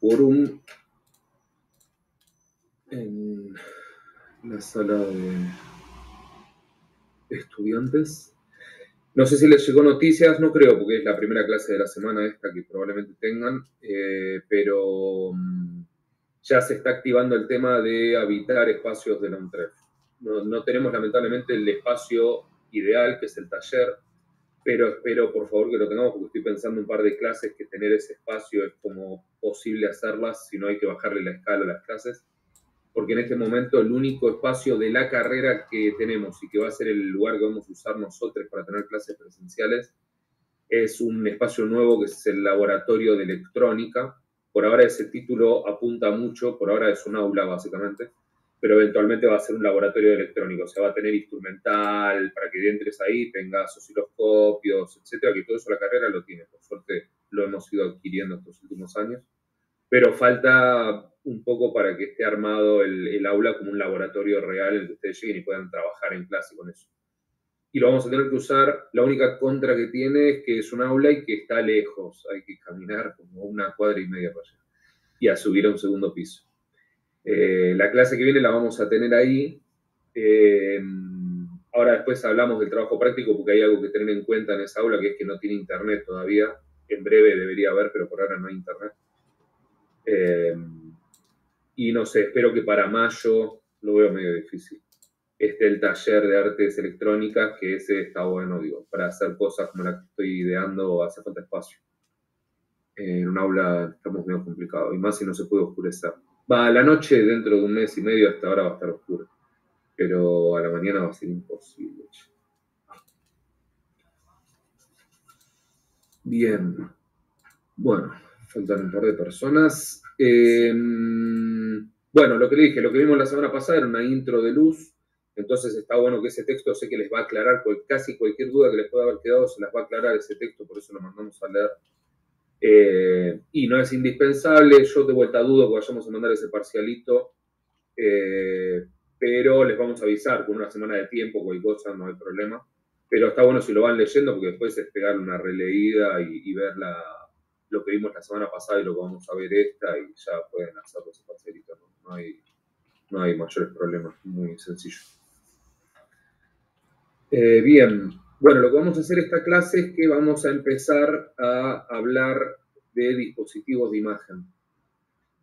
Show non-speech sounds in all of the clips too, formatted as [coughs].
quórum en la sala de estudiantes. No sé si les llegó noticias, no creo, porque es la primera clase de la semana esta que probablemente tengan, eh, pero mm, ya se está activando el tema de habitar espacios de la no tenemos lamentablemente el espacio ideal, que es el taller, pero espero por favor que lo tengamos porque estoy pensando un par de clases que tener ese espacio es como posible hacerlas, si no hay que bajarle la escala a las clases, porque en este momento el único espacio de la carrera que tenemos y que va a ser el lugar que vamos a usar nosotros para tener clases presenciales es un espacio nuevo que es el laboratorio de electrónica. Por ahora ese título apunta mucho, por ahora es un aula básicamente, pero eventualmente va a ser un laboratorio de electrónica, o sea, va a tener instrumental para que entres ahí, tengas osciloscopios, etcétera, que todo eso la carrera lo tiene, por suerte lo hemos ido adquiriendo estos últimos años, pero falta un poco para que esté armado el, aula como un laboratorio real en el que ustedes lleguen y puedan trabajar en clase con eso. Y lo vamos a tener que usar, la única contra que tiene es que es un aula y que está lejos, hay que caminar como una cuadra y media para allá y a subir a un segundo piso. Eh, la clase que viene la vamos a tener ahí. Eh, ahora después hablamos del trabajo práctico porque hay algo que tener en cuenta en esa aula que es que no tiene internet todavía. En breve debería haber, pero por ahora no hay internet. Eh, y no sé, espero que para mayo lo veo medio difícil. Este el taller de artes electrónicas, que ese está bueno, digo, para hacer cosas como la que estoy ideando hace falta espacio. En un aula estamos medio complicados, y más si no se puede oscurecer. Va, a la noche dentro de un mes y medio hasta ahora va a estar oscuro. Pero a la mañana va a ser imposible. Bien. Bueno, faltan un par de personas. Em, bueno, lo que le dije, lo que vimos la semana pasada era una intro de luz. Entonces está bueno que ese texto sé que les va a aclarar casi cualquier duda que les pueda haber quedado, se las va a aclarar ese texto, por eso lo mandamos a leer eh, y no es indispensable, yo de vuelta dudo que vayamos a mandar ese parcialito, eh, pero les vamos a avisar con una semana de tiempo, cualquier cosa, no hay problema. Pero está bueno si lo van leyendo porque después es pegarle una releída y, ver lo que vimos la semana pasada y lo que vamos a ver esta y ya pueden hacer ese parcialito. No, hay, no hay mayores problemas, muy sencillo. Eh, bien, bueno, lo que vamos a hacer esta clase es que vamos a empezar a hablar de dispositivos de imagen.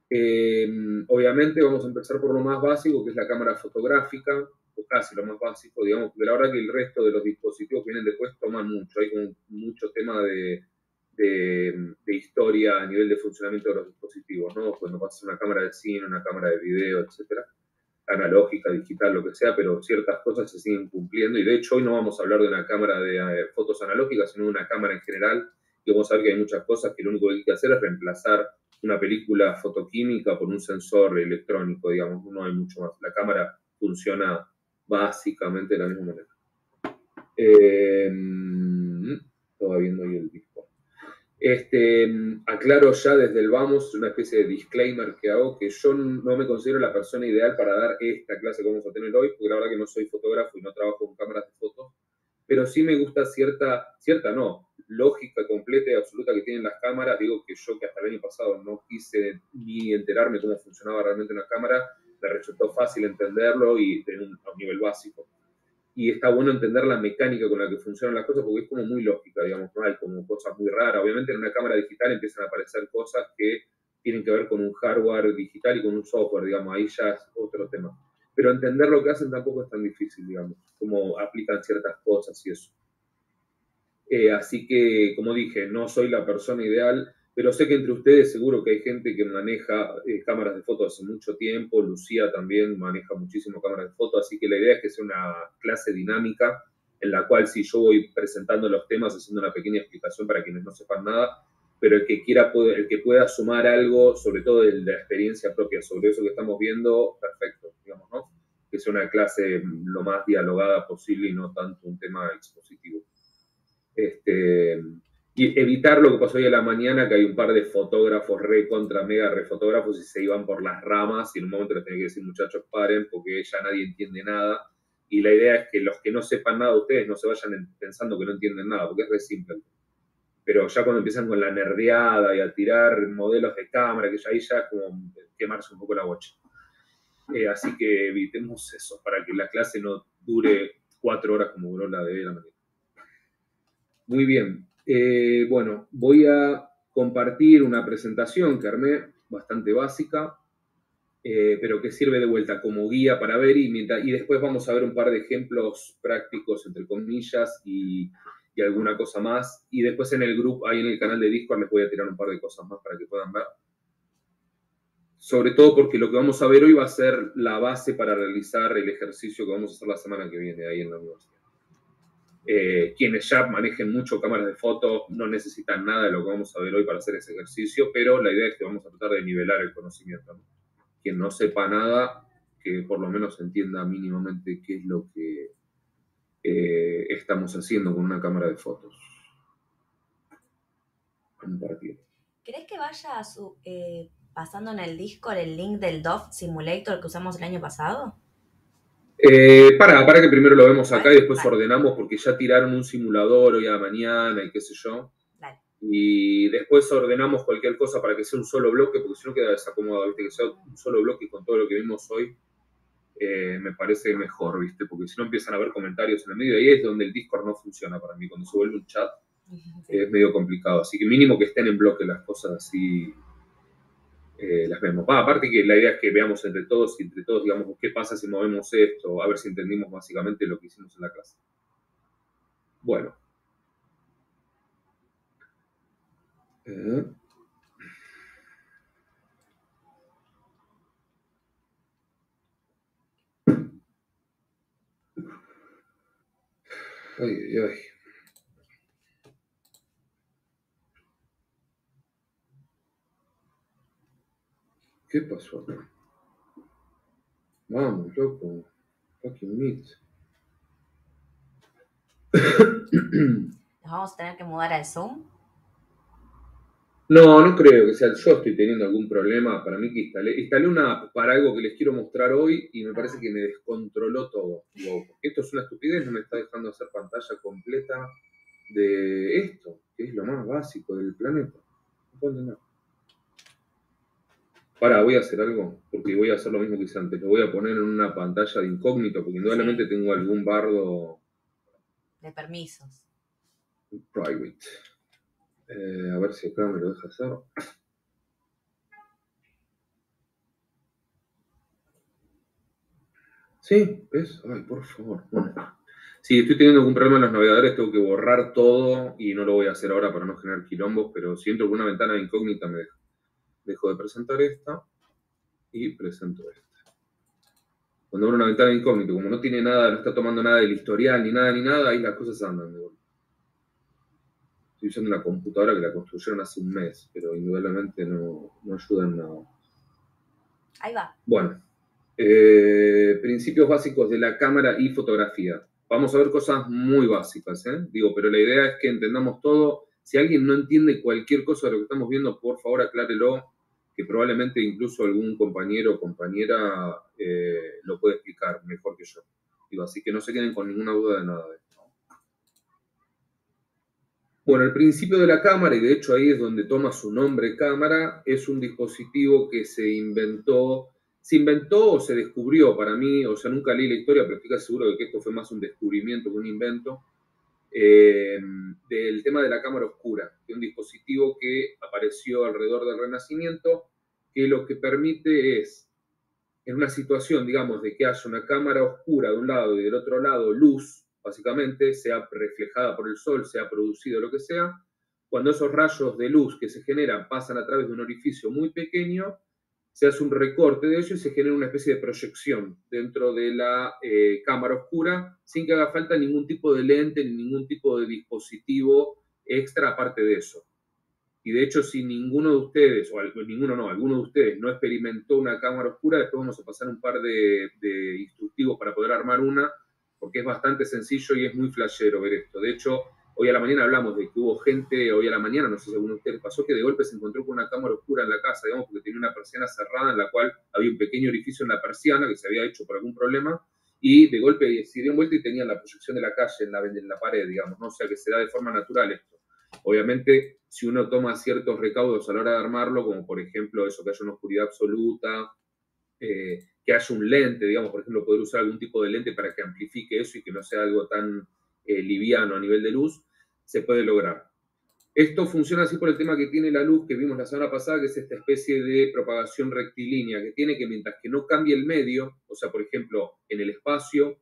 Eh, obviamente vamos a empezar por lo más básico, que es la cámara fotográfica, o casi lo más básico, digamos, porque la verdad que el resto de los dispositivos que vienen después toman mucho. Hay mucho tema de, de, historia a nivel de funcionamiento de los dispositivos, ¿no? Cuando pasas una cámara de cine, una cámara de video, etcétera analógica, digital, lo que sea, pero ciertas cosas se siguen cumpliendo. Y de hecho hoy no vamos a hablar de una cámara de eh, fotos analógicas, sino de una cámara en general. Y vamos a ver que hay muchas cosas que lo único que hay que hacer es reemplazar una película fotoquímica por un sensor electrónico, digamos, no hay mucho más. La cámara funciona básicamente de la misma manera. Eh, estaba viendo ahí el este, aclaro ya desde el vamos, una especie de disclaimer que hago, que yo no me considero la persona ideal para dar esta clase que vamos a tener hoy, porque la verdad que no soy fotógrafo y no trabajo con cámaras de fotos, pero sí me gusta cierta, cierta no, lógica completa y absoluta que tienen las cámaras. Digo que yo que hasta el año pasado no quise ni enterarme cómo funcionaba realmente una cámara, me resultó fácil entenderlo y de un, a un nivel básico y está bueno entender la mecánica con la que funcionan las cosas porque es como muy lógica, digamos, no hay como cosas muy raras. Obviamente en una cámara digital empiezan a aparecer cosas que tienen que ver con un hardware digital y con un software, digamos, ahí ya es otro tema. Pero entender lo que hacen tampoco es tan difícil, digamos, cómo aplican ciertas cosas y eso. Eh, así que, como dije, no soy la persona ideal pero sé que entre ustedes seguro que hay gente que maneja eh, cámaras de foto hace mucho tiempo, Lucía también maneja muchísimo cámaras de foto, así que la idea es que sea una clase dinámica en la cual si yo voy presentando los temas, haciendo una pequeña explicación para quienes no sepan nada, pero el que quiera, el que pueda sumar algo, sobre todo de la experiencia propia sobre eso que estamos viendo, perfecto, digamos, ¿no? Que sea una clase lo más dialogada posible y no tanto un tema expositivo. Este, y evitar lo que pasó hoy a la mañana, que hay un par de fotógrafos, re contra mega refotógrafos, y se iban por las ramas, y en un momento les tenía que decir, muchachos, paren, porque ya nadie entiende nada. Y la idea es que los que no sepan nada de ustedes no se vayan pensando que no entienden nada, porque es re simple. pero ya cuando empiezan con la nerdeada y a tirar modelos de cámara, que ya ahí ya es como quemarse un poco la bocha. Eh, así que evitemos eso, para que la clase no dure cuatro horas como duró la de la mañana. Muy bien. Eh, bueno, voy a compartir una presentación que armé, bastante básica, eh, pero que sirve de vuelta como guía para ver y, y después vamos a ver un par de ejemplos prácticos, entre comillas, y, y alguna cosa más. Y después en el grupo, ahí en el canal de Discord, les voy a tirar un par de cosas más para que puedan ver sobre todo porque lo que vamos a ver hoy va a ser la base para realizar el ejercicio que vamos a hacer la semana que viene ahí en la universidad. Eh, quienes ya manejen mucho cámaras de fotos no necesitan nada de lo que vamos a ver hoy para hacer ese ejercicio, pero la idea es que vamos a tratar de nivelar el conocimiento. Quien no sepa nada, que por lo menos entienda mínimamente qué es lo que eh, estamos haciendo con una cámara de fotos. ¿Crees que vaya a su, eh, pasando en el Discord el link del DOF Simulator que usamos el año pasado? Eh, para, para que primero lo vemos acá y después ordenamos porque ya tiraron un simulador hoy a la mañana y qué sé yo. Y después ordenamos cualquier cosa para que sea un solo bloque, porque si no queda desacomodado, ¿viste? Que sea un solo bloque con todo lo que vimos hoy, eh, me parece mejor, ¿viste? Porque si no empiezan a haber comentarios en el medio, ahí es donde el Discord no funciona para mí. Cuando se vuelve un chat, [laughs] es medio complicado. Así que mínimo que estén en bloque las cosas así eh, las vemos. aparte que la idea es que veamos entre todos y entre todos, digamos, qué pasa si movemos esto, a ver si entendimos básicamente lo que hicimos en la clase. Bueno. Eh. Ay, ay, ay. ¿Qué pasó acá? Vamos, loco. Fucking meat. ¿Nos vamos a tener que mudar al Zoom? No, no creo que sea. Yo estoy teniendo algún problema. Para mí que instalé, instalé una app para algo que les quiero mostrar hoy y me parece que me descontroló todo. esto es una estupidez, no me está dejando hacer pantalla completa de esto, que es lo más básico del planeta. No puedo entender. Para, voy a hacer algo, porque voy a hacer lo mismo que hice antes. Lo voy a poner en una pantalla de incógnito, porque indudablemente tengo algún bardo. De permisos. Private. Eh, a ver si acá me lo deja hacer. Sí, ¿ves? Ay, por favor. Bueno. Si estoy teniendo algún problema en los navegadores, tengo que borrar todo y no lo voy a hacer ahora para no generar quilombos, pero si entro con una ventana de incógnita me deja. Dejo de presentar esta y presento esta. Cuando abro una ventana de incógnito, como no tiene nada, no está tomando nada del historial, ni nada, ni nada, ahí las cosas andan de golpe. Estoy usando una computadora que la construyeron hace un mes, pero indudablemente no, ayuda en nada. Ahí va. Bueno, eh, principios básicos de la cámara y fotografía. Vamos a ver cosas muy básicas, ¿eh? Digo, pero la idea es que entendamos todo. Si alguien no entiende cualquier cosa de lo que estamos viendo, por favor aclárelo que probablemente incluso algún compañero o compañera eh, lo puede explicar mejor que yo. Digo, así que no se queden con ninguna duda de nada de esto. Bueno, el principio de la cámara, y de hecho ahí es donde toma su nombre cámara, es un dispositivo que se inventó, se inventó o se descubrió para mí, o sea, nunca leí la historia, pero estoy seguro de que esto fue más un descubrimiento que un invento, eh, del tema de la cámara oscura, de un dispositivo que apareció alrededor del Renacimiento, que lo que permite es, en una situación, digamos, de que haya una cámara oscura de un lado y del otro lado luz, básicamente, sea reflejada por el sol, sea producido lo que sea, cuando esos rayos de luz que se generan pasan a través de un orificio muy pequeño, se hace un recorte de ello y se genera una especie de proyección dentro de la eh, cámara oscura sin que haga falta ningún tipo de lente ni ningún tipo de dispositivo extra aparte de eso. Y de hecho, si ninguno de ustedes, o ninguno no, alguno de ustedes no experimentó una cámara oscura, después vamos a pasar un par de, de instructivos para poder armar una, porque es bastante sencillo y es muy flashero ver esto. De hecho, Hoy a la mañana hablamos de que hubo gente, hoy a la mañana, no sé si alguno de ustedes pasó, que de golpe se encontró con una cámara oscura en la casa, digamos, porque tenía una persiana cerrada en la cual había un pequeño orificio en la persiana que se había hecho por algún problema, y de golpe se dio vuelta y tenía la proyección de la calle en la, en la pared, digamos, ¿no? O sea que se da de forma natural esto. Obviamente, si uno toma ciertos recaudos a la hora de armarlo, como por ejemplo eso, que haya una oscuridad absoluta, eh, que haya un lente, digamos, por ejemplo, poder usar algún tipo de lente para que amplifique eso y que no sea algo tan eh, liviano a nivel de luz, se puede lograr. Esto funciona así por el tema que tiene la luz que vimos la semana pasada, que es esta especie de propagación rectilínea que tiene que mientras que no cambie el medio, o sea, por ejemplo, en el espacio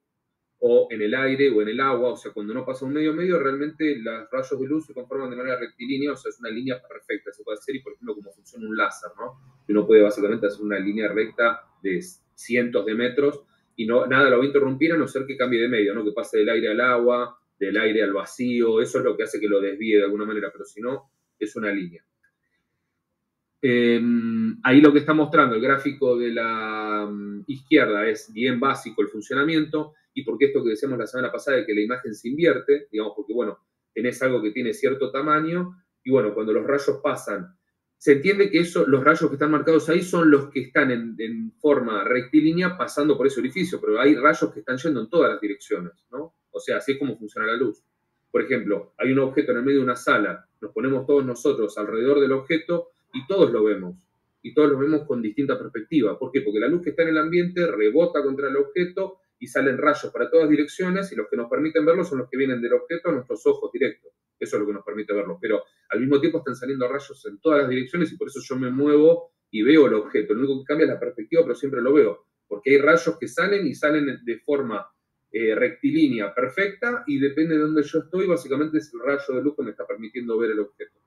o en el aire o en el agua, o sea, cuando no pasa un medio medio, realmente los rayos de luz se conforman de manera rectilínea, o sea, es una línea perfecta, se puede hacer, y por ejemplo, como funciona un láser, ¿no? Uno puede básicamente hacer una línea recta de cientos de metros y no, nada lo va a interrumpir a no ser que cambie de medio, ¿no? Que pase del aire al agua del aire al vacío, eso es lo que hace que lo desvíe de alguna manera, pero si no, es una línea. Em, ahí lo que está mostrando el gráfico de la mm, izquierda es bien básico el funcionamiento y porque esto que decíamos la semana pasada de que la imagen se invierte, digamos, porque bueno, tenés algo que tiene cierto tamaño y bueno, cuando los rayos pasan, se entiende que eso, los rayos que están marcados ahí son los que están en, en forma rectilínea pasando por ese orificio, pero hay rayos que están yendo en todas las direcciones, ¿no? O sea, así es como funciona la luz. Por ejemplo, hay un objeto en el medio de una sala, nos ponemos todos nosotros alrededor del objeto y todos lo vemos. Y todos lo vemos con distinta perspectiva. ¿Por qué? Porque la luz que está en el ambiente rebota contra el objeto y salen rayos para todas direcciones y los que nos permiten verlo son los que vienen del objeto a nuestros ojos directos. Eso es lo que nos permite verlo. Pero al mismo tiempo están saliendo rayos en todas las direcciones y por eso yo me muevo y veo el objeto. Lo único que cambia es la perspectiva, pero siempre lo veo. Porque hay rayos que salen y salen de forma eh, rectilínea perfecta y depende de dónde yo estoy, básicamente es el rayo de luz que me está permitiendo ver el objeto.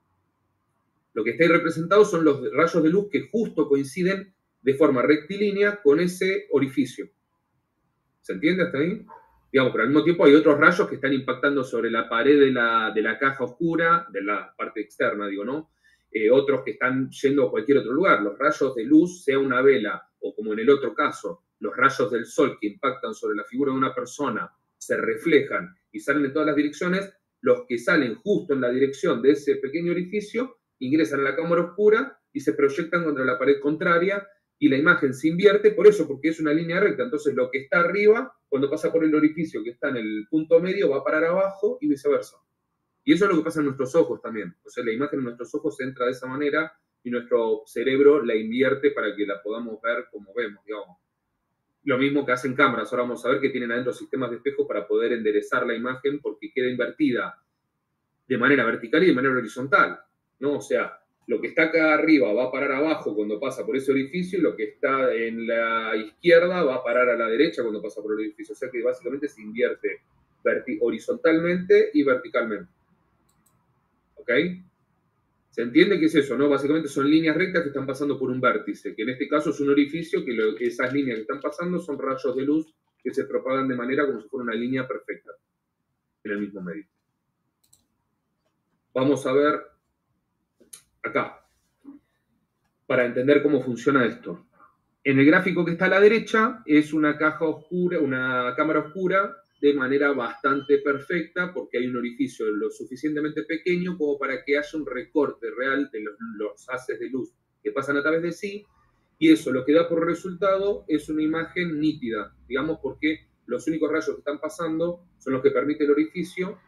Lo que está ahí representado son los rayos de luz que justo coinciden de forma rectilínea con ese orificio. ¿Se entiende hasta ahí? Digamos, pero al mismo tiempo hay otros rayos que están impactando sobre la pared de la, de la caja oscura, de la parte externa, digo, ¿no? Eh, otros que están yendo a cualquier otro lugar. Los rayos de luz, sea una vela o como en el otro caso, los rayos del sol que impactan sobre la figura de una persona se reflejan y salen en todas las direcciones, los que salen justo en la dirección de ese pequeño orificio ingresan a la cámara oscura y se proyectan contra la pared contraria y la imagen se invierte, por eso, porque es una línea recta. Entonces, lo que está arriba, cuando pasa por el orificio que está en el punto medio, va a parar abajo y viceversa. Y eso es lo que pasa en nuestros ojos también. O sea, la imagen en nuestros ojos entra de esa manera y nuestro cerebro la invierte para que la podamos ver como vemos, digamos lo mismo que hacen cámaras. Ahora vamos a ver que tienen adentro sistemas de espejo para poder enderezar la imagen porque queda invertida de manera vertical y de manera horizontal. ¿no? O sea, lo que está acá arriba va a parar abajo cuando pasa por ese orificio y lo que está en la izquierda va a parar a la derecha cuando pasa por el orificio. O sea que básicamente se invierte horizontalmente y verticalmente. ¿Ok? Se entiende que es eso, ¿no? Básicamente son líneas rectas que están pasando por un vértice, que en este caso es un orificio, que, esas líneas que están pasando son rayos de luz que se propagan de manera como si fuera una línea perfecta en el mismo medio. Vamos a ver acá, para entender cómo funciona esto. En el gráfico que está a la derecha es una caja oscura, una cámara oscura de manera bastante perfecta porque hay un orificio lo suficientemente pequeño como para que haya un recorte real de los, haces de luz que pasan a través de sí. Y eso lo que da por resultado es una imagen nítida, digamos porque los únicos rayos que están pasando son los que permite el orificio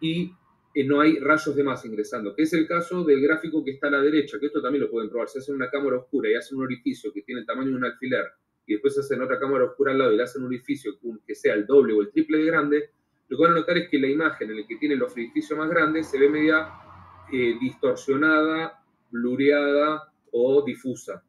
y eh, no hay rayos de más ingresando, que es el caso del gráfico que está a la derecha, que esto también lo pueden probar, si hacen una cámara oscura y hacen un orificio que tiene el tamaño de un alfiler y después hacen otra cámara oscura al lado y le hacen un orificio que sea el doble o el triple de grande, lo que van a notar es que la imagen en la que tiene el orificio más grande se ve media eh, distorsionada, blureada o difusa.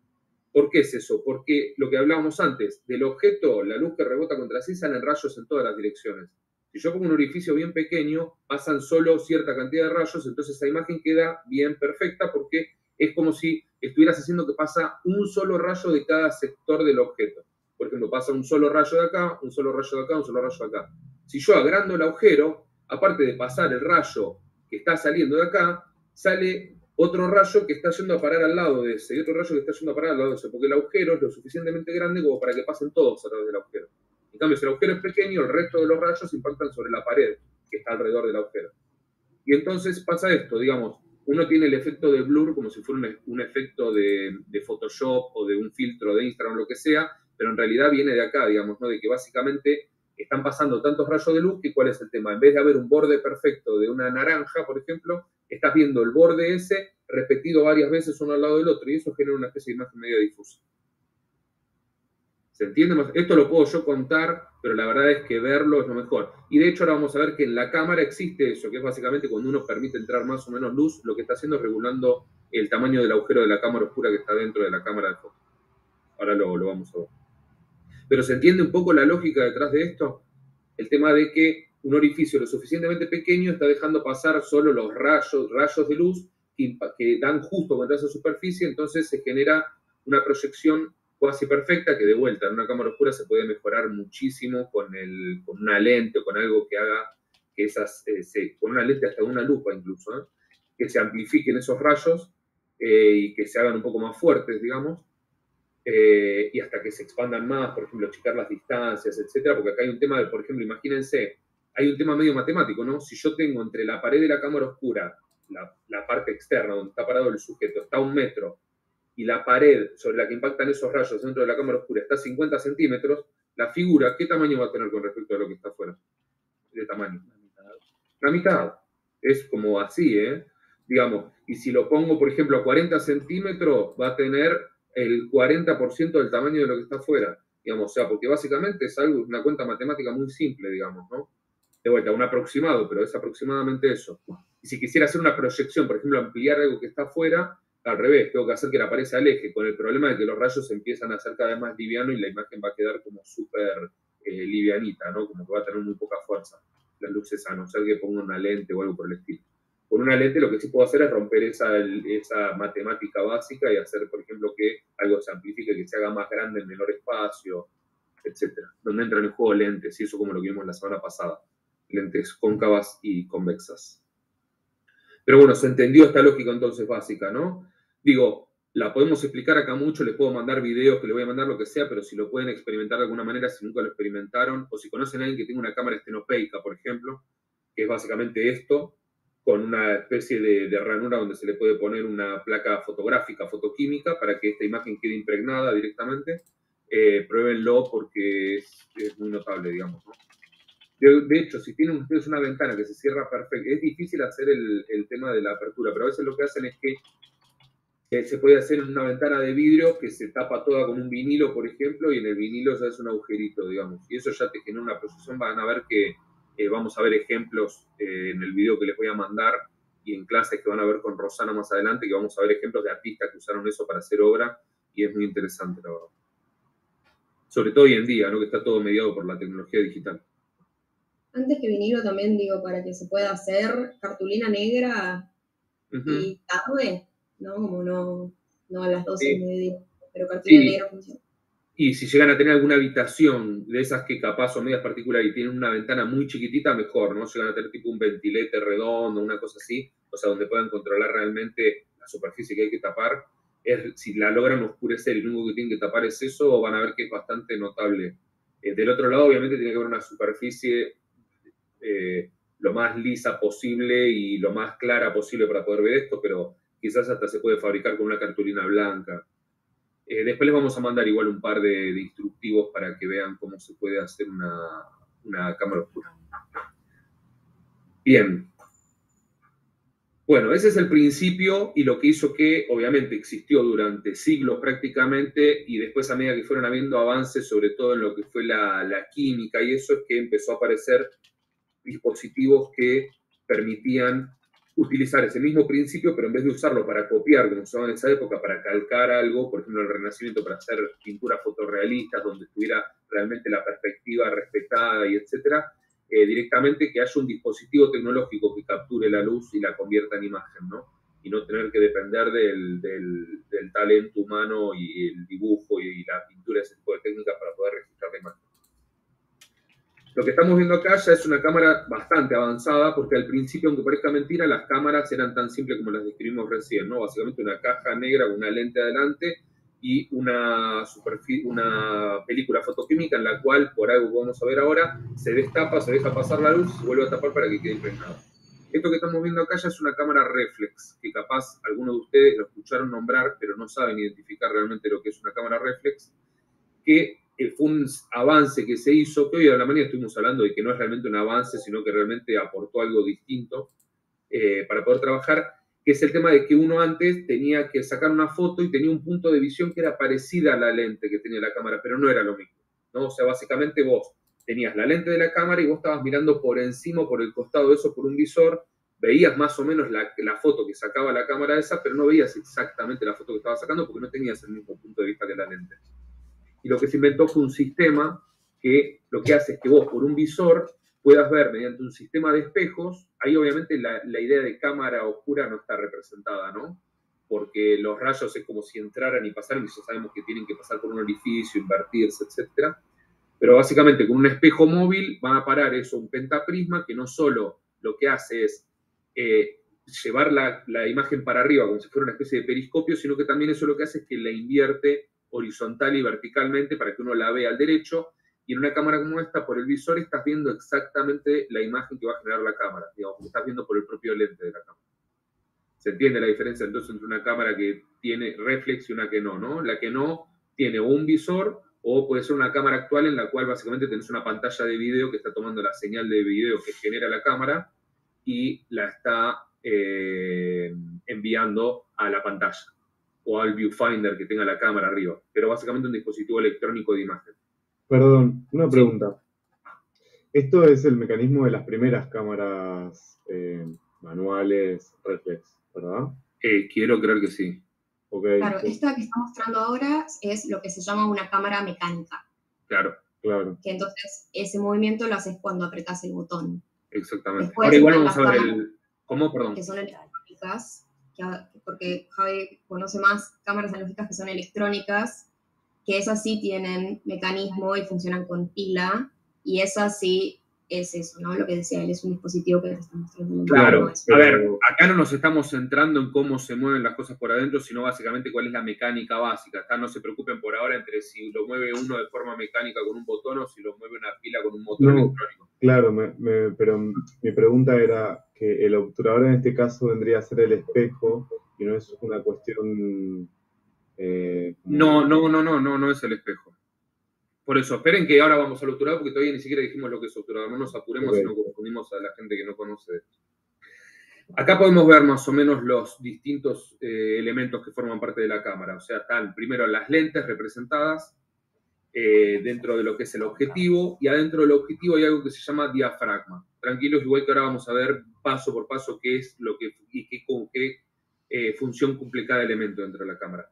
¿Por qué es eso? Porque lo que hablábamos antes, del objeto, la luz que rebota contra sí salen rayos en todas las direcciones. Si yo pongo un orificio bien pequeño, pasan solo cierta cantidad de rayos, entonces esa imagen queda bien perfecta porque es como si estuvieras haciendo que pasa un solo rayo de cada sector del objeto. Por ejemplo, pasa un solo rayo de acá, un solo rayo de acá, un solo rayo de acá. Si yo agrando el agujero, aparte de pasar el rayo que está saliendo de acá, sale otro rayo que está yendo a parar al lado de ese y otro rayo que está yendo a parar al lado de ese, porque el agujero es lo suficientemente grande como para que pasen todos a través del agujero. En cambio, si el agujero es pequeño, el resto de los rayos impactan sobre la pared que está alrededor del agujero. Y entonces pasa esto, digamos, uno tiene el efecto de blur como si fuera un, efecto de, Photoshop o de un filtro de Instagram, lo que sea, pero en realidad viene de acá, digamos, ¿no? De que básicamente están pasando tantos rayos de luz que cuál es el tema. En vez de haber un borde perfecto de una naranja, por ejemplo, estás viendo el borde ese repetido varias veces uno al lado del otro y eso genera una especie de imagen medio difusa. ¿Se entiende? Esto lo puedo yo contar, pero la verdad es que verlo es lo mejor. Y de hecho ahora vamos a ver que en la cámara existe eso, que es básicamente cuando uno permite entrar más o menos luz, lo que está haciendo es regulando el tamaño del agujero de la cámara oscura que está dentro de la cámara de foto. Ahora lo, lo vamos a ver. Pero ¿se entiende un poco la lógica detrás de esto? El tema de que un orificio lo suficientemente pequeño está dejando pasar solo los rayos, rayos de luz que dan justo contra esa superficie, entonces se genera una proyección cuasi perfecta, que de vuelta en una cámara oscura se puede mejorar muchísimo con, el, con una lente o con algo que haga que esas, eh, con una lente hasta una lupa incluso, ¿eh? que se amplifiquen esos rayos eh, y que se hagan un poco más fuertes, digamos, y hasta que se expandan más, por ejemplo, achicar las distancias, etcétera, porque acá hay un tema de, por ejemplo, imagínense, hay un tema medio matemático, ¿no? Si yo tengo entre la pared de la cámara oscura, la, la parte externa donde está parado el sujeto, está a un metro, y la pared sobre la que impactan esos rayos dentro de la cámara oscura está a 50 centímetros, la figura, ¿qué tamaño va a tener con respecto a lo que está afuera? De tamaño. La mitad. Es como así, ¿eh? Digamos, y si lo pongo, por ejemplo, a 40 centímetros, va a tener el 40% del tamaño de lo que está afuera. Digamos, o sea, porque básicamente es algo, una cuenta matemática muy simple, digamos, ¿no? De vuelta, un aproximado, pero es aproximadamente eso. Y si quisiera hacer una proyección, por ejemplo, ampliar algo que está afuera, al revés, tengo que hacer que la pared se aleje, con el problema de que los rayos empiezan a hacer cada vez más liviano y la imagen va a quedar como súper eh, livianita, ¿no? Como que va a tener muy poca fuerza las luces, a no ser que ponga una lente o algo por el estilo. Con una lente lo que sí puedo hacer es romper esa, esa matemática básica y hacer, por ejemplo, que algo se amplifique, que se haga más grande en menor espacio, etcétera. Donde entran en juego lentes, y eso como lo vimos la semana pasada. Lentes cóncavas y convexas. Pero bueno, se entendió esta lógica entonces básica, ¿no? Digo, la podemos explicar acá mucho, les puedo mandar videos, que les voy a mandar lo que sea, pero si lo pueden experimentar de alguna manera, si nunca lo experimentaron, o si conocen a alguien que tenga una cámara estenopeica, por ejemplo, que es básicamente esto, con una especie de, ranura donde se le puede poner una placa fotográfica, fotoquímica, para que esta imagen quede impregnada directamente, eh, pruébenlo porque es, muy notable, digamos. De, hecho, si tienen ustedes una ventana que se cierra perfecto, es difícil hacer el, el, tema de la apertura, pero a veces lo que hacen es que se puede hacer en una ventana de vidrio que se tapa toda con un vinilo, por ejemplo, y en el vinilo ya es un agujerito, digamos. Y eso ya te genera una proyección. Van a ver que eh, vamos a ver ejemplos eh, en el video que les voy a mandar y en clases que van a ver con Rosana más adelante, que vamos a ver ejemplos de artistas que usaron eso para hacer obra y es muy interesante, la verdad. Sobre todo hoy en día, ¿no? que está todo mediado por la tecnología digital. Antes que vinilo también digo, para que se pueda hacer cartulina negra y tarde, ¿no? Como no, no a las 12 y media, pero cartulina negra funciona. Y si llegan a tener alguna habitación de esas que capaz son medias particulares y tienen una ventana muy chiquitita, mejor, ¿no? Llegan a tener tipo un ventilete redondo, una cosa así, o sea, donde puedan controlar realmente la superficie que hay que tapar. Es, si la logran oscurecer y lo único que tienen que tapar es eso, van a ver que es bastante notable. Eh, del otro lado, obviamente, tiene que haber una superficie eh, lo más lisa posible y lo más clara posible para poder ver esto, pero quizás hasta se puede fabricar con una cartulina blanca. Eh, después les vamos a mandar igual un par de, instructivos para que vean cómo se puede hacer una, una cámara oscura. Bien. Bueno, ese es el principio y lo que hizo que obviamente existió durante siglos prácticamente y después a medida que fueron habiendo avances, sobre todo en lo que fue la, la química y eso es que empezó a aparecer dispositivos que permitían utilizar ese mismo principio, pero en vez de usarlo para copiar, como se usaba en esa época, para calcar algo, por ejemplo, el Renacimiento, para hacer pinturas fotorrealistas, donde estuviera realmente la perspectiva respetada y etcétera, eh, directamente que haya un dispositivo tecnológico que capture la luz y la convierta en imagen, ¿no? Y no tener que depender del, talento humano y el dibujo y, y la pintura, ese tipo de técnicas para poder registrar la imagen. Lo que estamos viendo acá ya es una cámara bastante avanzada, porque al principio, aunque parezca mentira, las cámaras eran tan simples como las describimos recién, ¿no? Básicamente una caja negra con una lente adelante y una, una película fotoquímica en la cual, por algo que vamos a ver ahora, se destapa, se deja pasar la luz se vuelve a tapar para que quede impregnado. Esto que estamos viendo acá ya es una cámara reflex, que capaz algunos de ustedes lo escucharon nombrar, pero no saben identificar realmente lo que es una cámara reflex, que fue un avance que se hizo, que hoy a la mañana estuvimos hablando de que no es realmente un avance, sino que realmente aportó algo distinto eh, para poder trabajar, que es el tema de que uno antes tenía que sacar una foto y tenía un punto de visión que era parecida a la lente que tenía la cámara, pero no era lo mismo. ¿no? O sea, básicamente vos tenías la lente de la cámara y vos estabas mirando por encima, por el costado de eso, por un visor, veías más o menos la, foto que sacaba la cámara esa, pero no veías exactamente la foto que estaba sacando porque no tenías el mismo punto de vista que la lente. Y lo que se inventó fue un sistema que lo que hace es que vos por un visor puedas ver mediante un sistema de espejos, ahí obviamente la, la idea de cámara oscura no está representada, ¿no? Porque los rayos es como si entraran y pasaran, y ya sabemos que tienen que pasar por un orificio, invertirse, etc. Pero básicamente con un espejo móvil va a parar eso, un pentaprisma que no solo lo que hace es eh, llevar la, imagen para arriba como si fuera una especie de periscopio, sino que también eso lo que hace es que la invierte horizontal y verticalmente para que uno la vea al derecho. Y en una cámara como esta, por el visor, estás viendo exactamente la imagen que va a generar la cámara, digamos, estás viendo por el propio lente de la cámara. ¿Se entiende la diferencia entonces entre una cámara que tiene reflex y una que no, ¿no? La que no tiene un visor o puede ser una cámara actual en la cual básicamente tenés una pantalla de video que está tomando la señal de video que genera la cámara y la está eh, enviando a la pantalla o al viewfinder que tenga la cámara arriba, pero básicamente un dispositivo electrónico de imagen. Perdón, una pregunta. Esto es el mecanismo de las primeras cámaras eh, manuales reflex, ¿verdad? Eh, quiero creer que sí. Claro, esta que está mostrando ahora es lo que se llama una cámara mecánica. Claro, claro. Que entonces ese movimiento lo haces cuando apretas el botón. Exactamente. Ahora igual vamos a ver el... ¿Cómo? Perdón. Que son electrónicas, porque Javi conoce más cámaras analógicas que son electrónicas, que esas sí tienen mecanismo y funcionan con pila, y esas sí es eso, ¿no? Lo que decía él, es un dispositivo que te está mostrando. Claro, a ver, acá no nos estamos centrando en cómo se mueven las cosas por adentro, sino básicamente cuál es la mecánica básica. Acá no se preocupen por ahora entre si lo mueve uno de forma mecánica con un botón o si lo mueve una pila con un motor electrónico. Claro, pero mi pregunta era que el obturador en este caso vendría a ser el espejo y no es una cuestión... Eh, no, no, no, no, no, no es el espejo. Por eso, esperen que ahora vamos al obturador, porque todavía ni siquiera dijimos lo que es obturador. No nos apuremos y no confundimos a la gente que no conoce esto. Acá podemos ver más o menos los distintos eh, elementos que forman parte de la cámara. O sea, están primero las lentes representadas eh, dentro de lo que es el objetivo y adentro del objetivo hay algo que se llama diafragma. Tranquilos, igual que ahora vamos a ver paso por paso qué es lo que y qué, con qué eh, función cumple cada elemento dentro de la cámara.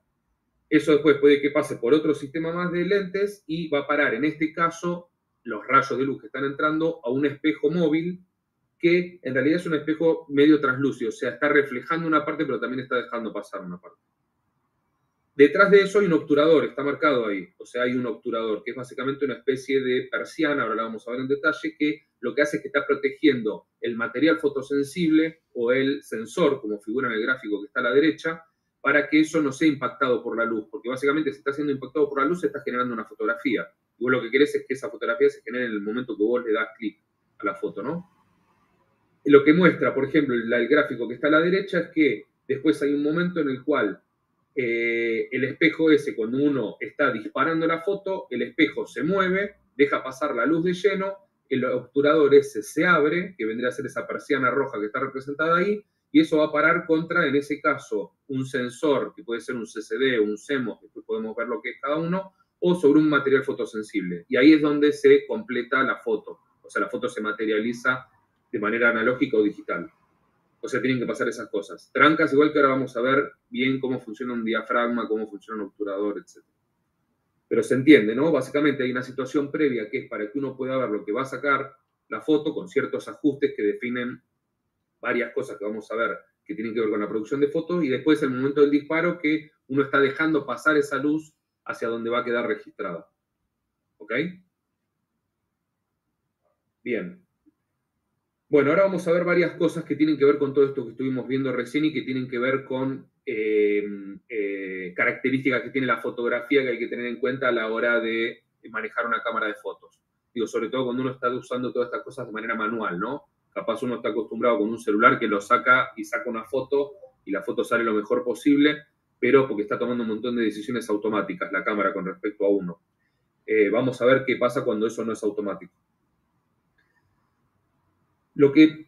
Eso después puede que pase por otro sistema más de lentes y va a parar, en este caso, los rayos de luz que están entrando a un espejo móvil que en realidad es un espejo medio translúcido, o sea, está reflejando una parte pero también está dejando pasar una parte. Detrás de eso hay un obturador, está marcado ahí, o sea, hay un obturador que es básicamente una especie de persiana, ahora la vamos a ver en detalle, que lo que hace es que está protegiendo el material fotosensible o el sensor, como figura en el gráfico que está a la derecha, para que eso no sea impactado por la luz, porque básicamente si está siendo impactado por la luz, se está generando una fotografía. Y vos lo que querés es que esa fotografía se genere en el momento que vos le das clic a la foto, ¿no? Lo que muestra, por ejemplo, el, gráfico que está a la derecha es que después hay un momento en el cual eh, el espejo ese, cuando uno está disparando la foto, el espejo se mueve, deja pasar la luz de lleno, el obturador ese se abre, que vendría a ser esa persiana roja que está representada ahí, y eso va a parar contra, en ese caso, un sensor, que puede ser un CCD un CMOS, que podemos ver lo que es cada uno, o sobre un material fotosensible. Y ahí es donde se completa la foto, o sea, la foto se materializa de manera analógica o digital. O sea, tienen que pasar esas cosas. Trancas, igual que ahora vamos a ver bien cómo funciona un diafragma, cómo funciona un obturador, etc. Pero se entiende, ¿no? Básicamente hay una situación previa que es para que uno pueda ver lo que va a sacar la foto con ciertos ajustes que definen varias cosas que vamos a ver que tienen que ver con la producción de fotos y después el momento del disparo que uno está dejando pasar esa luz hacia donde va a quedar registrada. ¿Ok? Bien. Bueno, ahora vamos a ver varias cosas que tienen que ver con todo esto que estuvimos viendo recién y que tienen que ver con eh, eh, características que tiene la fotografía que hay que tener en cuenta a la hora de manejar una cámara de fotos. Digo, sobre todo cuando uno está usando todas estas cosas de manera manual, ¿no? Capaz uno está acostumbrado con un celular que lo saca y saca una foto y la foto sale lo mejor posible, pero porque está tomando un montón de decisiones automáticas la cámara con respecto a uno. Eh, vamos a ver qué pasa cuando eso no es automático. Lo que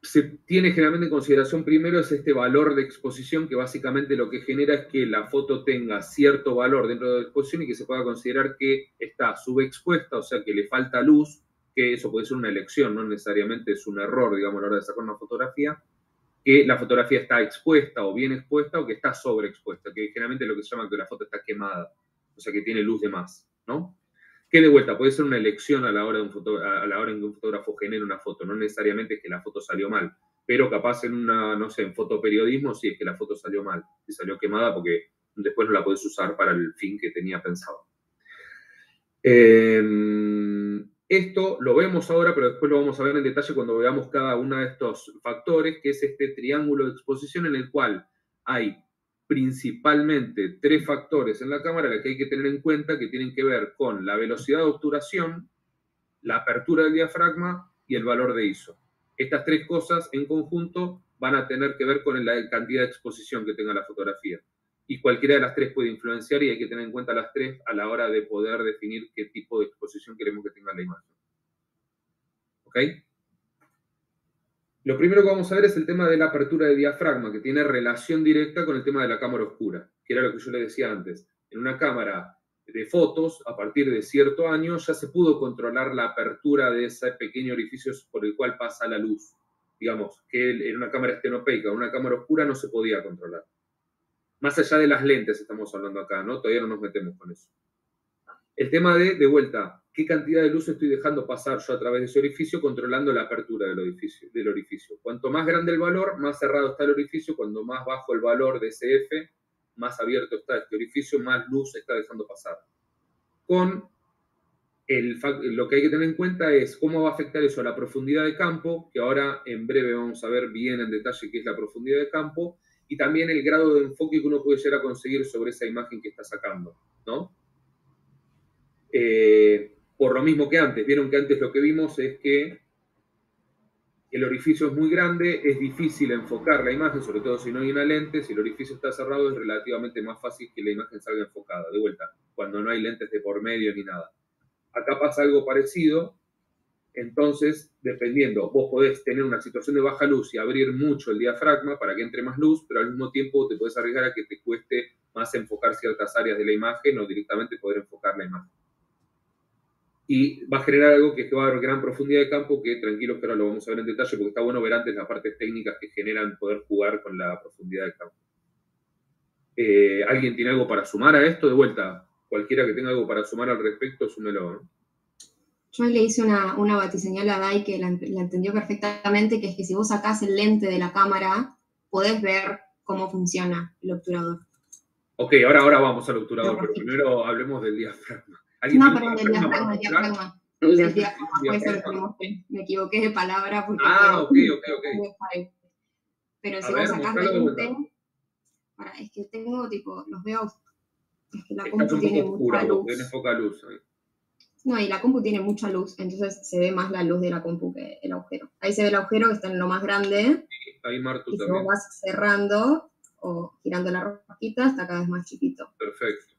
se tiene generalmente en consideración primero es este valor de exposición que básicamente lo que genera es que la foto tenga cierto valor dentro de la exposición y que se pueda considerar que está subexpuesta, o sea que le falta luz, que eso puede ser una elección, no necesariamente es un error, digamos, a la hora de sacar una fotografía, que la fotografía está expuesta o bien expuesta o que está sobreexpuesta, que generalmente es lo que se llama que la foto está quemada, o sea que tiene luz de más, ¿no? Que de vuelta puede ser una elección a la hora, de un a la hora en que un fotógrafo genere una foto, no necesariamente es que la foto salió mal, pero capaz en una, no sé, en fotoperiodismo sí es que la foto salió mal, y salió quemada porque después no la puedes usar para el fin que tenía pensado. Em, esto lo vemos ahora, pero después lo vamos a ver en detalle cuando veamos cada uno de estos factores, que es este triángulo de exposición en el cual hay principalmente tres factores en la cámara que hay que tener en cuenta que tienen que ver con la velocidad de obturación, la apertura del diafragma y el valor de ISO. Estas tres cosas en conjunto van a tener que ver con la cantidad de exposición que tenga la fotografía. Y cualquiera de las tres puede influenciar y hay que tener en cuenta las tres a la hora de poder definir qué tipo de exposición queremos que tenga la imagen. ¿Ok? Lo primero que vamos a ver es el tema de la apertura de diafragma, que tiene relación directa con el tema de la cámara oscura, que era lo que yo le decía antes. En una cámara de fotos, a partir de cierto año, ya se pudo controlar la apertura de ese pequeño orificio por el cual pasa la luz. Digamos, que en una cámara estenopeica, en una cámara oscura, no se podía controlar. Más allá de las lentes estamos hablando acá, ¿no? Todavía no nos metemos con eso. El tema de, de vuelta, qué cantidad de luz estoy dejando pasar yo a través de ese orificio controlando la apertura del orificio, del orificio. Cuanto más grande el valor, más cerrado está el orificio, cuando más bajo el valor de ese F, más abierto está este orificio, más luz está dejando pasar. Con el, lo que hay que tener en cuenta es cómo va a afectar eso a la profundidad de campo, que ahora en breve vamos a ver bien en detalle qué es la profundidad de campo, y también el grado de enfoque que uno puede llegar a conseguir sobre esa imagen que está sacando, ¿no? Eh, por lo mismo que antes. Vieron que antes lo que vimos es que el orificio es muy grande, es difícil enfocar la imagen, sobre todo si no hay una lente. Si el orificio está cerrado, es relativamente más fácil que la imagen salga enfocada. De vuelta, cuando no hay lentes de por medio ni nada. Acá pasa algo parecido. Entonces, dependiendo, vos podés tener una situación de baja luz y abrir mucho el diafragma para que entre más luz, pero al mismo tiempo te puedes arriesgar a que te cueste más enfocar ciertas áreas de la imagen o directamente poder enfocar la imagen y va a generar algo que, va a haber gran profundidad de campo, que tranquilos que ahora lo vamos a ver en detalle, porque está bueno ver antes las partes técnicas que generan poder jugar con la profundidad de campo. Eh, ¿Alguien tiene algo para sumar a esto? De vuelta, cualquiera que tenga algo para sumar al respecto, súmelo. Yo le hice una, una batiseñal a Dai que la, entendió perfectamente, que es que si vos sacás el lente de la cámara, podés ver cómo funciona el obturador. Ok, ahora, ahora vamos al obturador, pero primero hablemos del diafragma. No, perdón, el diafragma, el diafragma. El diafragma, me equivoqué de palabra. Porque ah, ok, ok, ok. Pero si vos sacás un para, es que tengo, tipo, los veo, es que la compu tiene mucha luz. Tiene poca luz. No, y la compu tiene mucha luz, entonces se ve más la luz de la compu que el agujero. Ahí se ve el agujero que está en lo más grande. Sí, ahí Martu y también. Si vos vas cerrando o girando la rosquita, está cada vez más chiquito. Perfecto.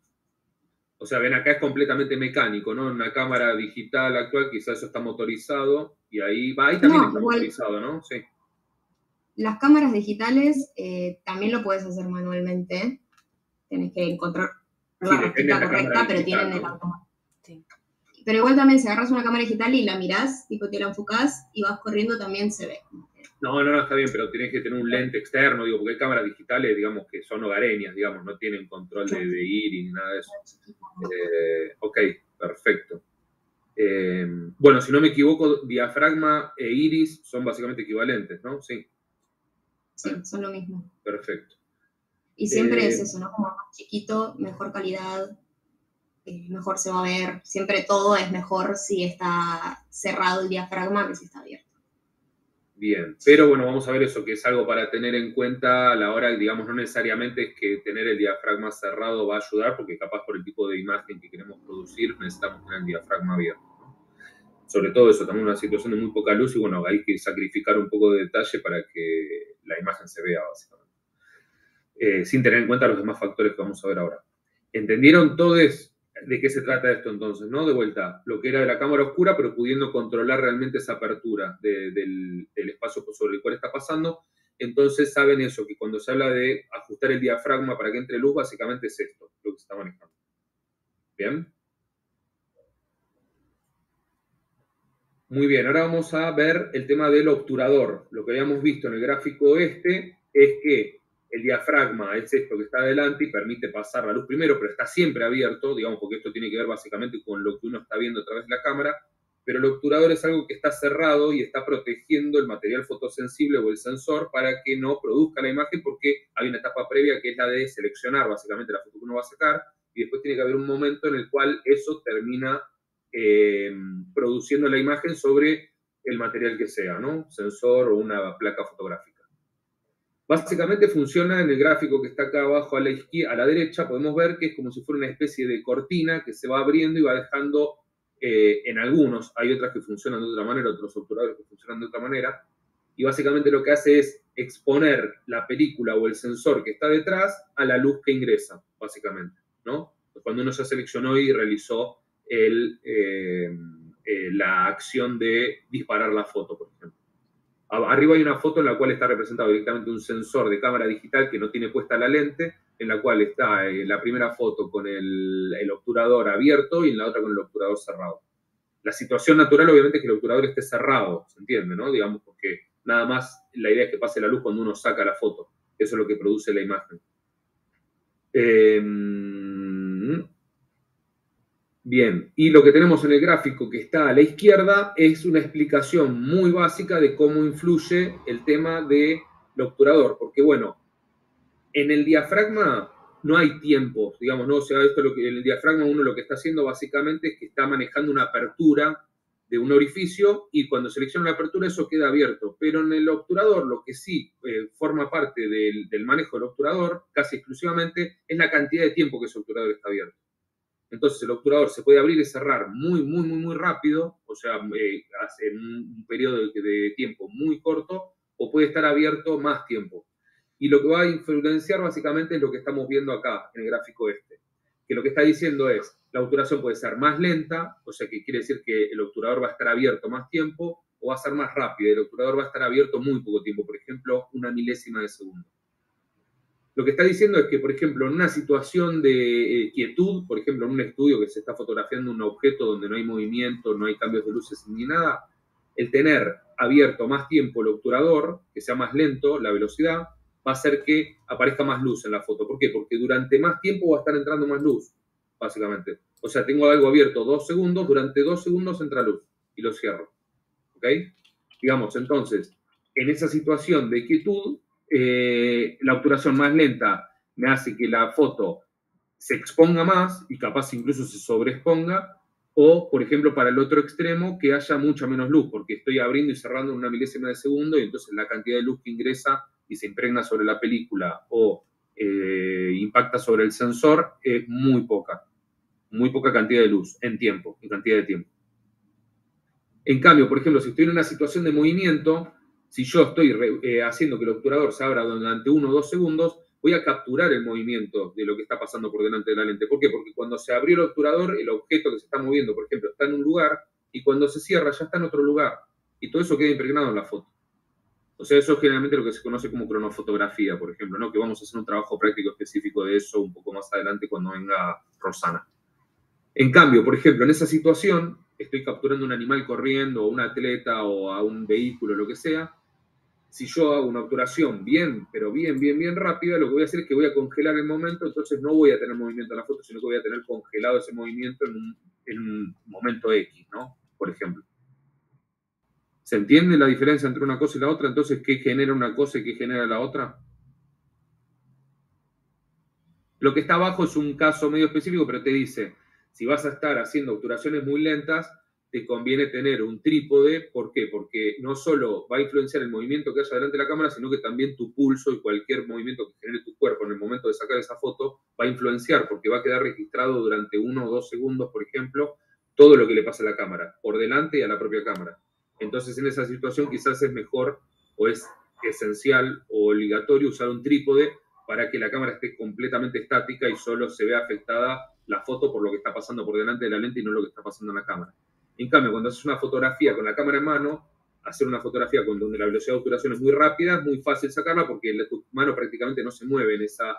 O sea, ven acá es completamente mecánico, ¿no? Una cámara digital actual quizás eso está motorizado y ahí va, ahí también está motorizado, ¿no? Sí. Las cámaras digitales eh, también lo puedes hacer manualmente. Tienes que encontrar la rosquita correcta, pero tienen el automático. Pero igual también si agarras una cámara digital y la mirás, tipo te la enfocás y vas corriendo también se ve. No, no, no, está bien, pero tienes que tener un lente externo, digo, porque hay cámaras digitales, digamos, que son hogareñas, digamos, no tienen control de, de IRI ni nada de eso. Eh, ok, perfecto. Eh, bueno, si no me equivoco, diafragma e iris son básicamente equivalentes, ¿no? Sí. Sí, son lo mismo. Perfecto. Y siempre es eh, eso, ¿no? Como más chiquito, mejor calidad, mejor se va a ver. Siempre todo es mejor si está cerrado el diafragma que si está abierto. Bien, pero bueno, vamos a ver eso, que es algo para tener en cuenta a la hora, digamos, no necesariamente es que tener el diafragma cerrado va a ayudar, porque capaz por el tipo de imagen que queremos producir necesitamos tener el diafragma abierto. Sobre todo eso, también una situación de muy poca luz y bueno, hay que sacrificar un poco de detalle para que la imagen se vea, básicamente. Eh, sin tener en cuenta los demás factores que vamos a ver ahora. ¿Entendieron todos ¿De qué se trata esto entonces? ¿no? De vuelta, lo que era de la cámara oscura, pero pudiendo controlar realmente esa apertura del, espacio sobre el cual está pasando. Entonces saben eso, que cuando se habla de ajustar el diafragma para que entre luz, básicamente es esto, lo que se está manejando. ¿Bien? Muy bien, ahora vamos a ver el tema del obturador. Lo que habíamos visto en el gráfico este es que el diafragma es esto que está adelante y permite pasar la luz primero, pero está siempre abierto, digamos, porque esto tiene que ver básicamente con lo que uno está viendo a través de la cámara, pero el obturador es algo que está cerrado y está protegiendo el material fotosensible o el sensor para que no produzca la imagen porque hay una etapa previa que es la de seleccionar básicamente la foto que uno va a sacar y después tiene que haber un momento en el cual eso termina eh, produciendo la imagen sobre el material que sea, ¿no? Sensor o una placa fotográfica. Básicamente funciona en el gráfico que está acá abajo a la, izquierda, a la derecha, podemos ver que es como si fuera una especie de cortina que se va abriendo y va dejando eh, en algunos, hay otras que funcionan de otra manera, otros obturadores que funcionan de otra manera, y básicamente lo que hace es exponer la película o el sensor que está detrás a la luz que ingresa, básicamente, ¿no? Cuando uno ya seleccionó y realizó eh, eh, la acción de disparar la foto, por ejemplo. Arriba hay una foto en la cual está representado directamente un sensor de cámara digital que no tiene puesta la lente, en la cual está eh, la primera foto con el, obturador abierto y en la otra con el obturador cerrado. La situación natural obviamente es que el obturador esté cerrado, ¿se entiende? ¿no? Digamos, porque nada más la idea es que pase la luz cuando uno saca la foto. Eso es lo que produce la imagen. Eh, Bien, y lo que tenemos en el gráfico que está a la izquierda es una explicación muy básica de cómo influye el tema del obturador, porque bueno, en el diafragma no hay tiempo, digamos, ¿no? O sea, esto lo que, el diafragma uno lo que está haciendo básicamente es que está manejando una apertura de un orificio y cuando selecciona la apertura eso queda abierto. Pero en el obturador lo que sí eh, forma parte del, del, manejo del obturador, casi exclusivamente, es la cantidad de tiempo que ese obturador está abierto. Entonces el obturador se puede abrir y cerrar muy, muy, muy, muy rápido, o sea, eh, en un periodo de, tiempo muy corto, o puede estar abierto más tiempo. Y lo que va a influenciar básicamente es lo que estamos viendo acá en el gráfico este, que lo que está diciendo es, la obturación puede ser más lenta, o sea que quiere decir que el obturador va a estar abierto más tiempo, o va a ser más rápido, el obturador va a estar abierto muy poco tiempo, por ejemplo, una milésima de segundo. Lo que está diciendo es que, por ejemplo, en una situación de eh, quietud, por ejemplo, en un estudio que se está fotografiando un objeto donde no hay movimiento, no hay cambios de luces ni nada, el tener abierto más tiempo el obturador, que sea más lento la velocidad, va a hacer que aparezca más luz en la foto. ¿Por qué? Porque durante más tiempo va a estar entrando más luz, básicamente. O sea, tengo algo abierto dos segundos, durante dos segundos entra luz y lo cierro. ¿Ok? Digamos, entonces, en esa situación de quietud, eh, la obturación más lenta me hace que la foto se exponga más y capaz incluso se sobreexponga, o, por ejemplo, para el otro extremo, que haya mucha menos luz, porque estoy abriendo y cerrando en una milésima de segundo y entonces la cantidad de luz que ingresa y se impregna sobre la película o eh, impacta sobre el sensor es muy poca, muy poca cantidad de luz en tiempo, en cantidad de tiempo. En cambio, por ejemplo, si estoy en una situación de movimiento, si yo estoy eh, haciendo que el obturador se abra durante uno o dos segundos, voy a capturar el movimiento de lo que está pasando por delante de la lente. ¿Por qué? Porque cuando se abrió el obturador, el objeto que se está moviendo, por ejemplo, está en un lugar y cuando se cierra ya está en otro lugar. Y todo eso queda impregnado en la foto. O sea, eso es generalmente lo que se conoce como cronofotografía, por ejemplo, ¿no? que vamos a hacer un trabajo práctico específico de eso un poco más adelante cuando venga Rosana. En cambio, por ejemplo, en esa situación, estoy capturando un animal corriendo, o un atleta, o a un vehículo, lo que sea, si yo hago una obturación bien, pero bien, bien, bien rápida, lo que voy a hacer es que voy a congelar el momento, entonces no voy a tener movimiento en la foto, sino que voy a tener congelado ese movimiento en un, momento X, ¿no? Por ejemplo. ¿Se entiende la diferencia entre una cosa y la otra? Entonces, ¿qué genera una cosa y qué genera la otra? Lo que está abajo es un caso medio específico, pero te dice, si vas a estar haciendo obturaciones muy lentas, conviene tener un trípode. ¿Por qué? Porque no solo va a influenciar el movimiento que haya delante de la cámara, sino que también tu pulso y cualquier movimiento que genere tu cuerpo en el momento de sacar esa foto va a influenciar, porque va a quedar registrado durante uno o dos segundos, por ejemplo, todo lo que le pasa a la cámara, por delante y a la propia cámara. Entonces, en esa situación quizás es mejor o es esencial o obligatorio usar un trípode para que la cámara esté completamente estática y solo se vea afectada la foto por lo que está pasando por delante de la lente y no lo que está pasando en la cámara. En cambio, cuando haces una fotografía con la cámara en mano, hacer una fotografía con donde la velocidad de obturación es muy rápida, es muy fácil sacarla porque la, tu mano prácticamente no se mueve en esa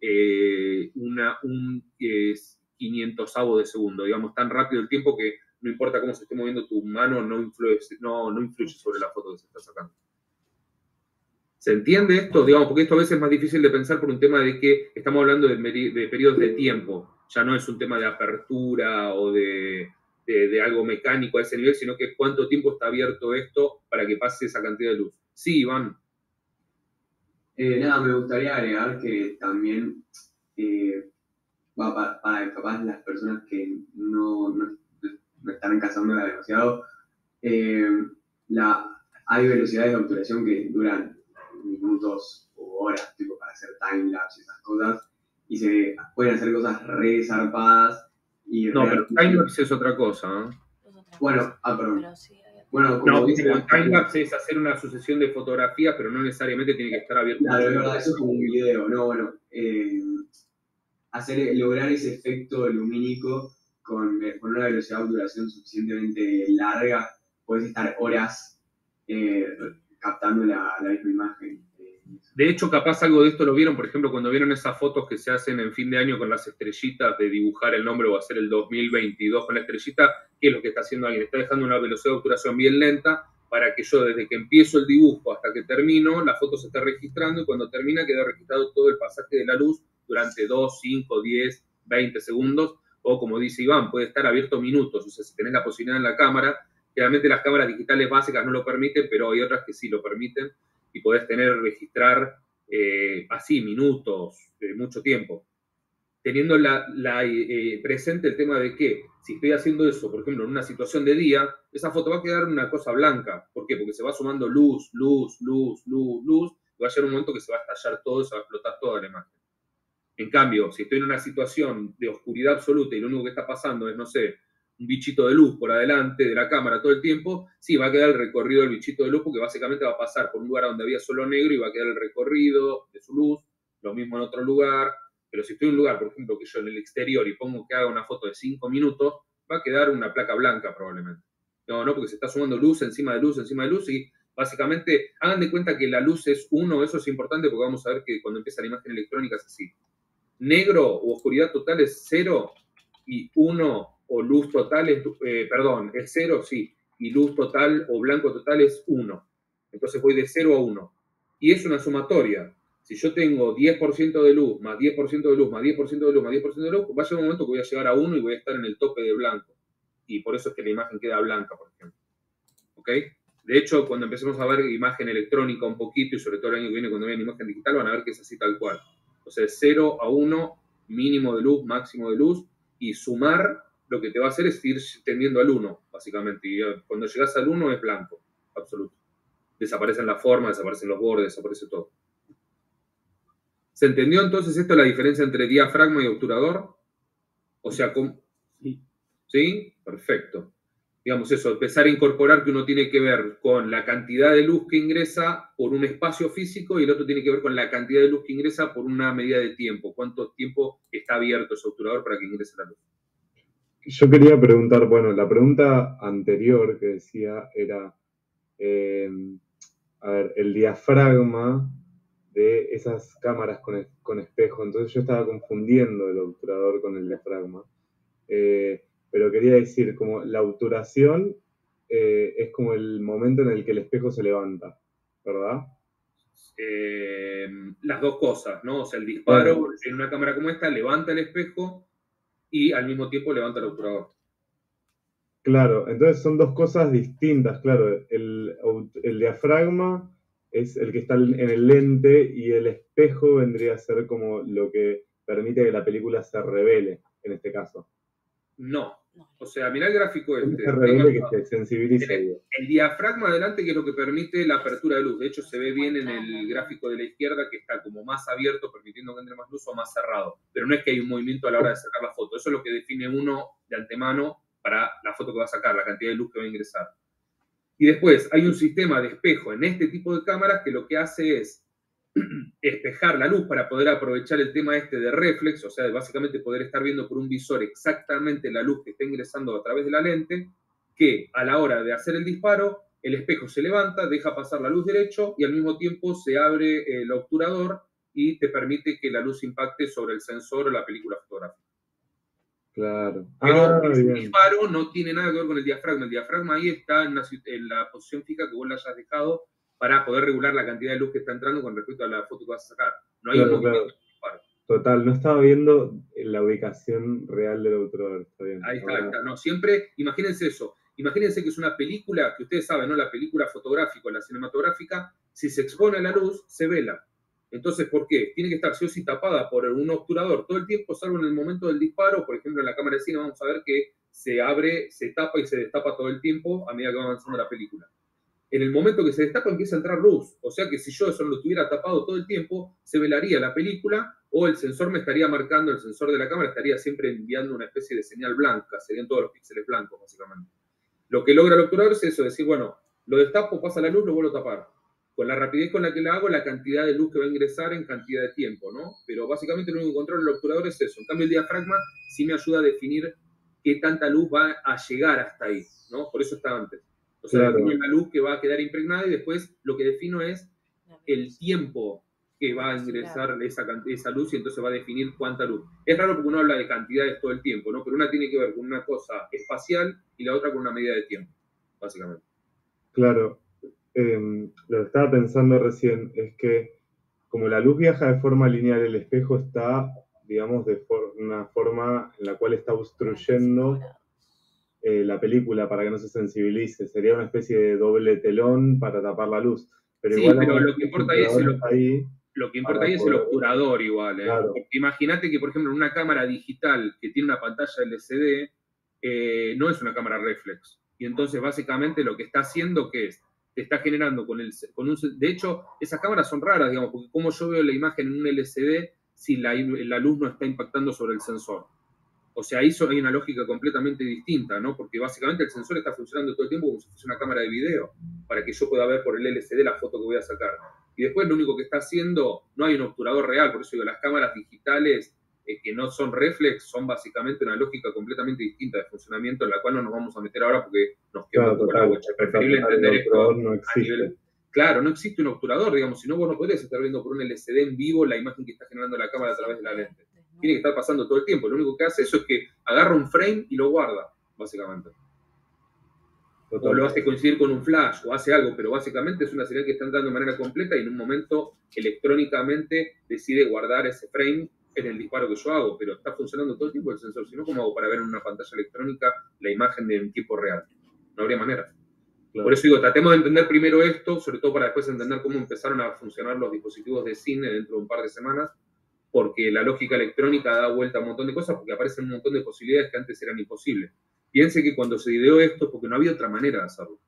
eh, una, un eh, 500 de segundo, digamos, tan rápido el tiempo que no importa cómo se esté moviendo tu mano, no influye, no, no influye sobre la foto que se está sacando. ¿Se entiende esto? Digamos, porque esto a veces es más difícil de pensar por un tema de que estamos hablando de, de periodos de tiempo. Ya no es un tema de apertura o de, de, algo mecánico a ese nivel, sino que cuánto tiempo está abierto esto para que pase esa cantidad de luz. Sí, Iván. Eh, nada, me gustaría agregar que también eh, para, para, capaz las personas que no, no, están cazando la demasiado, eh, la, hay velocidades de obturación que duran minutos o horas, tipo para hacer timelapse y esas cosas, y se pueden hacer cosas re zarpadas. Y no, pero timelapse es otra cosa. ¿eh? Bueno, ah, perdón. Bueno, como no, dice, el timelapse es hacer una sucesión de fotografías, pero no necesariamente tiene que estar abierto. Claro, es verdad, eso es como un video, no, bueno, eh, hacer, lograr ese efecto lumínico con, eh, con, una velocidad de obturación suficientemente larga, puedes estar horas eh, captando la, misma imagen. De hecho, capaz algo de esto lo vieron, por ejemplo, cuando vieron esas fotos que se hacen en fin de año con las estrellitas de dibujar el nombre o hacer el 2022 con la estrellita, ¿qué es lo que está haciendo alguien? Está dejando una velocidad de obturación bien lenta para que yo desde que empiezo el dibujo hasta que termino, la foto se esté registrando y cuando termina quede registrado todo el pasaje de la luz durante 2, 5, 10, 20 segundos, o como dice Iván, puede estar abierto minutos, o sea, si tenés la posibilidad en la cámara, Realmente las cámaras digitales básicas no lo permiten, pero hay otras que sí lo permiten y podés tener, registrar eh, así, minutos, eh, mucho tiempo. Teniendo la, eh, presente el tema de que si estoy haciendo eso, por ejemplo, en una situación de día, esa foto va a quedar una cosa blanca. ¿Por qué? Porque se va sumando luz, luz, luz, luz, luz, y va a llegar un momento que se va a estallar todo, se va a explotar toda la imagen. En cambio, si estoy en una situación de oscuridad absoluta y lo único que está pasando es, no sé, un bichito de luz por adelante de la cámara todo el tiempo, sí, va a quedar el recorrido del bichito de luz porque básicamente va a pasar por un lugar donde había solo negro y va a quedar el recorrido de su luz, lo mismo en otro lugar, pero si estoy en un lugar, por ejemplo, que yo en el exterior y pongo que haga una foto de 5 minutos, va a quedar una placa blanca probablemente. No, no, porque se está sumando luz encima de luz, encima de luz y básicamente hagan de cuenta que la luz es uno, eso es importante porque vamos a ver que cuando empieza la imagen electrónica es así. Negro o oscuridad total es cero y uno o luz total es, eh, perdón, es cero, sí, y luz total o blanco total es 1. Entonces voy de 0 a 1. Y es una sumatoria. Si yo tengo 10% de luz, más 10% de luz, más 10% de luz, más 10% de luz, va a llegar un momento que voy a llegar a 1 y voy a estar en el tope de blanco. Y por eso es que la imagen queda blanca, por ejemplo. ¿Ok? De hecho, cuando empecemos a ver imagen electrónica un poquito, y sobre todo el año que viene cuando vean imagen digital, van a ver que es así tal cual. O sea, 0 a 1, mínimo de luz, máximo de luz, y sumar lo que te va a hacer es ir tendiendo al 1, básicamente. Y eh, cuando llegas al 1 es blanco, absoluto. Desaparecen las formas, desaparecen los bordes, desaparece todo. ¿Se entendió entonces esto la diferencia entre diafragma y obturador? O sea, ¿cómo? Sí. ¿Sí? Perfecto. Digamos eso, empezar a incorporar que uno tiene que ver con la cantidad de luz que ingresa por un espacio físico y el otro tiene que ver con la cantidad de luz que ingresa por una medida de tiempo. ¿Cuánto tiempo está abierto ese obturador para que ingrese la luz? Yo quería preguntar, bueno, la pregunta anterior que decía era, em, a ver, el diafragma de esas cámaras con, espejo, entonces yo estaba confundiendo el obturador con el diafragma, eh, pero quería decir, como la obturación eh, es como el momento en el que el espejo se levanta, ¿verdad? Em, las dos cosas, ¿no? O sea, el disparo en una cámara como esta levanta el espejo y al mismo tiempo levanta el obturador. Claro, entonces son dos cosas distintas, claro. El, diafragma es el que está en el lente y el espejo vendría a ser como lo que permite que la película se revele, en este caso. No, o sea, mira el gráfico este. El, diafragma adelante que es lo que permite la apertura de luz. De hecho, se ve bien en el gráfico de la izquierda que está como más abierto, permitiendo que entre más luz o más cerrado. Pero no es que hay un movimiento a la hora de sacar la foto. Eso es lo que define uno de antemano para la foto que va a sacar, la cantidad de luz que va a ingresar. Y después hay un sistema de espejo en este tipo de cámaras que lo que hace es [clears throat] espejar la luz para poder aprovechar el tema este de reflex, o sea, básicamente poder estar viendo por un visor exactamente la luz que está ingresando a través de la lente, que a la hora de hacer el disparo, el espejo se levanta, deja pasar la luz derecho y al mismo tiempo se abre el obturador y te permite que la luz impacte sobre el sensor o la película fotográfica. Claro. Pero ah, el disparo no tiene nada que ver con el diafragma. El diafragma ahí está en, la posición fija que vos le hayas dejado para poder regular la cantidad de luz que está entrando con respecto a la foto que vas a sacar. No hay un disparo. Total, no estaba viendo la ubicación real del obturador. Ahí está, ahí está. No, siempre, imagínense eso. Imagínense que es una película, que ustedes saben, ¿no? La película fotográfica, la cinematográfica, si se expone a la luz, se vela. Entonces, ¿por qué? Tiene que estar sí o sí tapada por un obturador todo el tiempo, salvo en el momento del disparo. Por ejemplo, en la cámara de cine vamos a ver que se abre, se tapa y se destapa todo el tiempo a medida que va avanzando la película. En el momento que se destapa empieza a entrar luz. O sea que si yo eso lo tuviera tapado todo el tiempo, se velaría la película o el sensor me estaría marcando, el sensor de la cámara estaría siempre enviando una especie de señal blanca, serían todos los píxeles blancos, básicamente. Lo que logra el obturador es eso, decir, bueno, lo destapo, pasa la luz, lo vuelvo a tapar. Con la rapidez con la que la hago, la cantidad de luz que va a ingresar en cantidad de tiempo, ¿no? Pero básicamente lo único que controla el obturador es eso. En cambio, el diafragma sí me ayuda a definir qué tanta luz va a llegar hasta ahí, ¿no? Por eso está antes. O sea, claro. la luz que va a quedar impregnada y después lo que defino es el tiempo que va a ingresar esa, esa luz y entonces va a definir cuánta luz. Es raro porque uno habla de cantidades todo el tiempo, ¿no? Pero una tiene que ver con una cosa espacial y la otra con una medida de tiempo, básicamente. Claro. Em, lo que estaba pensando recién es que como la luz viaja de forma lineal, el espejo está, digamos, de una forma en la cual está obstruyendo eh, la película para que no se sensibilice. Sería una especie de doble telón para tapar la luz. Pero sí, pero lo que importa ahí es el, ahí lo que importa ahí es el obturador igual. ¿eh? Imagínate que, por ejemplo, en una cámara digital que tiene una pantalla LCD, eh, no es una cámara reflex. Y entonces, básicamente, lo que está haciendo, ¿qué es? Te está generando con, el, con un... De hecho, esas cámaras son raras, digamos, porque como yo veo la imagen en un LCD si la, la luz no está impactando sobre el sensor? O sea, ahí hay una lógica completamente distinta, ¿no? Porque básicamente el sensor está funcionando todo el tiempo como si fuese una cámara de video, para que yo pueda ver por el LCD la foto que voy a sacar. Y después lo único que está haciendo, no hay un obturador real, por eso digo, las cámaras digitales eh, que no son reflex son básicamente una lógica completamente distinta de funcionamiento en la cual no nos vamos a meter ahora porque nos queda claro, la Es preferible entender esto no existe. Claro, no existe un obturador, digamos, si no vos no podés estar viendo por un LCD en vivo la imagen que está generando la cámara a través de la lente. Tiene que estar pasando todo el tiempo. Lo único que hace eso es que agarra un frame y lo guarda, básicamente o lo hace coincidir con un flash o hace algo, pero básicamente es una señal que está entrando de manera completa y en un momento electrónicamente decide guardar ese frame en el disparo que yo hago, pero está funcionando todo el tiempo el sensor, si no, ¿cómo hago para ver en una pantalla electrónica la imagen de un tiempo real? No habría manera. Por eso digo, tratemos de entender primero esto, sobre todo para después entender cómo empezaron a funcionar los dispositivos de cine dentro de un par de semanas, porque la lógica electrónica da vuelta a un montón de cosas, porque aparecen un montón de posibilidades que antes eran imposibles. Piense que cuando se ideó esto, porque no había otra manera de hacerlo.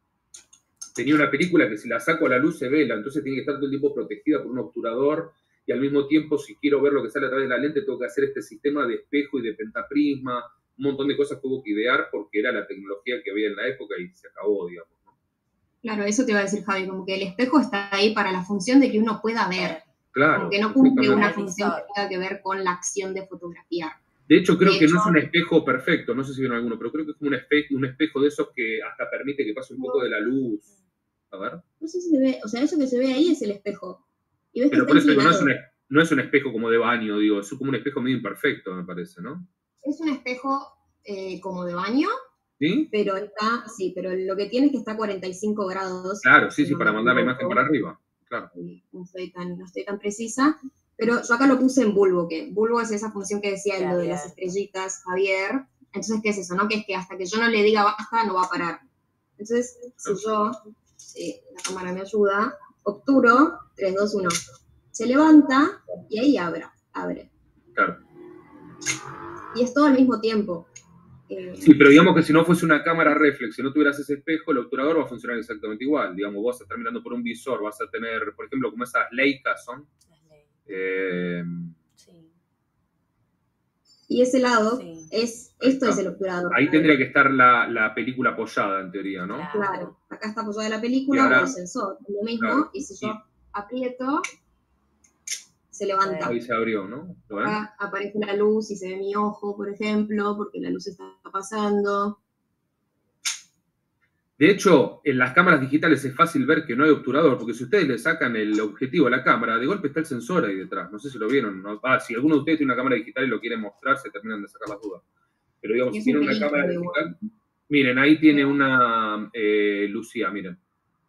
Tenía una película que si la saco a la luz se vela, entonces tiene que estar todo el tiempo protegida por un obturador y al mismo tiempo si quiero ver lo que sale a través de la lente tengo que hacer este sistema de espejo y de pentaprisma, un montón de cosas que hubo que idear porque era la tecnología que había en la época y se acabó, digamos. Claro, eso te iba a decir Javi, como que el espejo está ahí para la función de que uno pueda ver. Claro. Que no cumple una función que tenga que ver con la acción de fotografiar. De hecho, creo que no es un espejo perfecto, no sé si vieron alguno, pero creo que es como un espejo, un espejo de esos que hasta permite que pase un poco de la luz. A ver. No sé si se ve, o sea, eso que se ve ahí es el espejo. pero por eso no es, un, no es un espejo como de baño, digo, es como un espejo medio imperfecto, me parece, ¿no? Es un espejo eh, como de baño, ¿Sí? Pero está, sí, pero lo que tiene es que está a 45 grados. Claro, sí, sí, para mandar la imagen para arriba. Claro. No, estoy tan, no estoy tan precisa. Pero yo acá lo puse en bulbo, que bulbo es esa función que decía lo de las estrellitas, Javier. Entonces, ¿qué es eso? No? Que es que hasta que yo no le diga basta, no va a parar. Entonces, si yo, la cámara me ayuda, obturo, 3, 2, 1. Se levanta y ahí abre. abre. Claro. Y es todo al mismo tiempo. Eh, sí, pero digamos que si no fuese una cámara reflex, si no tuvieras ese espejo, el obturador va a funcionar exactamente igual. Digamos, vos vas a estar mirando por un visor, vas a tener, por ejemplo, como esas Leica son, eh, y ese lado es, esto es el obturador. Ahí tendría que estar la, película apoyada, en teoría, ¿no? Claro, acá está apoyada la película o el sensor, lo mismo, y si yo aprieto, se levanta. Ahí se abrió, ¿no? Acá aparece la luz y se ve mi ojo, por ejemplo, porque la luz está pasando. De hecho, en las cámaras digitales es fácil ver que no hay obturador, porque si ustedes le sacan el objetivo a la cámara, de golpe está el sensor ahí detrás. No sé si lo vieron. Ah, si alguno de ustedes tiene una cámara digital y lo quiere mostrar, se terminan de sacar las dudas. Pero digamos, si tiene una cámara digital, miren, ahí tiene una eh, Lucía, miren.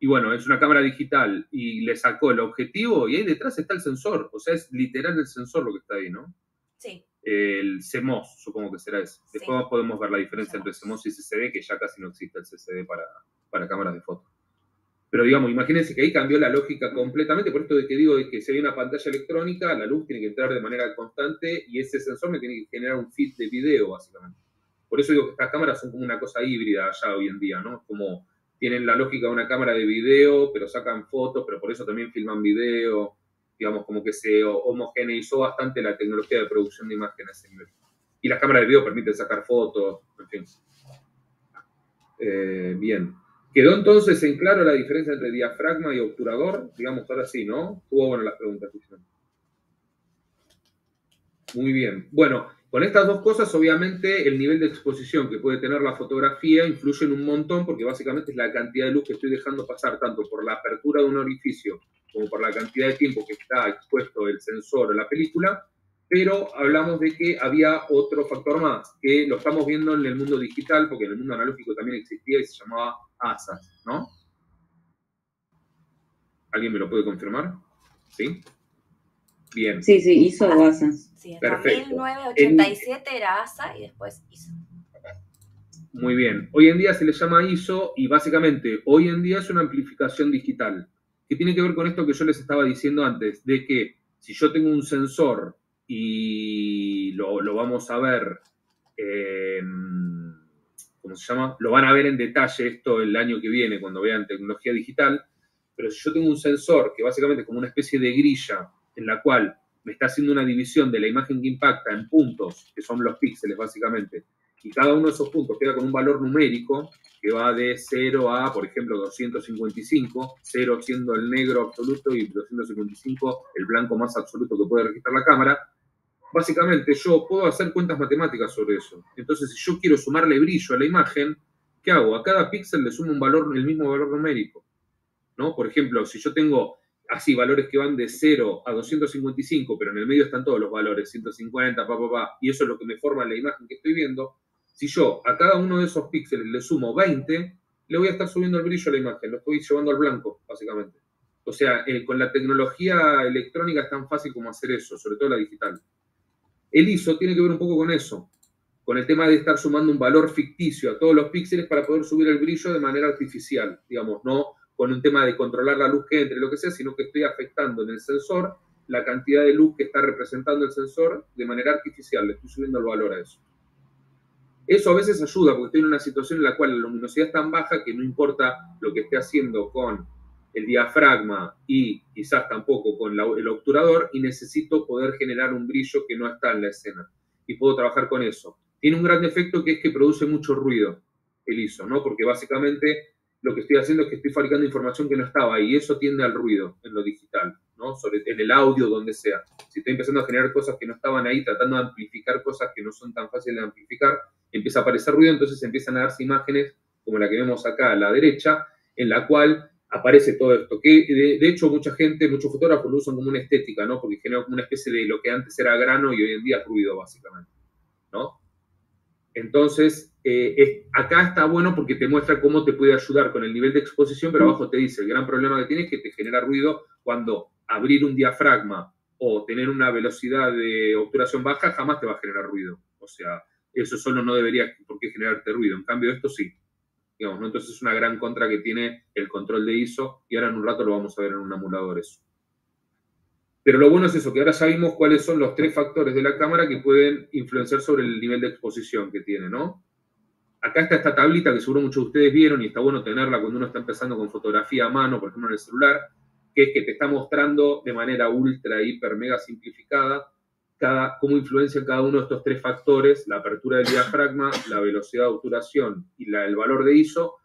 Y bueno, es una cámara digital y le sacó el objetivo y ahí detrás está el sensor. O sea, es literal el sensor lo que está ahí, ¿no? Sí. El CMOS, supongo que será ese. Después podemos ver la diferencia entre CMOS y CCD, que ya casi no existe el CCD para, para cámaras de foto. Pero digamos, imagínense que ahí cambió la lógica completamente, por esto de que digo que si hay una pantalla electrónica, la luz tiene que entrar de manera constante y ese sensor me tiene que generar un feed de video, básicamente. Por eso digo que estas cámaras son como una cosa híbrida ya hoy en día, ¿no? Como tienen la lógica de una cámara de video, pero sacan fotos, pero por eso también filman video, digamos, como que se homogeneizó bastante la tecnología de producción de imágenes. Y las cámaras de video permiten sacar fotos, en fin. Eh, bien. Quedó entonces en claro la diferencia entre diafragma y obturador, digamos ahora sí, ¿no? Estuvo bueno las preguntas, Muy bien. Bueno, con estas dos cosas, obviamente, el nivel de exposición que puede tener la fotografía influye en un montón porque básicamente es la cantidad de luz que estoy dejando pasar tanto por la apertura de un orificio como por la cantidad de tiempo que está expuesto el sensor o la película, pero hablamos de que había otro factor más, que lo estamos viendo en el mundo digital, porque en el mundo analógico también existía y se llamaba ASAS, ¿no? ¿Alguien me lo puede confirmar? ¿Sí? Bien. Sí, sí, ISO o ASAS. Sí, hasta 1987 era ASA y después ISO. Muy bien. Hoy en día se le llama ISO y básicamente hoy en día es una amplificación digital que tiene que ver con esto que yo les estaba diciendo antes, de que si yo tengo un sensor y lo, vamos a ver, em, ¿cómo se llama? Lo van a ver en detalle esto el año que viene cuando vean tecnología digital, pero si yo tengo un sensor que básicamente es como una especie de grilla en la cual me está haciendo una división de la imagen que impacta en puntos, que son los píxeles básicamente, y cada uno de esos puntos queda con un valor numérico que va de 0 a, por ejemplo, 255, 0 siendo el negro absoluto y 255 el blanco más absoluto que puede registrar la cámara. Básicamente yo puedo hacer cuentas matemáticas sobre eso. Entonces, si yo quiero sumarle brillo a la imagen, ¿qué hago? A cada píxel le sumo un valor, el mismo valor numérico. ¿no? Por ejemplo, si yo tengo así valores que van de 0 a 255, pero en el medio están todos los valores, 150, pa, pa, pa, y eso es lo que me forma la imagen que estoy viendo, si yo a cada uno de esos píxeles le sumo 20, le voy a estar subiendo el brillo a la imagen, lo estoy llevando al blanco, básicamente. O sea, con la tecnología electrónica es tan fácil como hacer eso, sobre todo la digital. El ISO tiene que ver un poco con eso, con el tema de estar sumando un valor ficticio a todos los píxeles para poder subir el brillo de manera artificial, digamos, no con un tema de controlar la luz que entre, lo que sea, sino que estoy afectando en el sensor la cantidad de luz que está representando el sensor de manera artificial, le estoy subiendo el valor a eso. Eso a veces ayuda porque estoy en una situación en la cual la luminosidad es tan baja que no importa lo que esté haciendo con el diafragma y quizás tampoco con el obturador y necesito poder generar un brillo que no está en la escena y puedo trabajar con eso. Tiene un gran defecto que es que produce mucho ruido el ISO, ¿no? Porque básicamente lo que estoy haciendo es que estoy fabricando información que no estaba y eso tiende al ruido en lo digital, ¿no? Sobre, en el audio, donde sea. Si estoy empezando a generar cosas que no estaban ahí, tratando de amplificar cosas que no son tan fáciles de amplificar, empieza a aparecer ruido, entonces empiezan a darse imágenes como la que vemos acá a la derecha, en la cual aparece todo esto, que de, hecho mucha gente, muchos fotógrafos lo usan como una estética, ¿no? Porque genera como una especie de lo que antes era grano y hoy en día es ruido, básicamente, ¿no? Entonces, eh, acá está bueno porque te muestra cómo te puede ayudar con el nivel de exposición, pero abajo te dice, el gran problema que tiene es que te genera ruido cuando abrir un diafragma o tener una velocidad de obturación baja jamás te va a generar ruido. O sea, eso solo no debería por qué generarte ruido. En cambio, esto sí. Digamos, ¿no? Entonces es una gran contra que tiene el control de ISO y ahora en un rato lo vamos a ver en un emulador eso. Pero lo bueno es eso, que ahora sabemos cuáles son los tres factores de la cámara que pueden influenciar sobre el nivel de exposición que tiene, ¿no? Acá está esta tablita que seguro muchos de ustedes vieron y está bueno tenerla cuando uno está empezando con fotografía a mano, por ejemplo en el celular, que es que te está mostrando de manera ultra, hiper, mega simplificada cada, cómo influencia cada uno de estos tres factores, la apertura del diafragma, la velocidad de obturación y la, el valor de ISO,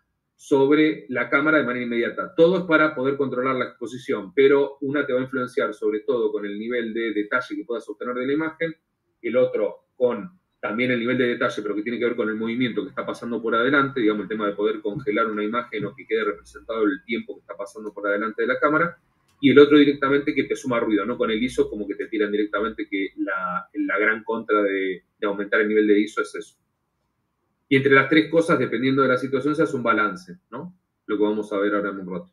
sobre la cámara de manera inmediata. Todo es para poder controlar la exposición, pero una te va a influenciar sobre todo con el nivel de detalle que puedas obtener de la imagen, el otro con también el nivel de detalle, pero que tiene que ver con el movimiento que está pasando por adelante, digamos, el tema de poder congelar una imagen o que quede representado el tiempo que está pasando por adelante de la cámara, y el otro directamente que te suma ruido, ¿no? Con el ISO como que te tiran directamente que la, gran contra de, aumentar el nivel de ISO es eso. Y entre las tres cosas, dependiendo de la situación, se hace un balance, ¿no? Lo que vamos a ver ahora en un rato.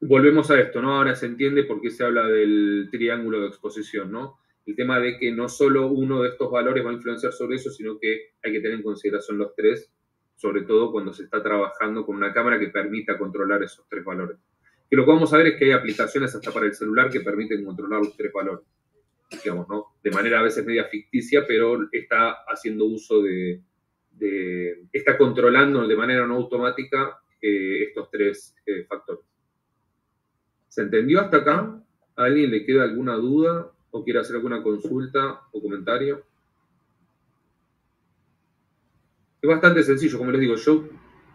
Volvemos a esto, ¿no? Ahora se entiende por qué se habla del triángulo de exposición, ¿no? el tema de que no solo uno de estos valores va a influenciar sobre eso, sino que hay que tener en consideración los tres, sobre todo cuando se está trabajando con una cámara que permita controlar esos tres valores. Y lo que vamos a ver es que hay aplicaciones hasta para el celular que permiten controlar los tres valores, digamos, ¿no? De manera a veces media ficticia, pero está haciendo uso de, está controlando de manera no automática eh, estos tres eh, factores. ¿Se entendió hasta acá? ¿A alguien le queda alguna duda? o quiere hacer alguna consulta o comentario. Es bastante sencillo, como les digo, yo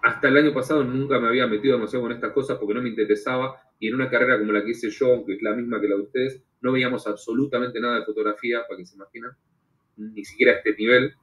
hasta el año pasado nunca me había metido demasiado con estas cosas porque no me interesaba y en una carrera como la que hice yo, aunque es la misma que la de ustedes, no veíamos absolutamente nada de fotografía, para que se imaginen, ni siquiera a este nivel.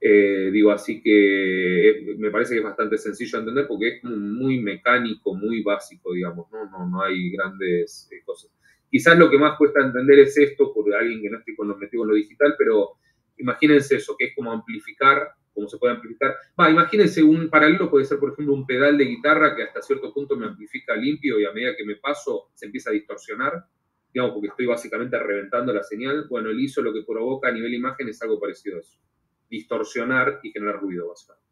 Eh, digo, así que me parece que es bastante sencillo de entender porque es muy mecánico, muy básico, digamos, no, no, no hay grandes eh, cosas. Quizás lo que más cuesta entender es esto por alguien que no esté con lo metido en lo digital, pero imagínense eso, que es como amplificar, como se puede amplificar. Va, imagínense un paralelo, puede ser, por ejemplo, un pedal de guitarra que hasta cierto punto me amplifica limpio y a medida que me paso se empieza a distorsionar, digamos, porque estoy básicamente reventando la señal. Bueno, el ISO lo que provoca a nivel imagen es algo parecido a eso. Distorsionar y generar ruido, básicamente.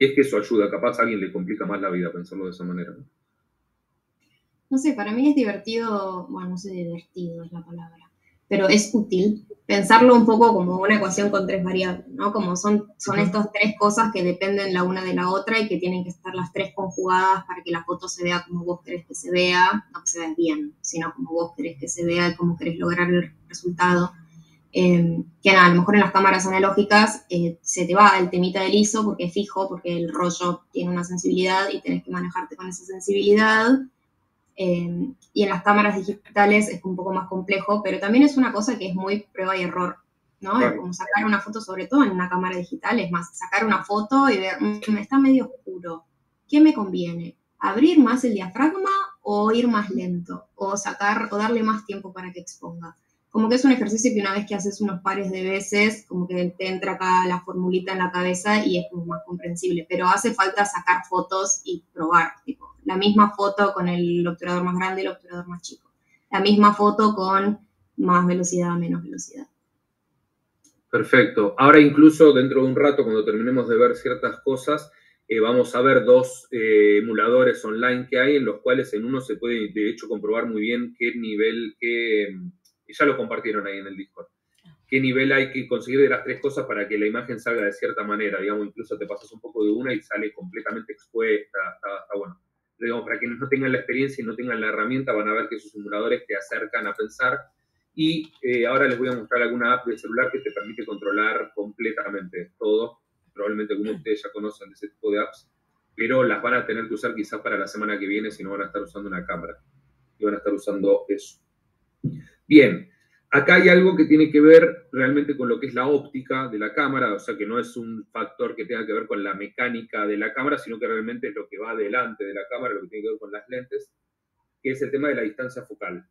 Y es que eso ayuda, capaz a alguien le complica más la vida pensarlo de esa manera. ¿no? no sé, para mí es divertido, bueno, no sé, divertido es la palabra, pero es útil pensarlo un poco como una ecuación con tres variables, ¿no? Como son, son estas tres cosas que dependen la una de la otra y que tienen que estar las tres conjugadas para que la foto se vea como vos querés que se vea, no que se vea bien, sino como vos querés que se vea y cómo querés lograr el resultado. Em, que nada, a lo mejor en las cámaras analógicas eh, se te va el temita del ISO porque es fijo, porque el rollo tiene una sensibilidad y tenés que manejarte con esa sensibilidad. Em, y en las cámaras digitales es un poco más complejo, pero también es una cosa que es muy prueba y error, ¿no? Es como sacar una foto, sobre todo en una cámara digital, es más, sacar una foto y ver, mm, está medio oscuro, ¿qué me conviene? ¿Abrir más el diafragma o ir más lento? O sacar, o darle más tiempo para que exponga. Como que es un ejercicio que una vez que haces unos pares de veces, como que te entra acá la formulita en la cabeza y es como más comprensible, pero hace falta sacar fotos y probar, tipo, la misma foto con el obturador más grande y el obturador más chico. La misma foto con más velocidad, menos velocidad. Perfecto. Ahora incluso dentro de un rato, cuando terminemos de ver ciertas cosas, eh, vamos a ver dos eh, emuladores online que hay, en los cuales en uno se puede, de hecho, comprobar muy bien qué nivel, qué, ya lo compartieron ahí en el Discord, qué nivel hay que conseguir de las tres cosas para que la imagen salga de cierta manera. Digamos, incluso te pasas un poco de una y sale completamente expuesta. está bueno para quienes no tengan la experiencia y no tengan la herramienta, van a ver que esos simuladores te acercan a pensar. Y eh, ahora les voy a mostrar alguna app de celular que te permite controlar completamente todo. Probablemente algunos de ustedes ya conocen ese tipo de apps, pero las van a tener que usar quizás para la semana que viene si no van a estar usando una cámara. Y van a estar usando eso. Bien, Acá hay algo que tiene que ver realmente con lo que es la óptica de la cámara, o sea que no es un factor que tenga que ver con la mecánica de la cámara, sino que realmente es lo que va delante de la cámara, lo que tiene que ver con las lentes, que es el tema de la distancia focal.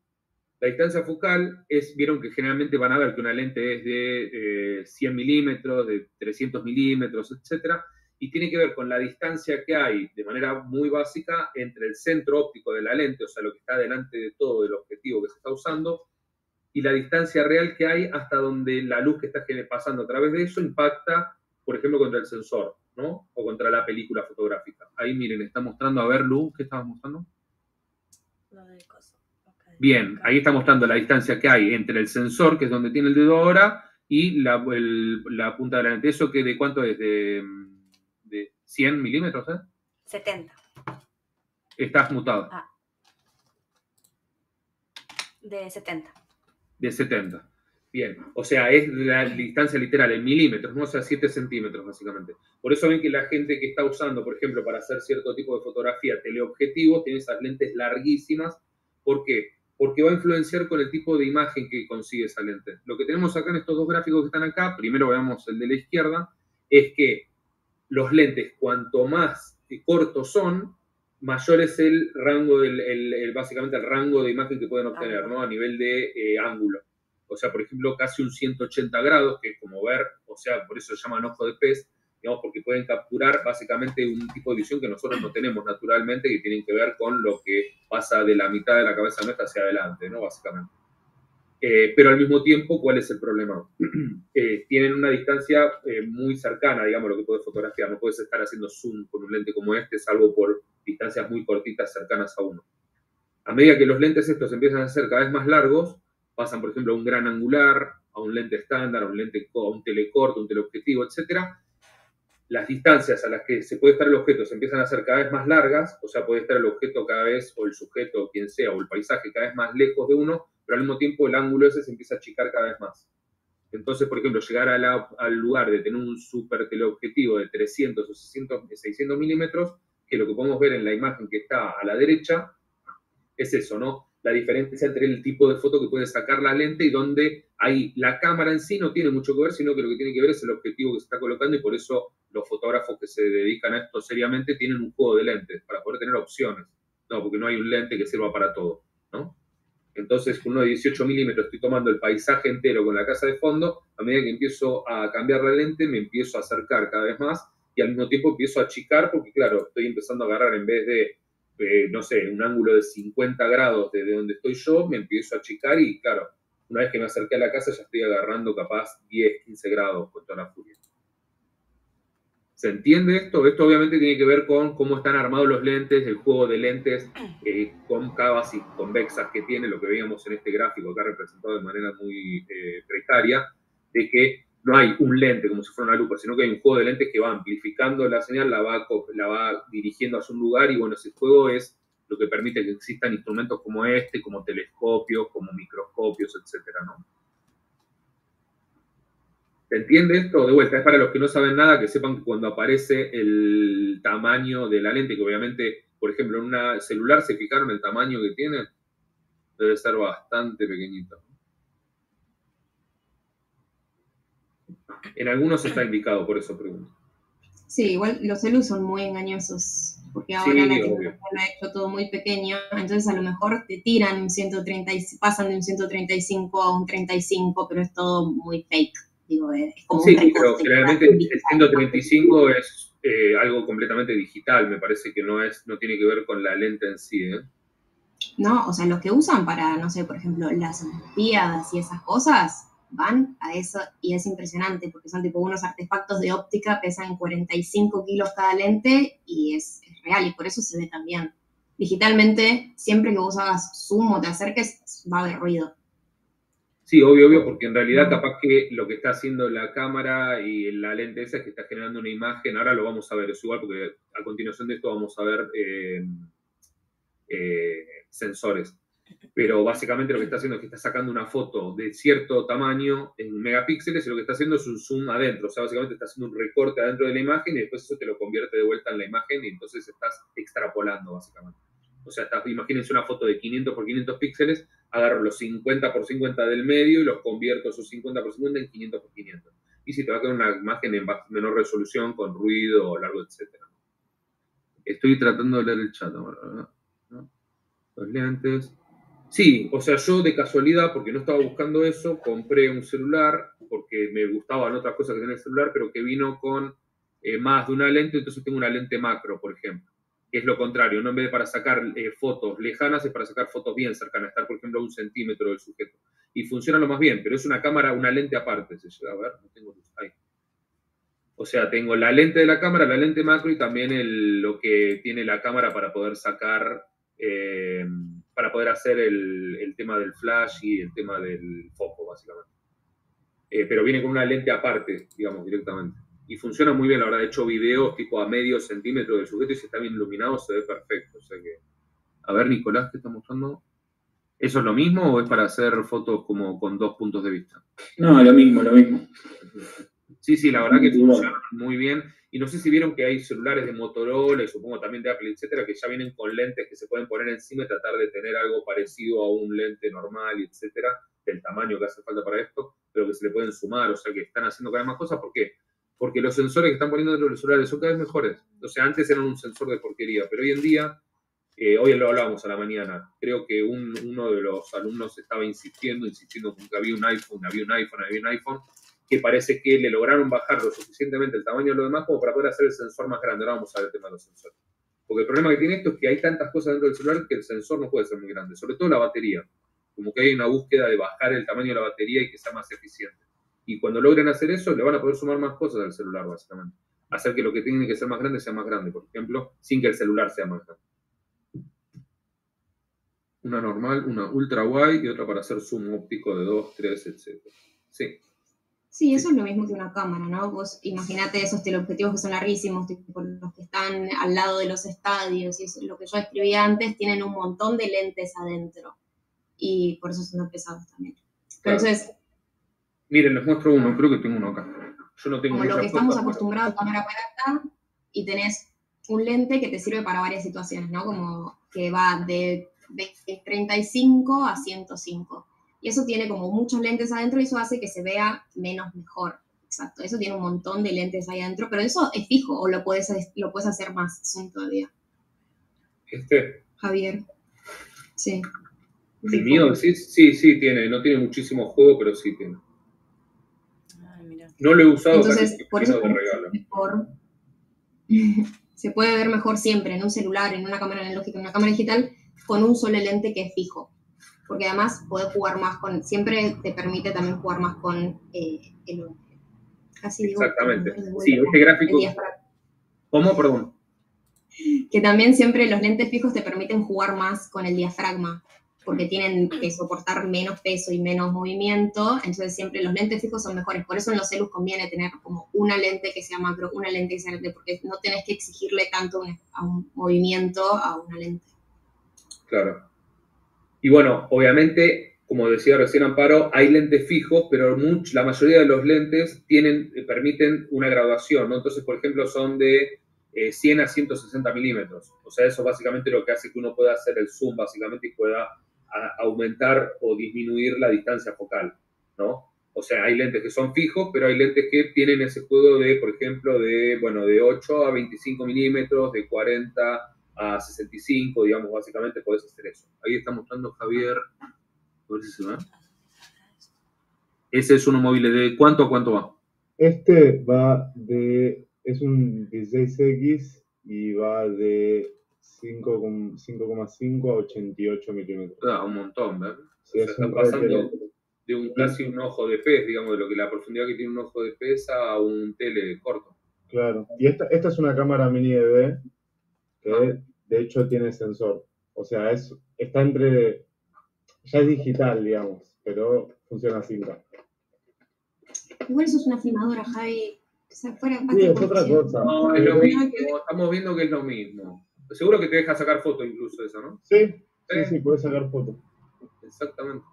La distancia focal es, vieron que generalmente van a ver que una lente es de 100 eh, milímetros, de 300 milímetros, etc. Y tiene que ver con la distancia que hay de manera muy básica entre el centro óptico de la lente, o sea, lo que está delante de todo el objetivo que se está usando, y la distancia real que hay hasta donde la luz que está pasando a través de eso impacta, por ejemplo, contra el sensor, ¿no? O contra la película fotográfica. Ahí miren, está mostrando, a ver, Luz, ¿qué estabas mostrando? Lo del coso. Bien, ahí está mostrando la distancia que hay entre el sensor, que es donde tiene el dedo ahora, y la, punta de la lente. ¿Eso que de cuánto es? De, de 100 milímetros, ¿eh? 70. Estás mutado. Ah. De 70 de 70. Bien, o sea, es la distancia literal, en milímetros, ¿no? O sea, 7 centímetros, básicamente. Por eso ven que la gente que está usando, por ejemplo, para hacer cierto tipo de fotografía teleobjetivo, tiene esas lentes larguísimas. ¿Por qué? Porque va a influenciar con el tipo de imagen que consigue esa lente. Lo que tenemos acá en estos dos gráficos que están acá, primero veamos el de la izquierda, es que los lentes, cuanto más cortos son, mayor es el rango, del, básicamente el rango de imagen que pueden obtener, ¿no? A nivel de eh, ángulo o sea, por ejemplo, casi un 180 grados, que es como ver, o sea, por eso se llaman ojo de pez, digamos, porque pueden capturar básicamente un tipo de visión que nosotros no tenemos naturalmente, que tienen que ver con lo que pasa de la mitad de la cabeza nuestra hacia adelante, ¿no? Básicamente. Eh, pero al mismo tiempo, ¿cuál es el problema? [clears throat] Eh, tienen una distancia eh, muy cercana, digamos, lo que puedes fotografiar. No puedes estar haciendo zoom con un lente como este, salvo por distancias muy cortitas cercanas a uno. A medida que los lentes estos empiezan a ser cada vez más largos, pasan, por ejemplo, a un gran angular, a un lente estándar, a un lente a un telecorto, un teleobjetivo, etc., las distancias a las que se puede estar el objeto se empiezan a hacer cada vez más largas, o sea, puede estar el objeto cada vez, o el sujeto, o quien sea, o el paisaje cada vez más lejos de uno, pero al mismo tiempo el ángulo ese se empieza a achicar cada vez más. Entonces, por ejemplo, llegar al lugar de tener un super teleobjetivo de 300 o 600 milímetros, que lo que podemos ver en la imagen que está a la derecha, es eso, ¿no? la diferencia entre el tipo de foto que puede sacar la lente y donde ahí la cámara en sí no tiene mucho que ver, sino que lo que tiene que ver es el objetivo que se está colocando y por eso los fotógrafos que se dedican a esto seriamente tienen un juego de lentes para poder tener opciones. No, porque no hay un lente que sirva para todo, ¿no? Entonces, con uno de 18 milímetros estoy tomando el paisaje entero con la casa de fondo, a medida que empiezo a cambiar la lente, me empiezo a acercar cada vez más y al mismo tiempo empiezo a achicar porque, claro, estoy empezando a agarrar en vez de eh, no sé, un ángulo de 50 grados desde donde estoy yo, me empiezo a achicar y claro, una vez que me acerqué a la casa ya estoy agarrando capaz 10, 15 grados con toda la furia. ¿Se entiende esto? Esto obviamente tiene que ver con cómo están armados los lentes, el juego de lentes eh, cóncavas y convexas que tiene, lo que veíamos en este gráfico acá representado de manera muy eh, precaria, de que no hay un lente como si fuera una lupa, sino que hay un juego de lentes que va amplificando la señal, la va, la dirigiendo hacia un lugar y bueno, ese juego es lo que permite que existan instrumentos como este, como telescopios, como microscopios, etcétera, ¿no? ¿Se entiende esto? De vuelta, es para los que no saben nada, que sepan que cuando aparece el tamaño de la lente, que obviamente, por ejemplo, en una celular se fijaron el tamaño que tiene, debe ser bastante pequeñito. En algunos está indicado, por eso pregunto. Sí, igual los celus son muy engañosos, porque ahora la tecnología lo ha hecho todo muy pequeño, entonces a lo mejor te tiran un 130, pasan de un 135 a un 35, pero es todo muy fake. Digo, es como sí, pero generalmente el 135 es eh, algo completamente digital, me parece que no, es, no tiene que ver con la lente en sí. ¿eh? No, o sea, los que usan para, no sé, por ejemplo, las Olimpiadas y esas cosas, van a eso y es impresionante porque son tipo unos artefactos de óptica, pesan 45 kilos cada lente y es, real y por eso se ve también. Digitalmente, siempre que vos hagas zoom o te acerques, va a haber ruido. Sí, obvio, obvio, porque en realidad capaz que lo que está haciendo la cámara y la lente esa es que está generando una imagen, ahora lo vamos a ver, es igual porque a continuación de esto vamos a ver eh, eh, sensores pero básicamente lo que está haciendo es que está sacando una foto de cierto tamaño en megapíxeles y lo que está haciendo es un zoom adentro, o sea, básicamente está haciendo un recorte adentro de la imagen y después eso te lo convierte de vuelta en la imagen y entonces estás extrapolando básicamente. O sea, imagínense una foto de 500 por 500 píxeles, agarro los 50 por 50 del medio y los convierto esos 50 por 50 en 500 por 500. Y si te va a quedar una imagen en menor resolución, con ruido, largo, etc. Estoy tratando de leer el chat ahora, Los lentes. Sí, o sea, yo de casualidad, porque no estaba buscando eso, compré un celular porque me gustaban otras cosas que tenía el celular, pero que vino con eh, más de una lente, entonces tengo una lente macro, por ejemplo. Que es lo contrario, no en vez de para sacar eh, fotos lejanas, es para sacar fotos bien cercanas, estar, por ejemplo, a un centímetro del sujeto. Y funciona lo más bien, pero es una cámara, una lente aparte, se a ver, no tengo luz, ahí. O sea, tengo la lente de la cámara, la lente macro y también lo que tiene la cámara para poder sacar eh, para poder hacer el, tema del flash y el tema del foco, básicamente. Eh, pero viene con una lente aparte, digamos, directamente. Y funciona muy bien, la verdad. He hecho videos tipo a medio centímetro del sujeto y si está bien iluminado se ve perfecto. O sea que... A ver, Nicolás, ¿qué está mostrando? ¿Eso es lo mismo o es para hacer fotos como con dos puntos de vista? No, lo mismo, lo mismo. Sí, sí, la verdad que funciona muy bien. Y no sé si vieron que hay celulares de Motorola y supongo también de Apple, etcétera, que ya vienen con lentes que se pueden poner encima y tratar de tener algo parecido a un lente normal, etcétera, del tamaño que hace falta para esto, pero que se le pueden sumar, o sea que están haciendo cada vez más cosas. ¿Por qué? Porque los sensores que están poniendo dentro de los celulares son cada vez mejores. O sea, antes eran un sensor de porquería, pero hoy en día, eh, hoy lo hablábamos a la mañana, creo que uno de los alumnos estaba insistiendo, insistiendo con que había un iPhone, había un iPhone, había un iPhone, que parece que le lograron bajar lo suficientemente el tamaño de lo demás como para poder hacer el sensor más grande. Ahora vamos a ver el tema de los sensores. Porque el problema que tiene esto es que hay tantas cosas dentro del celular que el sensor no puede ser muy grande, sobre todo la batería. Como que hay una búsqueda de bajar el tamaño de la batería y que sea más eficiente. Y cuando logren hacer eso, le van a poder sumar más cosas al celular, básicamente. Hacer que lo que tiene que ser más grande sea más grande, por ejemplo, sin que el celular sea más grande. Una normal, una ultra wide y otra para hacer zoom óptico de 2, 3, etc. Sí. Sí, eso es lo mismo que una cámara, ¿no? Vos imagínate esos teleobjetivos que son larguísimos, tipo los que están al lado de los estadios, y eso, lo que yo escribí antes, tienen un montón de lentes adentro. Y por eso son pesados también. Entonces. Miren, les muestro uno, creo que tengo uno acá. Yo no tengo Como lo que estamos acostumbrados a cámara acá, y tenés un lente que te sirve para varias situaciones, ¿no? Como que va de 35 a 105 y eso tiene como muchos lentes adentro y eso hace que se vea menos mejor. Exacto, eso tiene un montón de lentes ahí adentro, pero eso es fijo o lo puedes, lo puedes hacer más zoom todavía. ¿Este? Javier. Sí. El mío, sí, sí, sí, tiene, no tiene muchísimo juego, pero sí tiene. No lo he usado Entonces, por eso de regalo. Mejor. [laughs] se puede ver mejor siempre en un celular, en una cámara analógica, en una cámara digital, con un solo lente que es fijo porque además puedes jugar más con, siempre te permite también jugar más con eh, el Casi digo, Exactamente. Sí, este gráfico. ¿Cómo? Perdón. Que también siempre los lentes fijos te permiten jugar más con el diafragma, porque tienen que soportar menos peso y menos movimiento, entonces siempre los lentes fijos son mejores. Por eso en los celus conviene tener como una lente que sea macro, una lente que sea grande, porque no tenés que exigirle tanto a un movimiento a una lente. Claro. Y bueno, obviamente, como decía recién Amparo, hay lentes fijos, pero la mayoría de los lentes tienen, eh, permiten una graduación, ¿no? Entonces, por ejemplo, son de 100 eh, a 160 milímetros. O sea, eso básicamente lo que hace que uno pueda hacer el zoom, básicamente, y pueda aumentar o disminuir la distancia focal, ¿no? O sea, hay lentes que son fijos, pero hay lentes que tienen ese juego de, por ejemplo, de, bueno, de 8 a 25 milímetros, de 40 a 65, digamos, básicamente podés hacer eso. Ahí está mostrando Javier, a ver si se va. Ese es uno móvil de cuánto a cuánto va. Este va de, es un 16X y va de 5,5 a 88 milímetros. Ah, un montón, ¿verdad? Sí, está pasando de un casi un ojo de pez, digamos, de lo que la profundidad que tiene un ojo de pez a un tele corto. Claro, y esta, esta es una cámara mini EV que de hecho tiene sensor. O sea, es, está entre, ya es digital, digamos, pero funciona así. Igual eso es una filmadora, Javi. O sea, fuera sí, es otra cosa. No, es lo mismo. Estamos viendo que es lo mismo. Seguro que te deja sacar foto incluso eso, ¿no? Sí, sí, sí, puedes sacar foto. Exactamente.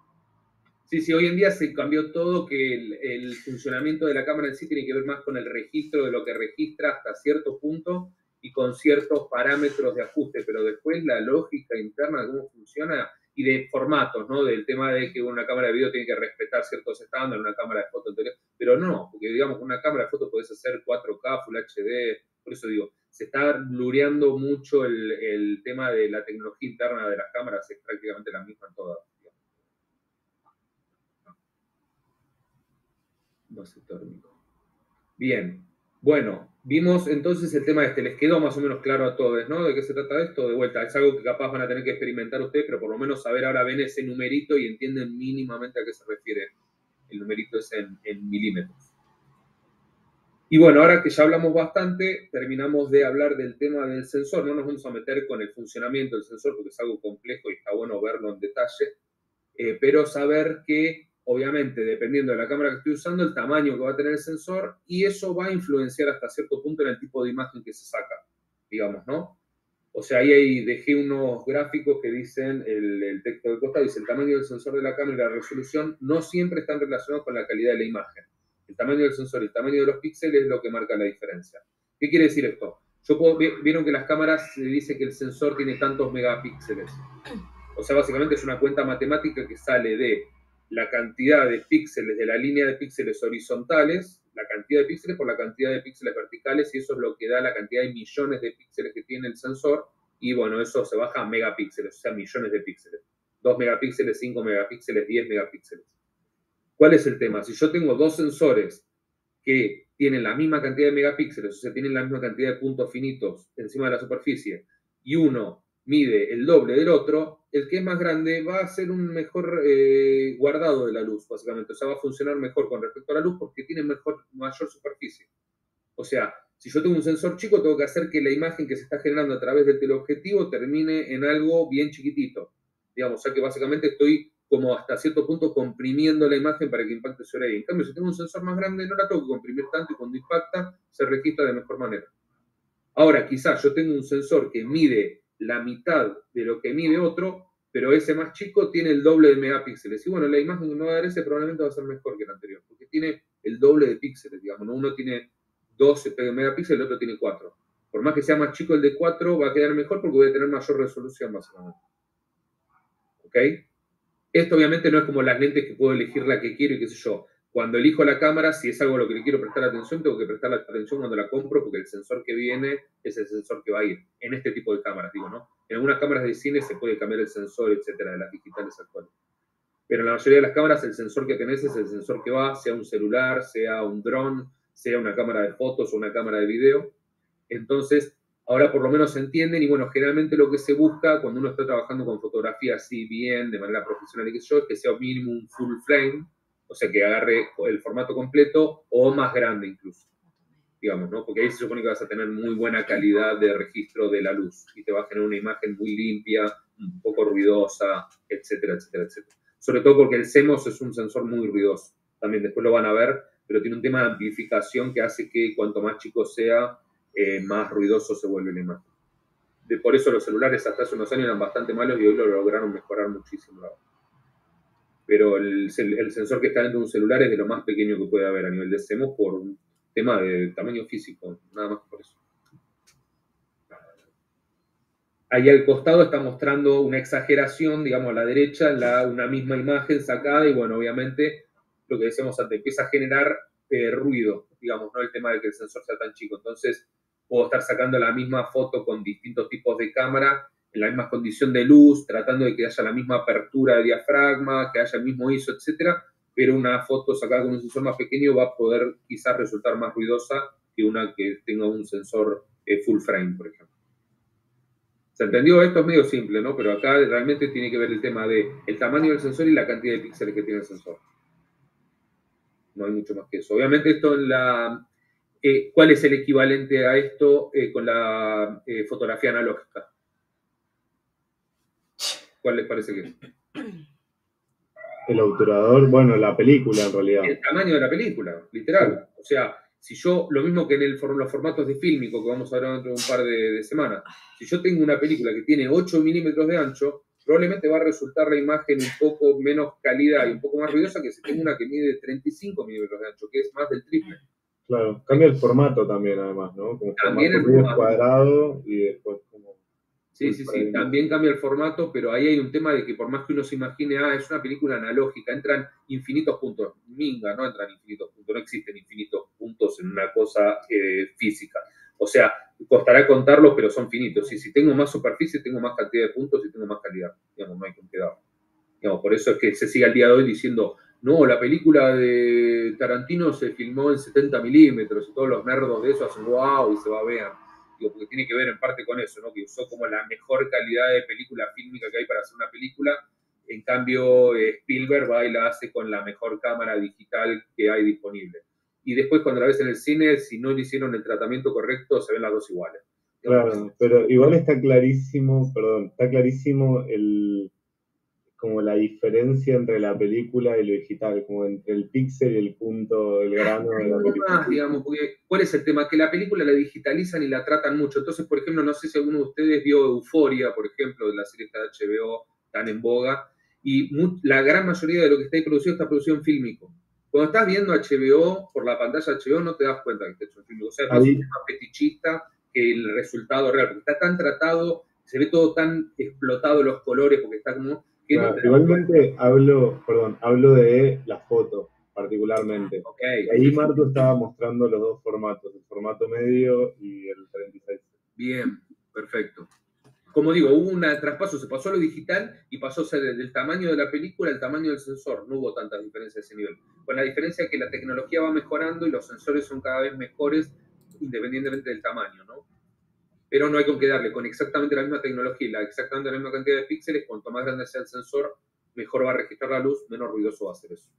Sí, sí, hoy en día se cambió todo, que el, el, funcionamiento de la cámara en sí tiene que ver más con el registro de lo que registra hasta cierto punto y con ciertos parámetros de ajuste, pero después la lógica interna de cómo funciona y de formatos, ¿no? Del tema de que una cámara de video tiene que respetar ciertos estándares, una cámara de foto pero no, porque digamos, una cámara de foto puedes hacer 4K, Full HD, por eso digo, se está blureando mucho el, el tema de la tecnología interna de las cámaras, es prácticamente la misma en todas. Base térmico. Bien, bueno, Vimos entonces el tema este, les quedó más o menos claro a todos, ¿no? ¿De qué se trata esto? De vuelta, es algo que capaz van a tener que experimentar ustedes, pero por lo menos saber ahora ven ese numerito y entienden mínimamente a qué se refiere. El numerito es en, milímetros. Y bueno, ahora que ya hablamos bastante, terminamos de hablar del tema del sensor. No nos vamos a meter con el funcionamiento del sensor porque es algo complejo y está bueno verlo en detalle, eh, pero saber que obviamente, dependiendo de la cámara que estoy usando, el tamaño que va a tener el sensor y eso va a influenciar hasta cierto punto en el tipo de imagen que se saca, digamos, ¿no? O sea, ahí, dejé unos gráficos que dicen, el, texto de costado dice, el tamaño del sensor de la cámara y la resolución no siempre están relacionados con la calidad de la imagen. El tamaño del sensor y el tamaño de los píxeles es lo que marca la diferencia. ¿Qué quiere decir esto? Yo puedo, vieron que las cámaras se dice que el sensor tiene tantos megapíxeles. O sea, básicamente es una cuenta matemática que sale de la cantidad de píxeles de la línea de píxeles horizontales, la cantidad de píxeles por la cantidad de píxeles verticales, y eso es lo que da la cantidad de millones de píxeles que tiene el sensor, y bueno, eso se baja a megapíxeles, o sea, millones de píxeles. 2 megapíxeles, 5 megapíxeles, 10 megapíxeles. ¿Cuál es el tema? Si yo tengo dos sensores que tienen la misma cantidad de megapíxeles, o sea, tienen la misma cantidad de puntos finitos encima de la superficie, y uno mide el doble del otro, el que es más grande va a ser un mejor eh, guardado de la luz, básicamente. O sea, va a funcionar mejor con respecto a la luz porque tiene mayor superficie. O sea, si yo tengo un sensor chico, tengo que hacer que la imagen que se está generando a través del teleobjetivo termine en algo bien chiquitito. Digamos, o sea que básicamente estoy como hasta cierto punto comprimiendo la imagen para que impacte sobre ella. En cambio, si tengo un sensor más grande, no la tengo que comprimir tanto y cuando impacta se registra de mejor manera. Ahora, quizás yo tengo un sensor que mide la mitad de lo que mide otro, pero ese más chico tiene el doble de megapíxeles. Y bueno, la imagen que me va a dar ese probablemente va a ser mejor que el anterior, porque tiene el doble de píxeles, digamos. Uno tiene 12 megapíxeles, el otro tiene 4. Por más que sea más chico el de 4, va a quedar mejor porque voy a tener mayor resolución, básicamente. ¿Ok? Esto obviamente no es como las lentes que puedo elegir la que quiero y qué sé yo. Cuando elijo la cámara, si es algo a lo que le quiero prestar atención, tengo que prestar atención cuando la compro porque el sensor que viene es el sensor que va a ir. En este tipo de cámaras, digo, ¿no? En algunas cámaras de cine se puede cambiar el sensor, etcétera, de las digitales actuales. Pero en la mayoría de las cámaras el sensor que tenés es el sensor que va, sea un celular, sea un dron, sea una cámara de fotos o una cámara de video. Entonces, ahora por lo menos se entienden y bueno, generalmente lo que se busca cuando uno está trabajando con fotografía así bien, de manera profesional y que yo, es que sea mínimo un full frame, o sea, que agarre el formato completo o más grande incluso, digamos, ¿no? Porque ahí se supone que vas a tener muy buena calidad de registro de la luz y te va a generar una imagen muy limpia, un poco ruidosa, etcétera, etcétera, etcétera. Sobre todo porque el CMOS es un sensor muy ruidoso, también después lo van a ver, pero tiene un tema de amplificación que hace que cuanto más chico sea, eh, más ruidoso se vuelve la imagen. De, por eso los celulares hasta hace unos años eran bastante malos y hoy lo lograron mejorar muchísimo pero el, sensor que está dentro de un celular es de lo más pequeño que puede haber a nivel de CMOS por un tema de tamaño físico, nada más por eso. Ahí al costado está mostrando una exageración, digamos, a la derecha, la, una misma imagen sacada y bueno, obviamente lo que decíamos antes, empieza a generar eh, ruido, digamos, no el tema de que el sensor sea tan chico. Entonces, puedo estar sacando la misma foto con distintos tipos de cámara en la misma condición de luz, tratando de que haya la misma apertura de diafragma, que haya el mismo ISO, etcétera, pero una foto sacada con un sensor más pequeño va a poder quizás resultar más ruidosa que una que tenga un sensor eh, full frame, por ejemplo. ¿Se entendió? Esto es medio simple, ¿no? Pero acá realmente tiene que ver el tema de tamaño del sensor y la cantidad de píxeles que tiene el sensor. No hay mucho más que eso. Obviamente esto en la... Eh, ¿Cuál es el equivalente a esto eh, con la fotografía analógica? ¿Cuál les parece que es? El obturador, bueno, la película en realidad. El tamaño de la película, literal. O sea, si yo, lo mismo que en el, los formatos de fílmico que vamos a ver dentro de un par de, semanas, si yo tengo una película que tiene 8 milímetros de ancho, probablemente va a resultar la imagen un poco menos calidad y un poco más ruidosa que si tengo una que mide 35 milímetros de ancho, que es más del triple. Claro, cambia el formato también además, ¿no? Como también el formato. cuadrado y después Sí, sí, sí, también cambia el formato, pero ahí hay un tema de que por más que uno se imagine, ah, es una película analógica, entran infinitos puntos. Minga, no entran infinitos puntos, no existen infinitos puntos en una cosa eh, física. O sea, costará contarlos, pero son finitos. Y si tengo más superficie, tengo más cantidad de puntos y tengo más calidad. Digamos, no hay que quedar. Digamos, por eso es que se sigue al día de hoy diciendo, no, la película de Tarantino se filmó en 70 milímetros y todos los nerdos de eso hacen wow y se va a ver porque tiene que ver en parte con eso, ¿no? que usó como la mejor calidad de película fílmica que hay para hacer una película. En cambio, eh, Spielberg va y la hace con la mejor cámara digital que hay disponible. Y después, cuando la ves en el cine, si no le hicieron el tratamiento correcto, se ven las dos iguales. Claro, pero igual está clarísimo, perdón, está clarísimo el, como la diferencia entre la película y lo digital, como entre el píxel y el punto, el grano de la película. digamos, porque ¿cuál es el tema? Que la película la digitalizan y la tratan mucho. Entonces, por ejemplo, no sé si alguno de ustedes vio Euforia, por ejemplo, de la serie de HBO tan en boga, y la gran mayoría de lo que está ahí producido está producido en fílmico. Cuando estás viendo HBO por la pantalla HBO no te das cuenta que está hecho en fílmico. O sea, es más fetichista que el resultado real, porque está tan tratado, se ve todo tan explotado los colores, porque está como... igualmente hablo, perdón, hablo de la foto particularmente. Okay. Ahí Marco estaba mostrando los dos formatos, el formato medio y el 36. Bien, perfecto como digo, hubo un traspaso, se pasó a lo digital y pasó a ser del tamaño de la película al tamaño del sensor. No hubo tantas diferencias a ese nivel. Con la diferencia que la tecnología va mejorando y los sensores son cada vez mejores independientemente del tamaño, ¿no? Pero no hay con qué darle. Con exactamente la misma tecnología y la, exactamente la misma cantidad de píxeles, cuanto más grande sea el sensor, mejor va a registrar la luz, menos ruidoso va a ser eso.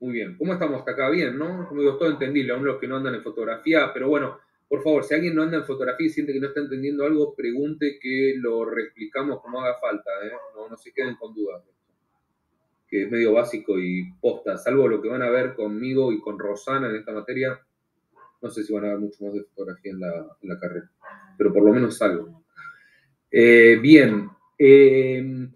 Muy bien. ¿Cómo estamos hasta acá? Bien, ¿no? Como digo, todo entendible, aún los que no andan en fotografía, pero bueno, por favor, si alguien no anda en fotografía y siente que no está entendiendo algo, pregunte que lo reexplicamos como haga falta, ¿eh? no, se queden con dudas. Que es medio básico y posta, salvo lo que van a ver conmigo y con Rosana en esta materia, no sé si van a ver mucho más de fotografía en la, carrera, pero por lo menos algo. Eh, bien, eh,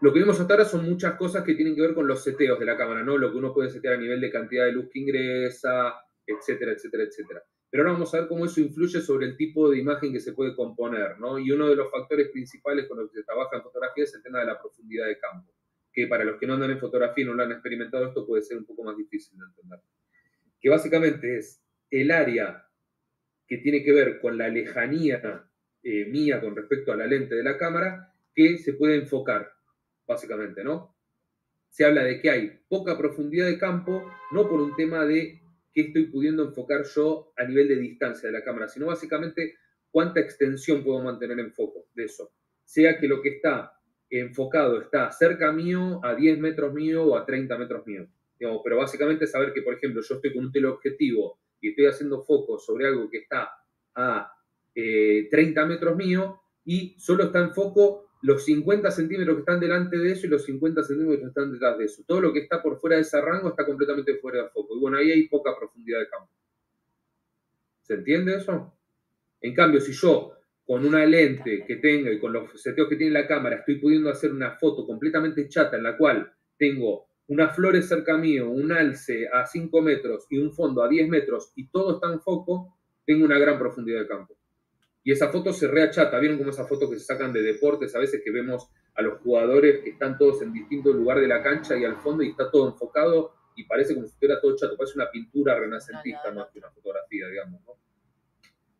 lo que vimos hasta ahora son muchas cosas que tienen que ver con los seteos de la cámara, ¿no? Lo que uno puede setear a nivel de cantidad de luz que ingresa, etcétera, etcétera, etcétera. Pero ahora vamos a ver cómo eso influye sobre el tipo de imagen que se puede componer, ¿no? Y uno de los factores principales con los que se trabaja en fotografía es el tema de la profundidad de campo, que para los que no andan en fotografía y no lo han experimentado, esto puede ser un poco más difícil de entender. Que básicamente es el área que tiene que ver con la lejanía eh, mía con respecto a la lente de la cámara que se puede enfocar, básicamente, ¿no? Se habla de que hay poca profundidad de campo, no por un tema de qué estoy pudiendo enfocar yo a nivel de distancia de la cámara, sino básicamente cuánta extensión puedo mantener en foco de eso. Sea que lo que está enfocado está cerca mío, a 10 metros mío o a 30 metros mío. pero básicamente saber que, por ejemplo, yo estoy con un teleobjetivo y estoy haciendo foco sobre algo que está a 30 eh, metros mío y solo está en foco los 50 centímetros que están delante de eso y los 50 centímetros que están detrás de eso. Todo lo que está por fuera de ese rango está completamente fuera de foco. Y bueno, ahí hay poca profundidad de campo. ¿Se entiende eso? En cambio, si yo con una lente que tenga y con los seteos que tiene la cámara estoy pudiendo hacer una foto completamente chata en la cual tengo unas flores cerca mío, un alce a 5 metros y un fondo a 10 metros y todo está en foco, tengo una gran profundidad de campo. Y esa foto se reachata. ¿Vieron cómo esa foto que se sacan de deportes? A veces que vemos a los jugadores que están todos en distintos lugares de la cancha y al fondo y está todo enfocado y parece como si estuviera todo chato. Parece una pintura renacentista más que una fotografía, digamos. ¿no?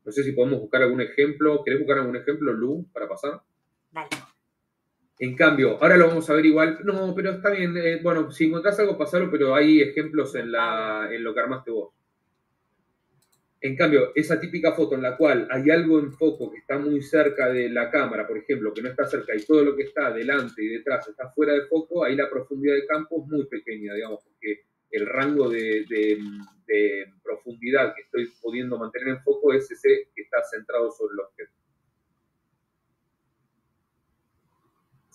no sé si podemos buscar algún ejemplo. ¿Querés buscar algún ejemplo, Lu, para pasar? Dale. En cambio, ahora lo vamos a ver igual. No, pero está bien. Eh, bueno, si encontrás algo, pasarlo, pero hay ejemplos en, la, en lo que armaste vos. En cambio, esa típica foto en la cual hay algo en foco que está muy cerca de la cámara, por ejemplo, que no está cerca y todo lo que está delante y detrás está fuera de foco, ahí la profundidad de campo es muy pequeña, digamos, porque el rango de, profundidad que estoy pudiendo mantener en foco es ese que está centrado sobre el objeto.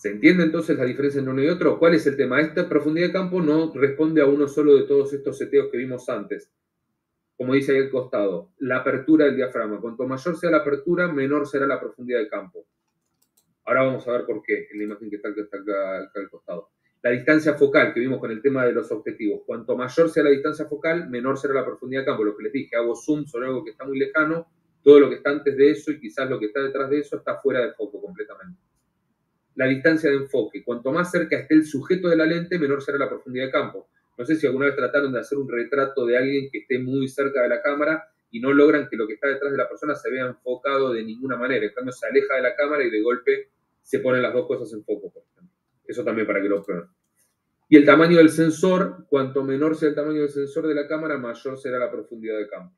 ¿Se entiende entonces la diferencia entre uno y otro? ¿Cuál es el tema? Esta profundidad de campo no responde a uno solo de todos estos seteos que vimos antes como dice ahí al costado, la apertura del diafragma. Cuanto mayor sea la apertura, menor será la profundidad de campo. Ahora vamos a ver por qué, en la imagen que está, acá, al costado. La distancia focal que vimos con el tema de los objetivos. Cuanto mayor sea la distancia focal, menor será la profundidad de campo. Lo que les dije, hago zoom sobre algo que está muy lejano, todo lo que está antes de eso y quizás lo que está detrás de eso está fuera de foco completamente. La distancia de enfoque. Cuanto más cerca esté el sujeto de la lente, menor será la profundidad de campo. No sé si alguna vez trataron de hacer un retrato de alguien que esté muy cerca de la cámara y no logran que lo que está detrás de la persona se vea enfocado de ninguna manera. En se aleja de la cámara y de golpe se ponen las dos cosas en foco. Eso también para que lo prueben. Y el tamaño del sensor, cuanto menor sea el tamaño del sensor de la cámara, mayor será la profundidad de campo.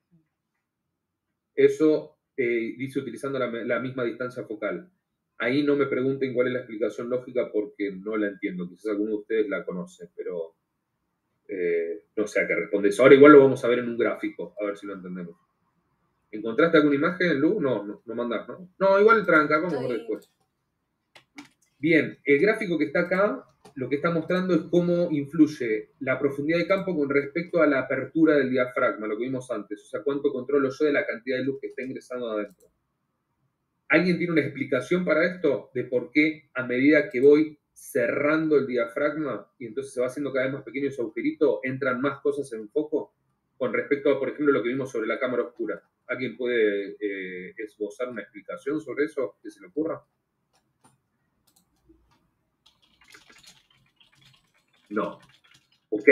Eso eh, dice utilizando la, misma distancia focal. Ahí no me pregunten cuál es la explicación lógica porque no la entiendo. Quizás alguno de ustedes la conoce, pero eh, no sé a qué responde eso. Ahora igual lo vamos a ver en un gráfico, a ver si lo entendemos. ¿Encontraste alguna imagen, Lu? No, no, no mandás, ¿no? No, igual tranca, vamos después. Bien, el gráfico que está acá lo que está mostrando es cómo influye la profundidad de campo con respecto a la apertura del diafragma, lo que vimos antes, o sea, cuánto controlo yo de la cantidad de luz que está ingresando adentro. ¿Alguien tiene una explicación para esto? De por qué a medida que voy cerrando el diafragma y entonces se va haciendo cada vez más pequeño ese agujerito, entran más cosas en foco con respecto a, por ejemplo, lo que vimos sobre la cámara oscura. ¿Alguien puede eh, esbozar una explicación sobre eso que se le ocurra? No. Ok.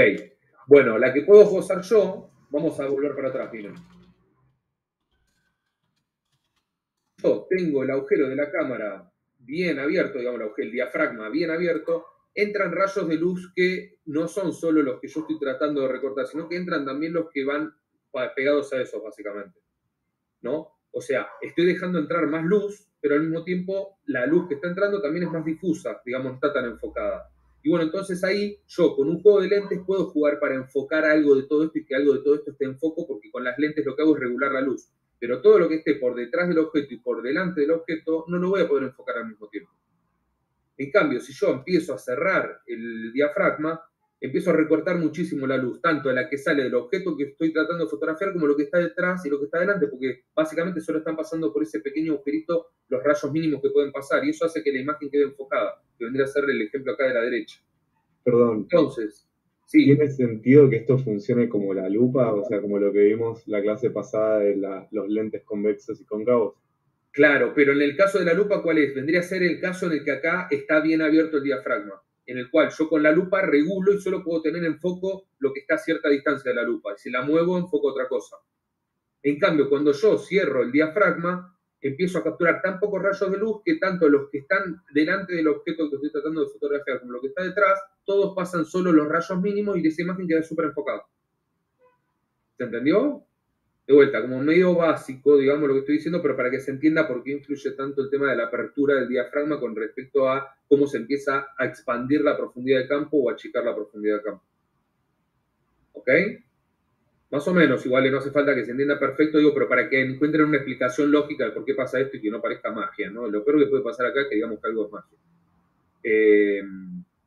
Bueno, la que puedo gozar yo, vamos a volver para atrás, miren. Yo tengo el agujero de la cámara bien abierto, digamos, el diafragma bien abierto, entran rayos de luz que no son solo los que yo estoy tratando de recortar, sino que entran también los que van pegados a esos, básicamente. ¿No? O sea, estoy dejando entrar más luz, pero al mismo tiempo la luz que está entrando también es más difusa, digamos, no está tan enfocada. Y bueno, entonces ahí yo con un juego de lentes puedo jugar para enfocar algo de todo esto y que algo de todo esto esté en foco, porque con las lentes lo que hago es regular la luz. Pero todo lo que esté por detrás del objeto y por delante del objeto no lo voy a poder enfocar al mismo tiempo. En cambio, si yo empiezo a cerrar el diafragma, empiezo a recortar muchísimo la luz, tanto de la que sale del objeto que estoy tratando de fotografiar como lo que está detrás y lo que está delante, porque básicamente solo están pasando por ese pequeño agujerito los rayos mínimos que pueden pasar y eso hace que la imagen quede enfocada, que vendría a ser el ejemplo acá de la derecha. Perdón. Entonces, sí. ¿Tiene sentido que esto funcione como la lupa, o sea, como lo que vimos la clase pasada de los lentes convexos y cóncavos? Claro, pero en el caso de la lupa, ¿cuál es? Vendría a ser el caso en el que acá está bien abierto el diafragma, en el cual yo con la lupa regulo y solo puedo tener en foco lo que está a cierta distancia de la lupa. Y si la muevo, enfoco otra cosa. En cambio, cuando yo cierro el diafragma, empiezo a capturar tan pocos rayos de luz que tanto los que están delante del objeto que estoy tratando de fotografiar como lo que está detrás, todos pasan solo los rayos mínimos y esa imagen queda súper enfocada. ¿Se entendió? de vuelta, como medio básico, digamos lo que estoy diciendo, pero para que se entienda por qué influye tanto el tema de la apertura del diafragma con respecto a cómo se empieza a expandir la profundidad de campo o achicar la profundidad de campo. ¿Ok? Más o menos, igual no hace falta que se entienda perfecto, digo, pero para que encuentren una explicación lógica de por qué pasa esto y que no parezca magia, ¿no? Lo peor que puede pasar acá es que digamos que algo es magia. Eh,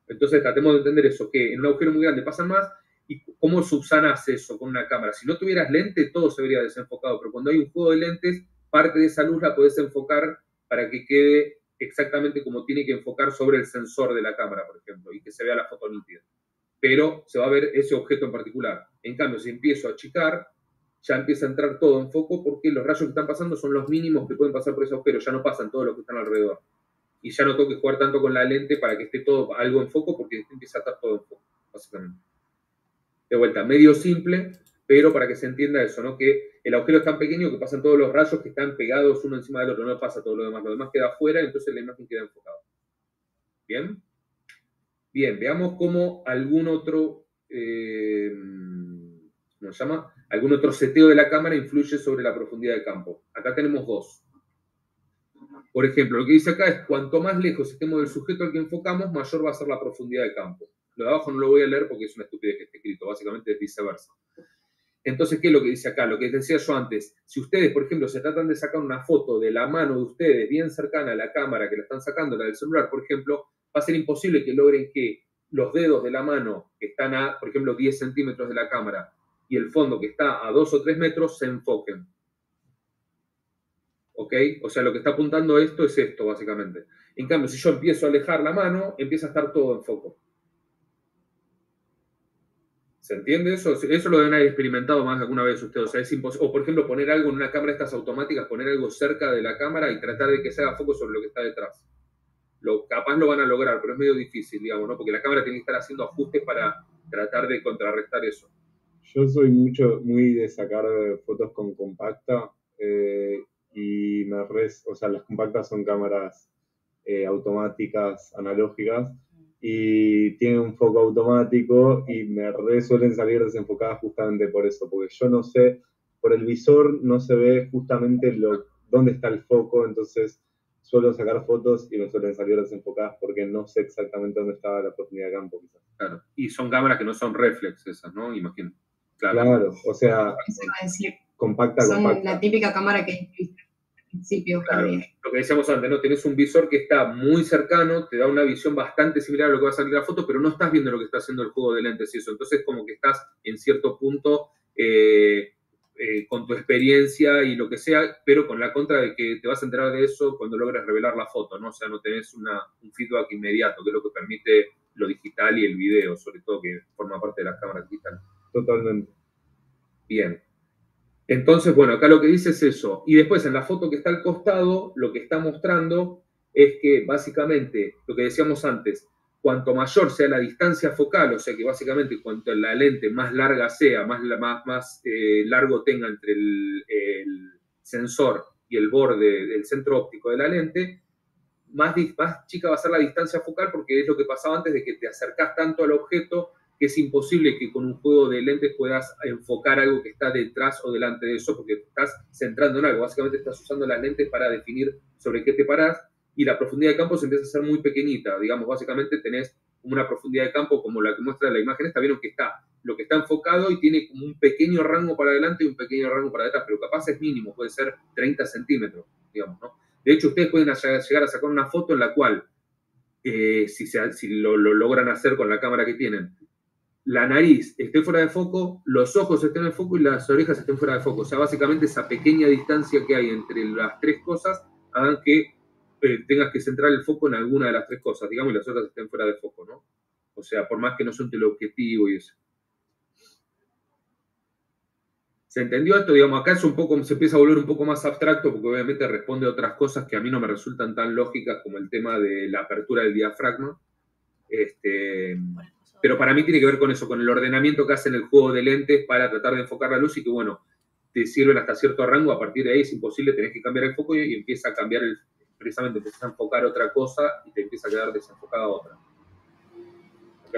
entonces tratemos de entender eso, que en un agujero muy grande pasa más, ¿Y cómo subsanas eso con una cámara? Si no tuvieras lente, todo se vería desenfocado, pero cuando hay un juego de lentes, parte de esa luz la puedes enfocar para que quede exactamente como tiene que enfocar sobre el sensor de la cámara, por ejemplo, y que se vea la foto nítida. Pero se va a ver ese objeto en particular. En cambio, si empiezo a achicar, ya empieza a entrar todo en foco porque los rayos que están pasando son los mínimos que pueden pasar por ese agujero, ya no pasan todos los que están alrededor. Y ya no tengo que jugar tanto con la lente para que esté todo algo en foco porque empieza a estar todo en foco, básicamente de vuelta, medio simple, pero para que se entienda eso, ¿no? Que el agujero es tan pequeño que pasan todos los rayos que están pegados uno encima del otro, no pasa todo lo demás, lo demás queda afuera, entonces la imagen queda enfocada. ¿Bien? Bien, veamos cómo algún otro, eh, ¿cómo se llama? Algún otro seteo de la cámara influye sobre la profundidad del campo. Acá tenemos dos. Por ejemplo, lo que dice acá es cuanto más lejos estemos del sujeto al que enfocamos, mayor va a ser la profundidad del campo. Lo de abajo no lo voy a leer porque es una estupidez que está escrito, básicamente es viceversa. Entonces, ¿qué es lo que dice acá? Lo que decía yo antes, si ustedes, por ejemplo, se tratan de sacar una foto de la mano de ustedes bien cercana a la cámara que la están sacando, la del celular, por ejemplo, va a ser imposible que logren que los dedos de la mano que están a, por ejemplo, 10 centímetros de la cámara y el fondo que está a 2 o 3 metros se enfoquen. ¿Ok? O sea, lo que está apuntando esto es esto, básicamente. En cambio, si yo empiezo a alejar la mano, empieza a estar todo en foco. ¿Se entiende eso? Eso lo deben haber experimentado más alguna vez ustedes. O. O, por ejemplo, poner algo en una cámara estas automáticas, poner algo cerca de la cámara y tratar de que se haga foco sobre lo que está detrás. Lo, capaz lo van a lograr, pero es medio difícil, digamos, ¿no? Porque la cámara tiene que estar haciendo ajustes para tratar de contrarrestar eso. Yo soy mucho, muy de sacar fotos con compacta eh, y me res, o sea, las compactas son cámaras eh, automáticas, analógicas, y tiene un foco automático y me re suelen salir desenfocadas justamente por eso, porque yo no sé, por el visor no se ve justamente lo, dónde está el foco, entonces suelo sacar fotos y me suelen salir desenfocadas porque no sé exactamente dónde estaba la profundidad de campo. Claro, y son cámaras que no son reflex esas, ¿no? Imagino. Claro, o sea, compacta, son la típica cámara que principio. lo que decíamos antes, ¿no? Tenés un visor que está muy cercano, te da una visión bastante similar a lo que va a salir la foto, pero no estás viendo lo que está haciendo el juego de lentes y eso. Entonces, como que estás en cierto punto eh, eh, con tu experiencia y lo que sea, pero con la contra de que te vas a enterar de eso cuando logres revelar la foto, ¿no? O sea, no tenés una, un feedback inmediato, que es lo que permite lo digital y el video, sobre todo que forma parte de las cámaras digitales. Totalmente. Bien. Entonces, bueno, acá lo que dice es eso. Y después en la foto que está al costado, lo que está mostrando es que básicamente, lo que decíamos antes, cuanto mayor sea la distancia focal, o sea que básicamente cuanto la lente más larga sea, más, más, más eh, largo tenga entre el, sensor y el borde del centro óptico de la lente, más, chica va a ser la distancia focal porque es lo que pasaba antes de que te acercás tanto al objeto que es imposible que con un juego de lentes puedas enfocar algo que está detrás o delante de eso, porque estás centrando en algo. Básicamente estás usando las lentes para definir sobre qué te parás y la profundidad de campo se empieza a ser muy pequeñita. Digamos, básicamente tenés una profundidad de campo como la que muestra la imagen esta, vieron que está lo que está enfocado y tiene como un pequeño rango para adelante y un pequeño rango para detrás, pero capaz es mínimo, puede ser 30 centímetros, digamos, ¿no? De hecho, ustedes pueden llegar a sacar una foto en la cual, eh, si, si lo, logran hacer con la cámara que tienen, la nariz esté fuera de foco, los ojos estén en foco y las orejas estén fuera de foco. O sea, básicamente esa pequeña distancia que hay entre las tres cosas hagan que tengas que centrar el foco en alguna de las tres cosas, digamos, y las otras estén fuera de foco, ¿no? O sea, por más que no sea un teleobjetivo y eso. ¿Se entendió esto? Digamos, acá es un poco, se empieza a volver un poco más abstracto porque obviamente responde a otras cosas que a mí no me resultan tan lógicas como el tema de la apertura del diafragma. Este, pero para mí tiene que ver con eso, con el ordenamiento que hacen el juego de lentes para tratar de enfocar la luz y que, bueno, te sirven hasta cierto rango, a partir de ahí es imposible, tenés que cambiar el foco y, empieza a cambiar, el, precisamente empieza a enfocar otra cosa y te empieza a quedar desenfocada otra. ¿Ok?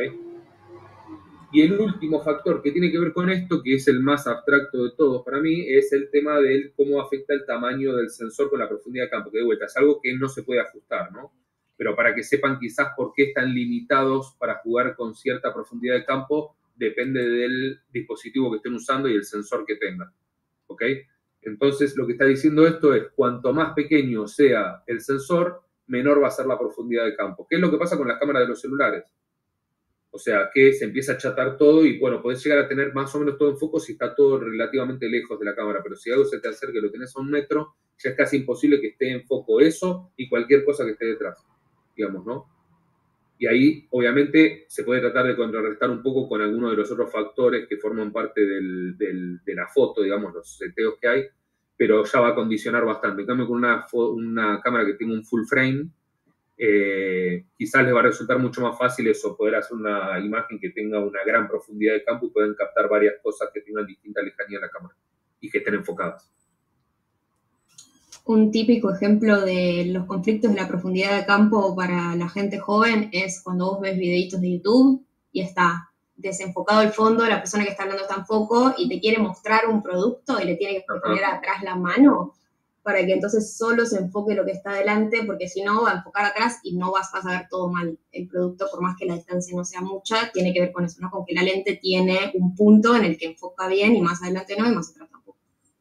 Y el último factor que tiene que ver con esto, que es el más abstracto de todos para mí, es el tema de cómo afecta el tamaño del sensor con la profundidad de campo, que de vuelta es algo que no se puede ajustar, ¿no? pero para que sepan quizás por qué están limitados para jugar con cierta profundidad de campo, depende del dispositivo que estén usando y el sensor que tengan. ¿Ok? Entonces, lo que está diciendo esto es, cuanto más pequeño sea el sensor, menor va a ser la profundidad de campo. ¿Qué es lo que pasa con las cámaras de los celulares? O sea, que se empieza a chatar todo y, bueno, podés llegar a tener más o menos todo en foco si está todo relativamente lejos de la cámara, pero si algo se te acerca y lo tenés a un metro, ya es casi imposible que esté en foco eso y cualquier cosa que esté detrás digamos, ¿no? Y ahí, obviamente, se puede tratar de contrarrestar un poco con algunos de los otros factores que forman parte de la foto, digamos, los seteos que hay, pero ya va a condicionar bastante. En cambio, con una, una cámara que tenga un full frame, eh, quizás les va a resultar mucho más fácil eso, poder hacer una imagen que tenga una gran profundidad de campo y pueden captar varias cosas que tengan distinta lejanía en la cámara y que estén enfocadas un típico ejemplo de los conflictos de la profundidad de campo para la gente joven es cuando vos ves videitos de YouTube y está desenfocado el fondo, la persona que está hablando está en foco y te quiere mostrar un producto y le tiene que poner atrás la mano para que entonces solo se enfoque lo que está adelante, porque si no va a enfocar atrás y no vas, a ver todo mal. El producto, por más que la distancia no sea mucha, tiene que ver con eso, ¿no? Con que la lente tiene un punto en el que enfoca bien y más adelante no y más atrás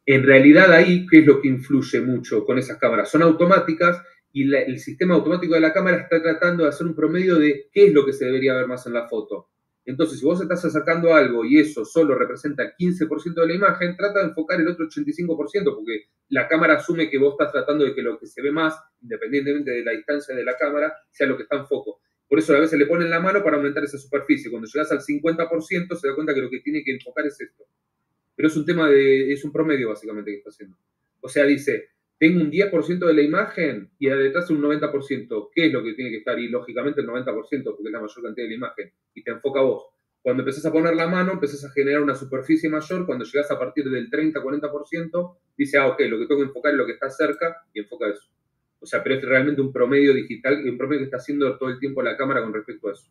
en realidad ahí, ¿qué es lo que influye mucho con esas cámaras? Son automáticas y el sistema automático de la cámara está tratando de hacer un promedio de qué es lo que se debería ver más en la foto. Entonces, si vos estás sacando algo y eso solo representa el 15% de la imagen, trata de enfocar el otro 85%, porque la cámara asume que vos estás tratando de que lo que se ve más, independientemente de la distancia de la cámara, sea lo que está en foco. Por eso a veces le ponen la mano para aumentar esa superficie. Cuando llegas al 50%, se da cuenta que lo que tiene que enfocar es esto pero es un tema de, es un promedio básicamente que está haciendo. O sea, dice, tengo un 10% de la imagen y detrás un 90%. ¿Qué es lo que tiene que estar? Y lógicamente el 90%, porque es la mayor cantidad de la imagen. Y te enfoca vos. Cuando empezás a poner la mano, empezás a generar una superficie mayor. Cuando llegas a partir del 30-40%, dice, ah, ok, lo que tengo que enfocar es lo que está cerca y enfoca eso. O sea, pero es realmente un promedio digital y un promedio que está haciendo todo el tiempo la cámara con respecto a eso.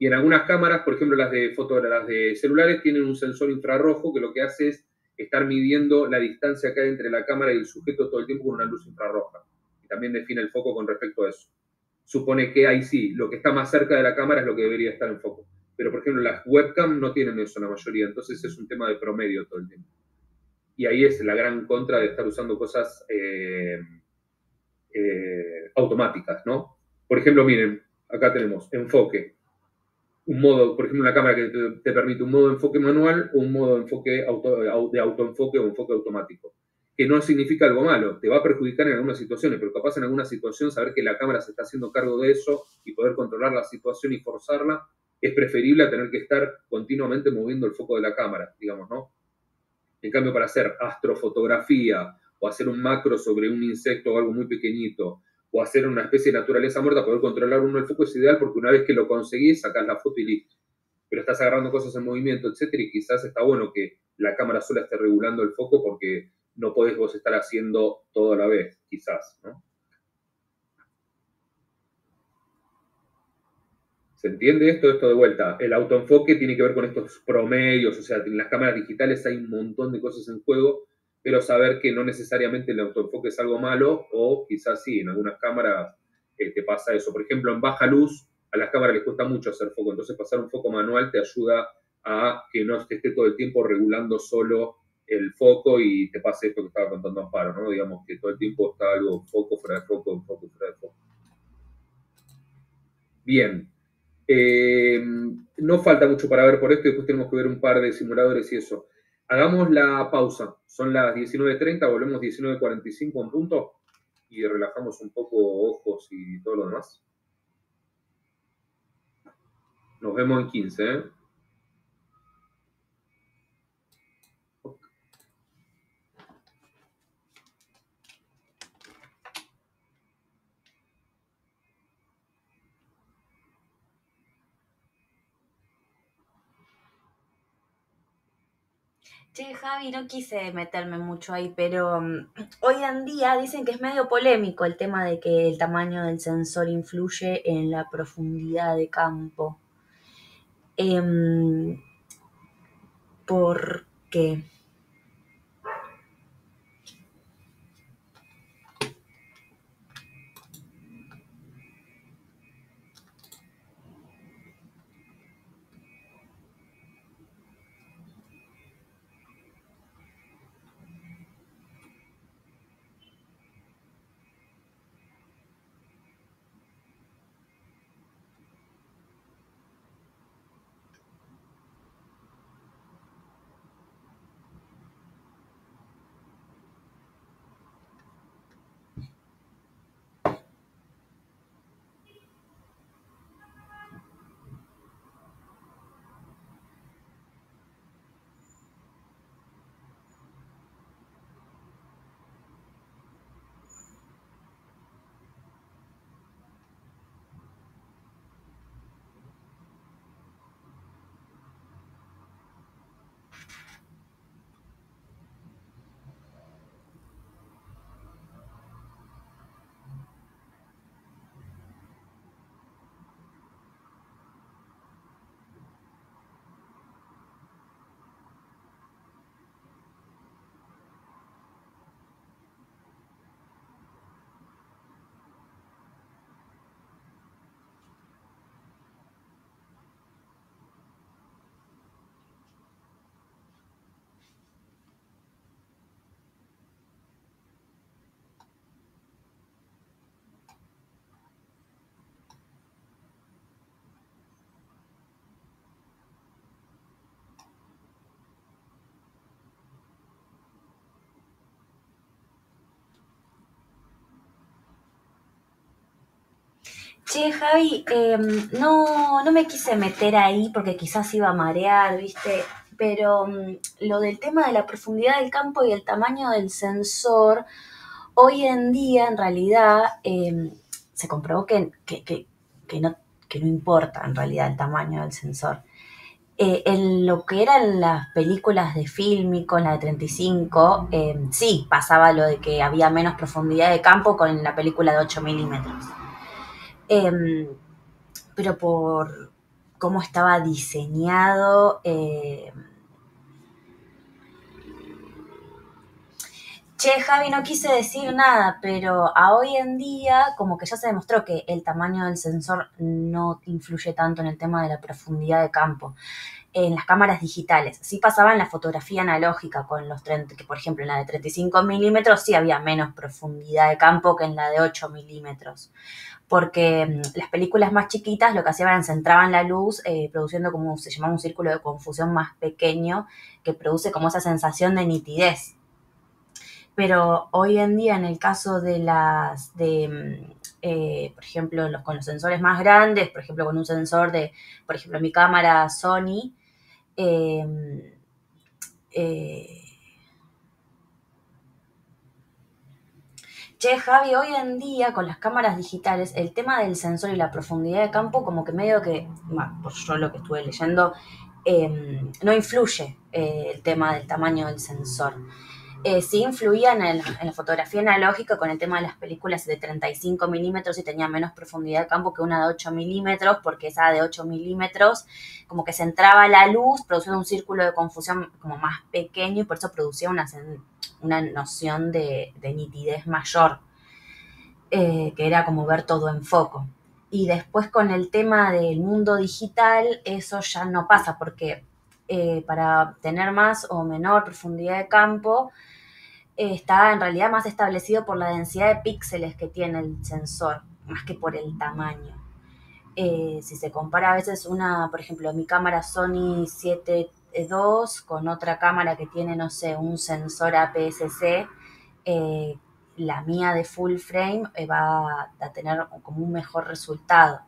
Y en algunas cámaras, por ejemplo las de las de celulares, tienen un sensor infrarrojo que lo que hace es estar midiendo la distancia que hay entre la cámara y el sujeto todo el tiempo con una luz infrarroja. Y también define el foco con respecto a eso. Supone que ahí sí, lo que está más cerca de la cámara es lo que debería estar en foco. Pero, por ejemplo, las webcam no tienen eso la mayoría, entonces es un tema de promedio todo el tiempo. y ahí es la gran contra de estar usando cosas eh, eh, automáticas, ¿no? Por ejemplo, miren, acá tenemos enfoque, un modo, por ejemplo, una cámara que te, permite un modo de enfoque manual o un modo enfoque de autoenfoque o enfoque automático, que no significa algo malo, te va a perjudicar en algunas situaciones, pero capaz en alguna situación saber que la cámara se está haciendo cargo de eso y poder controlar la situación y forzarla es preferible a tener que estar continuamente moviendo el foco de la cámara, digamos, ¿no? En cambio, para hacer astrofotografía o hacer un macro sobre un insecto o algo muy pequeñito, o hacer una especie de naturaleza muerta, poder controlar uno el foco es ideal porque una vez que lo conseguís, sacás la foto y listo. Pero estás agarrando cosas en movimiento, etcétera, y quizás está bueno que la cámara sola esté regulando el foco porque no podés vos estar haciendo todo a la vez, quizás, ¿no? ¿Se entiende esto? Esto de vuelta. El autoenfoque tiene que ver con estos promedios, o sea, en las cámaras digitales hay un montón de cosas en juego, pero saber que no necesariamente el autoenfoque es algo malo, o quizás sí, en algunas cámaras te pasa eso. Por ejemplo, en baja luz, a las cámaras les cuesta mucho hacer foco, entonces pasar un foco manual te ayuda a que no esté todo el tiempo regulando solo el foco y te pase esto que estaba contando Amparo, ¿no? Digamos que todo el tiempo está algo foco, fuera de foco, foco, fuera de foco. Bien, eh, no falta mucho para ver por esto, después tenemos que ver un par de simuladores y eso. Hagamos la pausa, son las 19.30, volvemos 19.45 en punto y relajamos un poco ojos y todo lo demás. Nos vemos en 15, ¿eh? Che, Javi, no quise meterme mucho ahí, pero mm, hoy en día dicen que es medio polémico el tema de que el tamaño del sensor influye en la profundidad de campo. Em, ¿Por qué? Che, Javi, em, no, no me quise meter ahí porque quizás iba a marear, ¿viste? Pero em, lo del tema de la profundidad del campo y el tamaño del sensor, hoy en día en realidad em, se comprobó que, no, no importa en realidad el tamaño del sensor. Eh, en lo que eran las películas de film con la de 35, sí pasaba lo de que había menos profundidad de campo con la película de 8 milímetros. Em, pero por cómo estaba diseñado. Em, che, Javi, no quise decir nada, pero a hoy en día como que ya se demostró que el tamaño del sensor no influye tanto en el tema de la profundidad de campo. En las cámaras digitales. Sí pasaba en la fotografía analógica con los 30, que por ejemplo en la de 35 milímetros sí había menos profundidad de campo que en la de 8 milímetros. Porque mm, las películas más chiquitas lo que hacían era centraban la luz eh, produciendo como se llamaba un círculo de confusión más pequeño que produce como esa sensación de nitidez. Pero hoy en día en el caso de las de mm, eh, por ejemplo, los, con los sensores más grandes, por ejemplo, con un sensor de, por ejemplo, mi cámara Sony, Em, eh, che, Javi, hoy en día con las cámaras digitales, el tema del sensor y la profundidad de campo, como que medio que, por yo lo que estuve leyendo, em, no influye eh, el tema del tamaño del sensor eh, sí influían en, la fotografía analógica con el tema de las películas de 35 milímetros y tenía menos profundidad de campo que una de 8 milímetros, porque esa de 8 milímetros como que se entraba la luz, produciendo un círculo de confusión como más pequeño y por eso producía una, una noción de, nitidez mayor, eh, que era como ver todo en foco. Y después con el tema del mundo digital, eso ya no pasa, porque eh, para tener más o menor profundidad de campo, está en realidad más establecido por la densidad de píxeles que tiene el sensor, más que por el tamaño. Eh, si se compara a veces una, por ejemplo, mi cámara Sony 7 II con otra cámara que tiene, no sé, un sensor APS-C, eh, la mía de full frame eh, va a tener como un mejor resultado.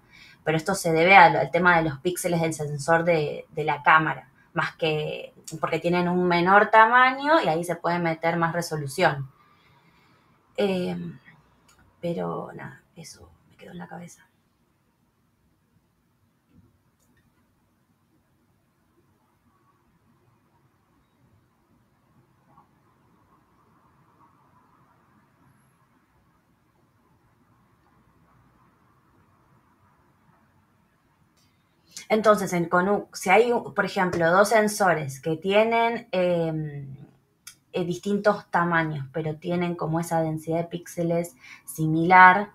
Pero esto se debe al, tema de los píxeles del sensor de la cámara más que porque tienen un menor tamaño y ahí se puede meter más resolución. Eh, pero nada, eso me quedó en la cabeza. Entonces, en, con si hay, por ejemplo, dos sensores que tienen em, eh, distintos tamaños, pero tienen como esa densidad de píxeles similar,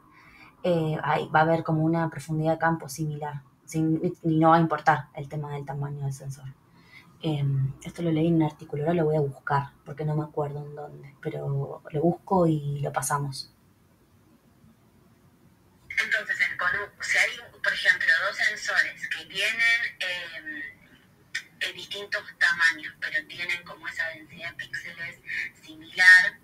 eh, ahí va a haber como una profundidad de campo similar. y no va a importar el tema del tamaño del sensor. Em, esto lo leí en un artículo, ahora lo voy a buscar, porque no me acuerdo en dónde, pero lo busco y lo pasamos. Entonces, si hay por ejemplo, dos sensores tienen eh, distintos tamaños, pero tienen como esa densidad de píxeles similar,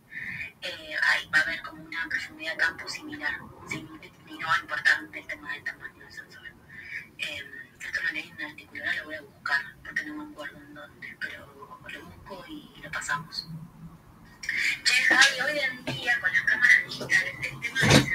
eh, ahí va a haber como una profundidad de campo similar, y no va a importar el tema del tamaño del sensor. Em, esto lo leí en un artículo, lo voy a buscar, porque no me acuerdo en dónde, pero lo busco y lo pasamos. Che, Javi, hoy en día con las cámaras digitales, el tema del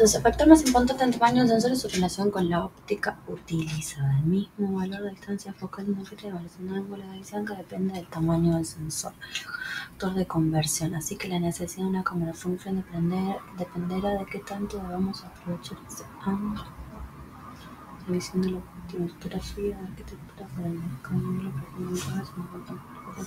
Entonces, el factor más importante en tamaño del sensor es su relación con la óptica utilizada. El mismo valor de distancia focal indica la evaluación de ángulo de visión que depende del tamaño del sensor. Factor de conversión. Así que la necesidad de una cámara function depender, dependerá de qué tanto debamos aprovechar ese ángulo. La visión de la fotografía, la arquitectura para el ángulo, para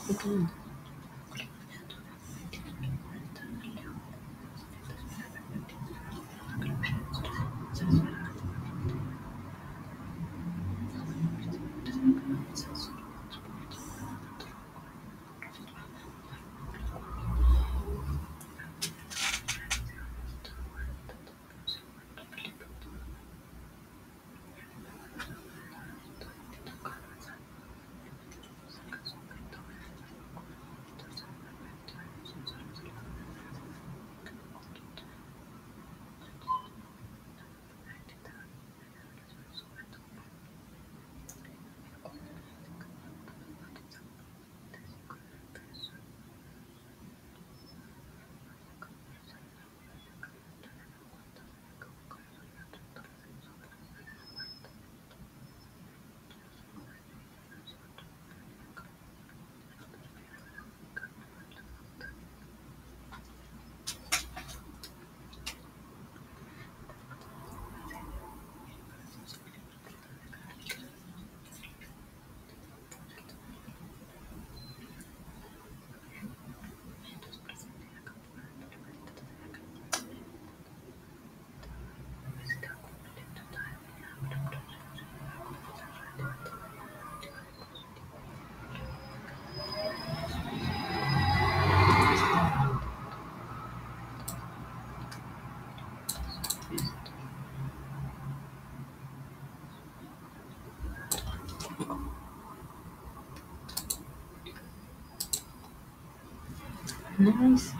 es importante. Nice.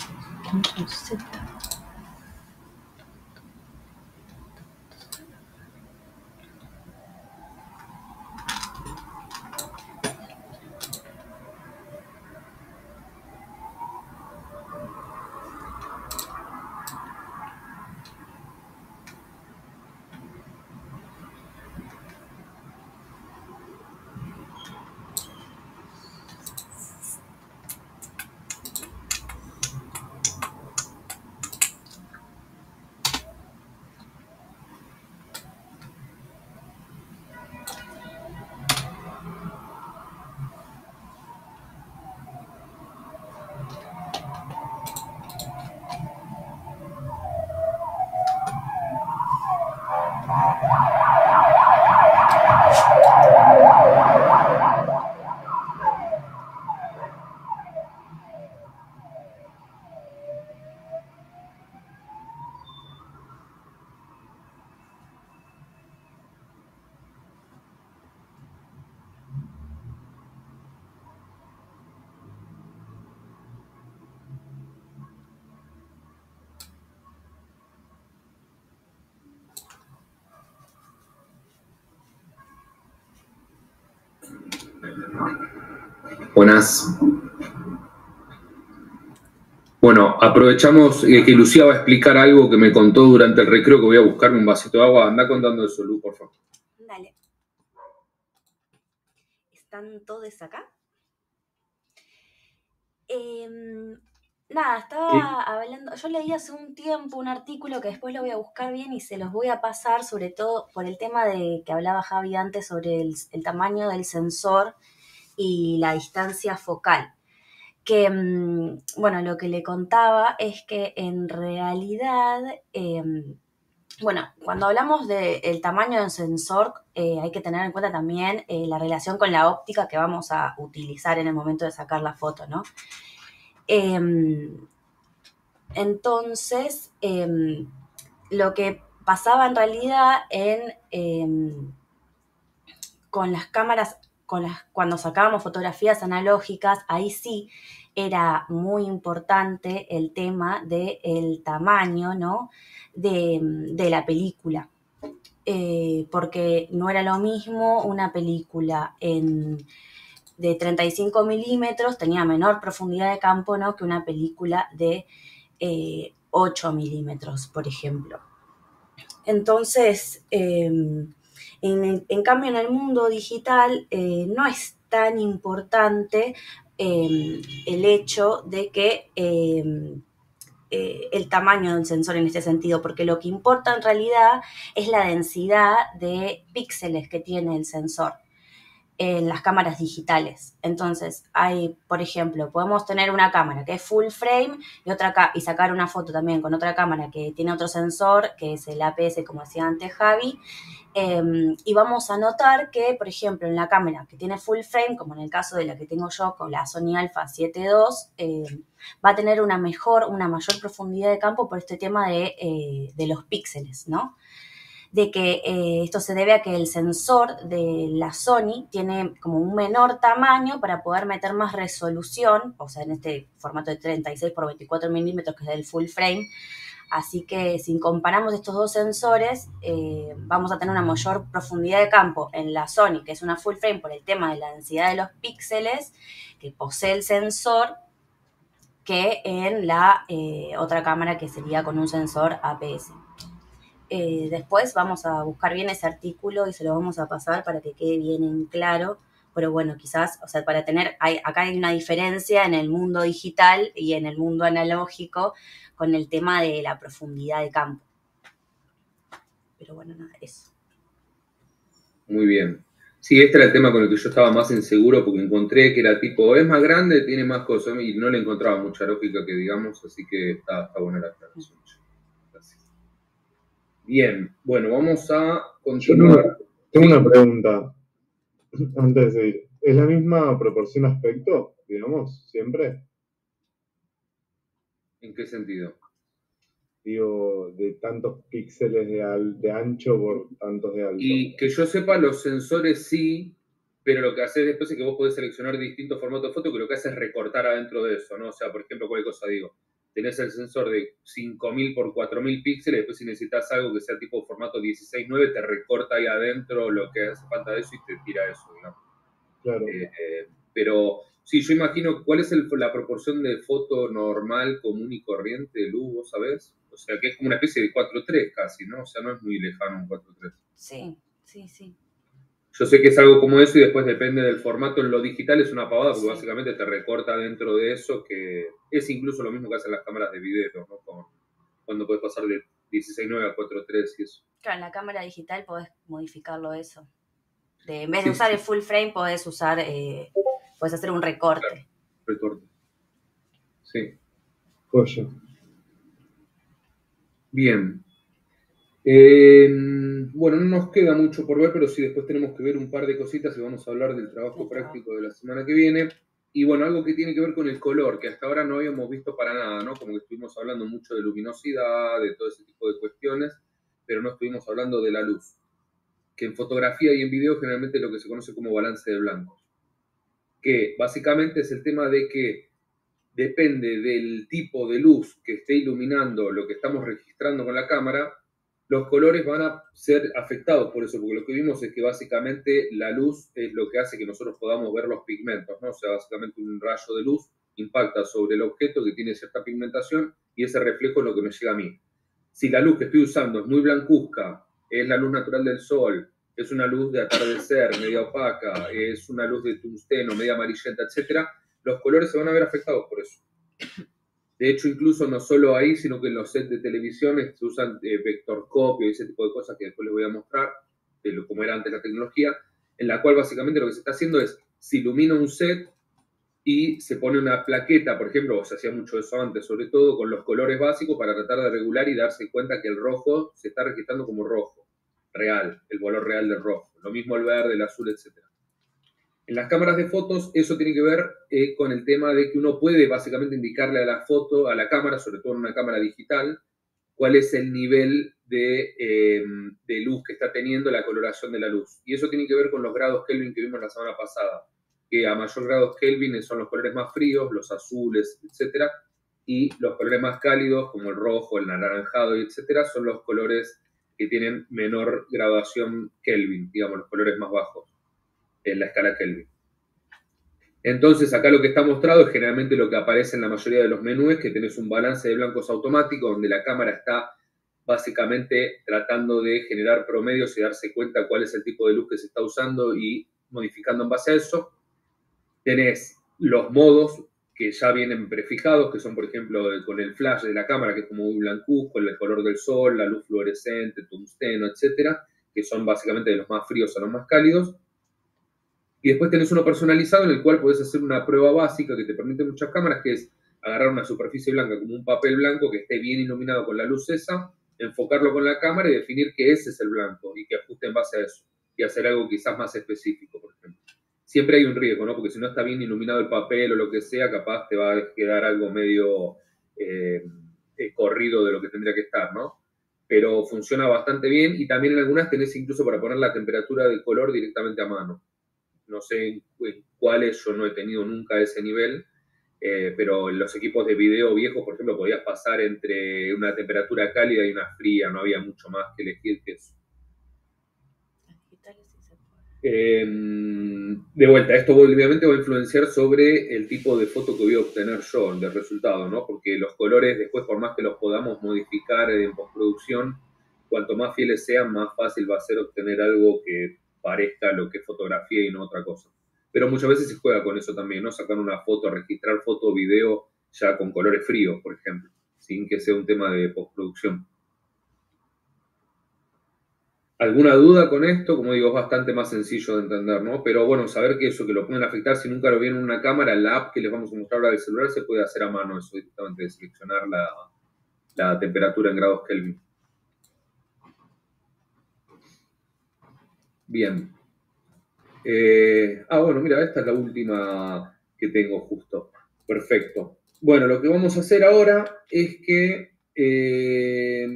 Control Buenas. Bueno, aprovechamos eh, que Lucía va a explicar algo que me contó durante el recreo, que voy a buscarme un vasito de agua. Anda contando eso, Lu, por favor. Dale. ¿Están todos acá? Em, nada, estaba hablando, yo leí hace un tiempo un artículo que después lo voy a buscar bien y se los voy a pasar, sobre todo por el tema de que hablaba Javi antes sobre el tamaño del sensor y la distancia focal. Que, mm, bueno, lo que le contaba es que en realidad, em, bueno, cuando hablamos del tamaño del sensor, eh, hay que tener en cuenta también eh, la relación con la óptica que vamos a utilizar en el momento de sacar la foto, ¿no? Em, entonces, em, lo que pasaba en realidad en, con las cámaras cuando sacábamos fotografías analógicas, ahí sí era muy importante el tema del tamaño ¿no? de, la película. Eh, porque no era lo mismo una película en, de 35 milímetros, tenía menor profundidad de campo ¿no? que una película de 8 eh, milímetros, por ejemplo. entonces, em, en, cambio, en el mundo digital eh, no es tan importante em, el hecho de que em, eh, el tamaño del sensor en este sentido, porque lo que importa en realidad es la densidad de píxeles que tiene el sensor en las cámaras digitales. Entonces, hay, por ejemplo, podemos tener una cámara que es full frame y, otra y sacar una foto también con otra cámara que tiene otro sensor, que es el APS, como decía antes Javi, em, y vamos a notar que, por ejemplo, en la cámara que tiene full frame, como en el caso de la que tengo yo con la Sony Alpha 7 II, em, va a tener una mejor, una mayor profundidad de campo por este tema de, eh, de los píxeles, ¿no? De que eh, esto se debe a que el sensor de la Sony tiene como un menor tamaño para poder meter más resolución, o sea, en este formato de 36 por 24 milímetros que es el full frame. Así que si comparamos estos dos sensores, eh, vamos a tener una mayor profundidad de campo en la Sony, que es una full frame por el tema de la densidad de los píxeles que posee el sensor, que en la eh, otra cámara que sería con un sensor APS. Eh, después vamos a buscar bien ese artículo y se lo vamos a pasar para que quede bien en claro. Pero bueno, quizás, o sea, para tener, acá hay una diferencia en el mundo digital y en el mundo analógico con el tema de la profundidad de campo. Pero bueno, nada, eso. Muy bien. Sí, este era el tema con el que yo estaba más inseguro porque encontré que era tipo, es más grande, tiene más cosas y no le encontraba mucha lógica que digamos, así que está, está buena la aclaración. Bien, bueno, vamos a continuar. Tengo una pregunta [clears throat] antes de ir. ¿Es la misma proporción aspecto, digamos, siempre? ¿En qué sentido? Digo, de tantos píxeles de, de ancho por tantos de alto. Y que yo sepa, los sensores sí, pero lo que hace después es que vos podés seleccionar distintos formatos de foto que lo que hace es recortar adentro de eso, ¿no? O sea, por ejemplo, cualquier cosa digo tenés el sensor de 5000 por 4000 píxeles, después si necesitas algo que sea tipo formato 16.9, te recorta ahí adentro lo que hace falta de eso y te tira eso, digamos. Claro. Eh, eh, pero sí, yo imagino, ¿cuál es la proporción de foto normal, común y corriente de luz, vos sabés? O sea, que es como una especie de 4.3 casi, ¿no? O sea, no es muy lejano un 4.3. Sí, sí, sí. Yo sé que es algo como eso y después depende del formato. En lo digital es una pavada porque básicamente te recorta dentro de eso, que es incluso lo mismo que hacen las cámaras de video, ¿no? cuando puedes pasar de 16.9 a 4.3 y eso. Claro, en la cámara digital podés modificarlo eso. en vez de usar el full frame, podés usar, eh, podés hacer un recorte. recorte. Sí. Joya. Bien. Eh, bueno, no nos queda mucho por ver, pero sí después tenemos que ver un par de cositas y vamos a hablar del trabajo práctico de la semana que viene. Y bueno, algo que tiene que ver con el color, que hasta ahora no habíamos visto para nada, ¿no? Como que estuvimos hablando mucho de luminosidad, de todo ese tipo de cuestiones, pero no estuvimos hablando de la luz. Que en fotografía y en video generalmente es lo que se conoce como balance de blancos. Que básicamente es el tema de que depende del tipo de luz que esté iluminando lo que estamos registrando con la cámara, los colores van a ser afectados por eso, porque lo que vimos es que básicamente la luz es lo que hace que nosotros podamos ver los pigmentos, ¿no? O sea, básicamente un rayo de luz impacta sobre el objeto que tiene cierta pigmentación y ese reflejo es lo que me llega a mí. Si la luz que estoy usando es muy blancuzca, es la luz natural del sol, es una luz de atardecer, media opaca, es una luz de tungsteno, media amarillenta, etc., los colores se van a ver afectados por eso. De hecho, incluso no solo ahí, sino que en los sets de televisión se usan eh, vectorcopio y ese tipo de cosas que después les voy a mostrar, de lo, como era antes la tecnología, en la cual básicamente lo que se está haciendo es, se ilumina un set y se pone una plaqueta, por ejemplo, o se hacía mucho eso antes, sobre todo con los colores básicos para tratar de regular y darse cuenta que el rojo se está registrando como rojo, real, el valor real del rojo. Lo mismo el verde, el azul, etcétera. En las cámaras de fotos, eso tiene que ver eh, con el tema de que uno puede básicamente indicarle a la foto, a la cámara, sobre todo en una cámara digital, cuál es el nivel de, em, de, luz que está teniendo la coloración de la luz. Y eso tiene que ver con los grados Kelvin que vimos la semana pasada, que a mayor grados Kelvin son los colores más fríos, los azules, etcétera, y los colores más cálidos, como el rojo, el anaranjado, etcétera, son los colores que tienen menor graduación Kelvin, digamos, los colores más bajos en la escala Kelvin. Entonces, acá lo que está mostrado es generalmente lo que aparece en la mayoría de los menús, que tenés un balance de blancos automático, donde la cámara está básicamente tratando de generar promedios y darse cuenta cuál es el tipo de luz que se está usando y modificando en base a eso. Tenés los modos que ya vienen prefijados, que son, por ejemplo, con el flash de la cámara, que es como un blancuzco, el color del sol, la luz fluorescente, tungsteno, etcétera, que son básicamente de los más fríos a los más cálidos. Y después tenés uno personalizado en el cual podés hacer una prueba básica que te permite muchas cámaras, que es agarrar una superficie blanca como un papel blanco que esté bien iluminado con la luz esa, enfocarlo con la cámara y definir que ese es el blanco y que ajuste en base a eso y hacer algo quizás más específico, por ejemplo. Siempre hay un riesgo, ¿no? Porque si no está bien iluminado el papel o lo que sea, capaz te va a quedar algo medio eh, eh, corrido de lo que tendría que estar, ¿no? Pero funciona bastante bien y también en algunas tenés incluso para poner la temperatura del color directamente a mano. No sé cuáles, yo no he tenido nunca ese nivel, eh, pero en los equipos de video viejos, por ejemplo, podías pasar entre una temperatura cálida y una fría, no había mucho más que elegir que eso. Em, de vuelta, esto obviamente va a influenciar sobre el tipo de foto que voy a obtener yo del resultado, ¿no? Porque los colores, después, por más que los podamos modificar en postproducción, cuanto más fieles sean, más fácil va a ser obtener algo que parezca lo que fotografía y no otra cosa. Pero muchas veces se juega con eso también, ¿no? Sacar una foto, registrar foto o video ya con colores fríos, por ejemplo, sin que sea un tema de postproducción. ¿Alguna duda con esto? Como digo, es bastante más sencillo de entender, ¿no? Pero bueno, saber que eso, que lo pueden afectar, si nunca lo vieron en una cámara, la app que les vamos a mostrar ahora del celular se puede hacer a mano, eso directamente, de seleccionar la temperatura en grados Kelvin. Bien. Eh, ah, bueno, mira, esta es la última que tengo justo. Perfecto. Bueno, lo que vamos a hacer ahora es que... Eh,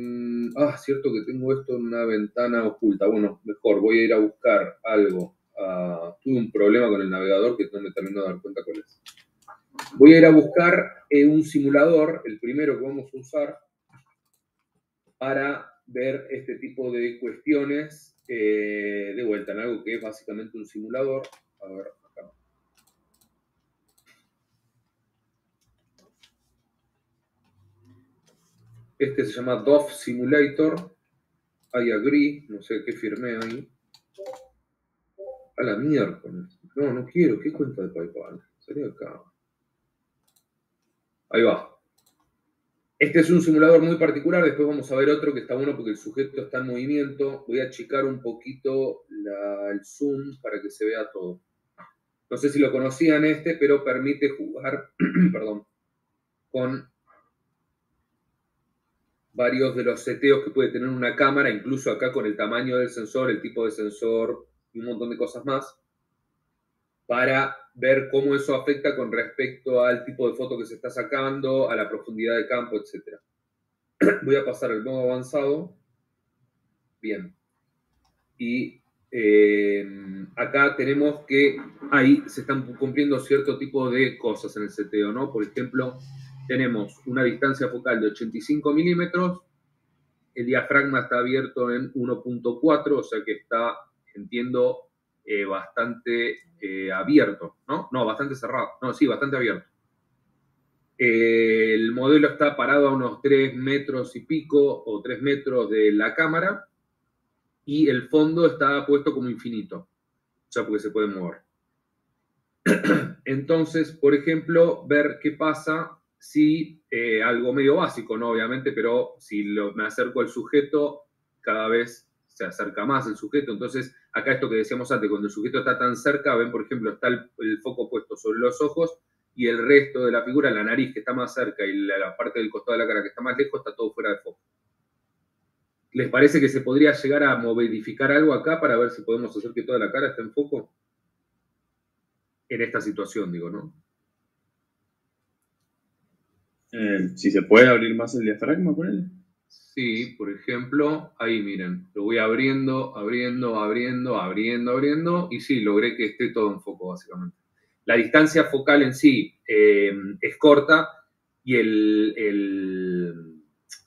ah, cierto que tengo esto en una ventana oculta. Bueno, mejor, voy a ir a buscar algo. Ah, tuve un problema con el navegador que no me terminó de dar cuenta cuál es. Voy a ir a buscar eh, un simulador, el primero que vamos a usar, para ver este tipo de cuestiones eh, de vuelta en algo que es básicamente un simulador. A ver, acá. Este se llama DOF Simulator. I agree, no sé qué firmé ahí. A la miércoles. No, no quiero. ¿Qué cuenta de PayPal? Sería acá. Ahí va. Este es un simulador muy particular, después vamos a ver otro que está bueno porque el sujeto está en movimiento. Voy a achicar un poquito el zoom para que se vea todo. No sé si lo conocían este, pero permite jugar, [clears throat] perdón, con varios de los seteos que puede tener una cámara, incluso acá con el tamaño del sensor, el tipo de sensor y un montón de cosas más, para ver cómo eso afecta con respecto al tipo de foto que se está sacando, a la profundidad de campo, etc. [clears throat] Voy a pasar al modo avanzado. Bien. Y eh, acá tenemos que ahí se están cumpliendo cierto tipo de cosas en el seteo, ¿no? Por ejemplo, tenemos una distancia focal de 85 milímetros, el diafragma está abierto en 1.4, o sea que está, entiendo, eh, bastante eh, abierto, ¿no? No, bastante cerrado. No, sí, bastante abierto. el modelo está parado a unos 3 metros y pico o 3 metros de la cámara y el fondo está puesto como infinito, o sea, porque se puede mover. [clears throat] Entonces, por ejemplo, ver qué pasa si eh, algo medio básico, ¿no? Obviamente, pero si me acerco al sujeto, cada vez se acerca más el sujeto. Entonces, acá esto que decíamos antes, cuando el sujeto está tan cerca, ven, por ejemplo, está el, foco puesto sobre los ojos y el resto de la figura, la nariz que está más cerca y la, parte del costado de la cara que está más lejos, está todo fuera de foco. ¿Les parece que se podría llegar a modificar algo acá para ver si podemos hacer que toda la cara esté en foco? En esta situación, digo, ¿no? Eh, si se puede abrir más el diafragma con él. Sí, por ejemplo, ahí miren, lo voy abriendo, abriendo, abriendo, abriendo, abriendo, y sí, logré que esté todo en foco, básicamente. La distancia focal en sí eh, es corta y el,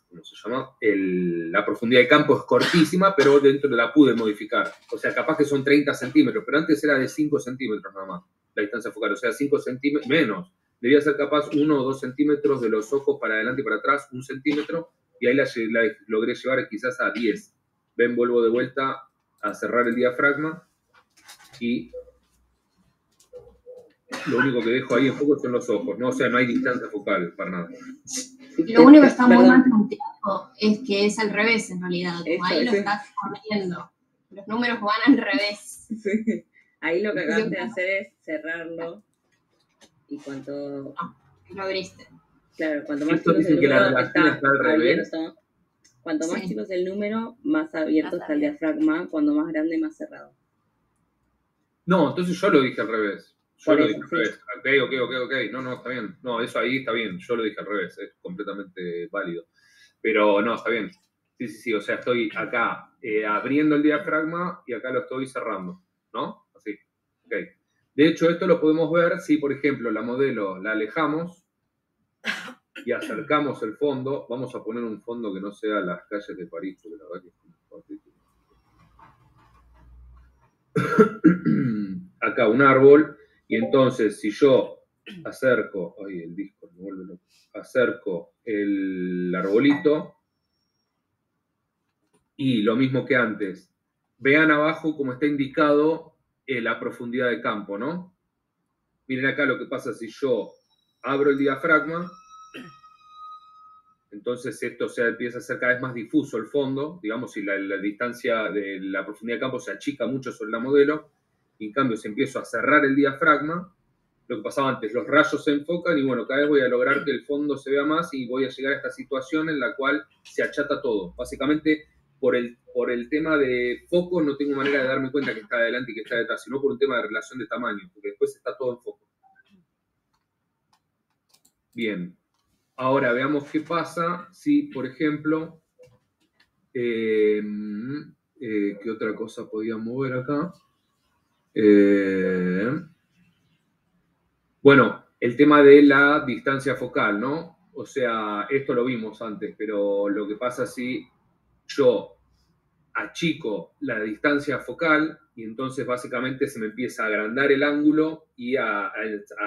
¿cómo se llama? la profundidad de campo es cortísima, pero dentro de la pude modificar. O sea, capaz que son 30 centímetros, pero antes era de 5 centímetros nada más, la distancia focal. O sea, 5 centímetros, menos. Debía ser capaz 1 o 2 centímetros de los ojos para adelante y para atrás, un centímetro, y ahí la, la logré llevar quizás a 10. Ven, vuelvo de vuelta a cerrar el diafragma y lo único que dejo ahí en foco son los ojos, ¿no? O sea, no hay distancia focal para nada. Lo único que está muy mal planteado es que es al revés en realidad. ahí lo estás corriendo. Los números van al revés. [laughs] Ahí lo que acabas de hacer es cerrarlo. Y cuanto. Ah, lo abriste. Claro, cuanto más chicos el número está, abierto. Cuanto más chicos el número, más abierto está el diafragma. Cuando más grande, más cerrado. No, entonces yo lo dije al revés. Yo lo dije al revés. Ok, ok, ok, ok. No, no, está bien. No, eso ahí está bien. Yo lo dije al revés. Es completamente válido. Pero no, está bien. Sí, sí, sí. O sea, estoy acá eh, abriendo el diafragma y acá lo estoy cerrando. ¿No? Así. Ok. De hecho, esto lo podemos ver si, por ejemplo, la modelo la alejamos [laughs] y acercamos el fondo. Vamos a poner un fondo que no sea las calles de París, porque la verdad que [coughs] acá un árbol. Y entonces, si yo acerco, ay, el disco acerco el arbolito. Y lo mismo que antes, vean abajo como está indicado eh, la profundidad de campo, ¿no? Miren acá lo que pasa si yo abro el diafragma, entonces esto se empieza a ser cada vez más difuso el fondo, digamos, si la, distancia de la profundidad de campo se achica mucho sobre la modelo, y en cambio si empiezo a cerrar el diafragma, lo que pasaba antes, los rayos se enfocan y bueno, cada vez voy a lograr que el fondo se vea más y voy a llegar a esta situación en la cual se achata todo. Básicamente, por el, por el tema de foco no tengo manera de darme cuenta que está adelante y que está detrás, sino por un tema de relación de tamaño, porque después está todo en foco. Bien, ahora veamos qué pasa si, por ejemplo, eh, eh, ¿qué otra cosa podía mover acá? Eh, bueno, el tema de la distancia focal, ¿no? O sea, esto lo vimos antes, pero lo que pasa si yo achico la distancia focal y entonces básicamente se me empieza a agrandar el ángulo y a,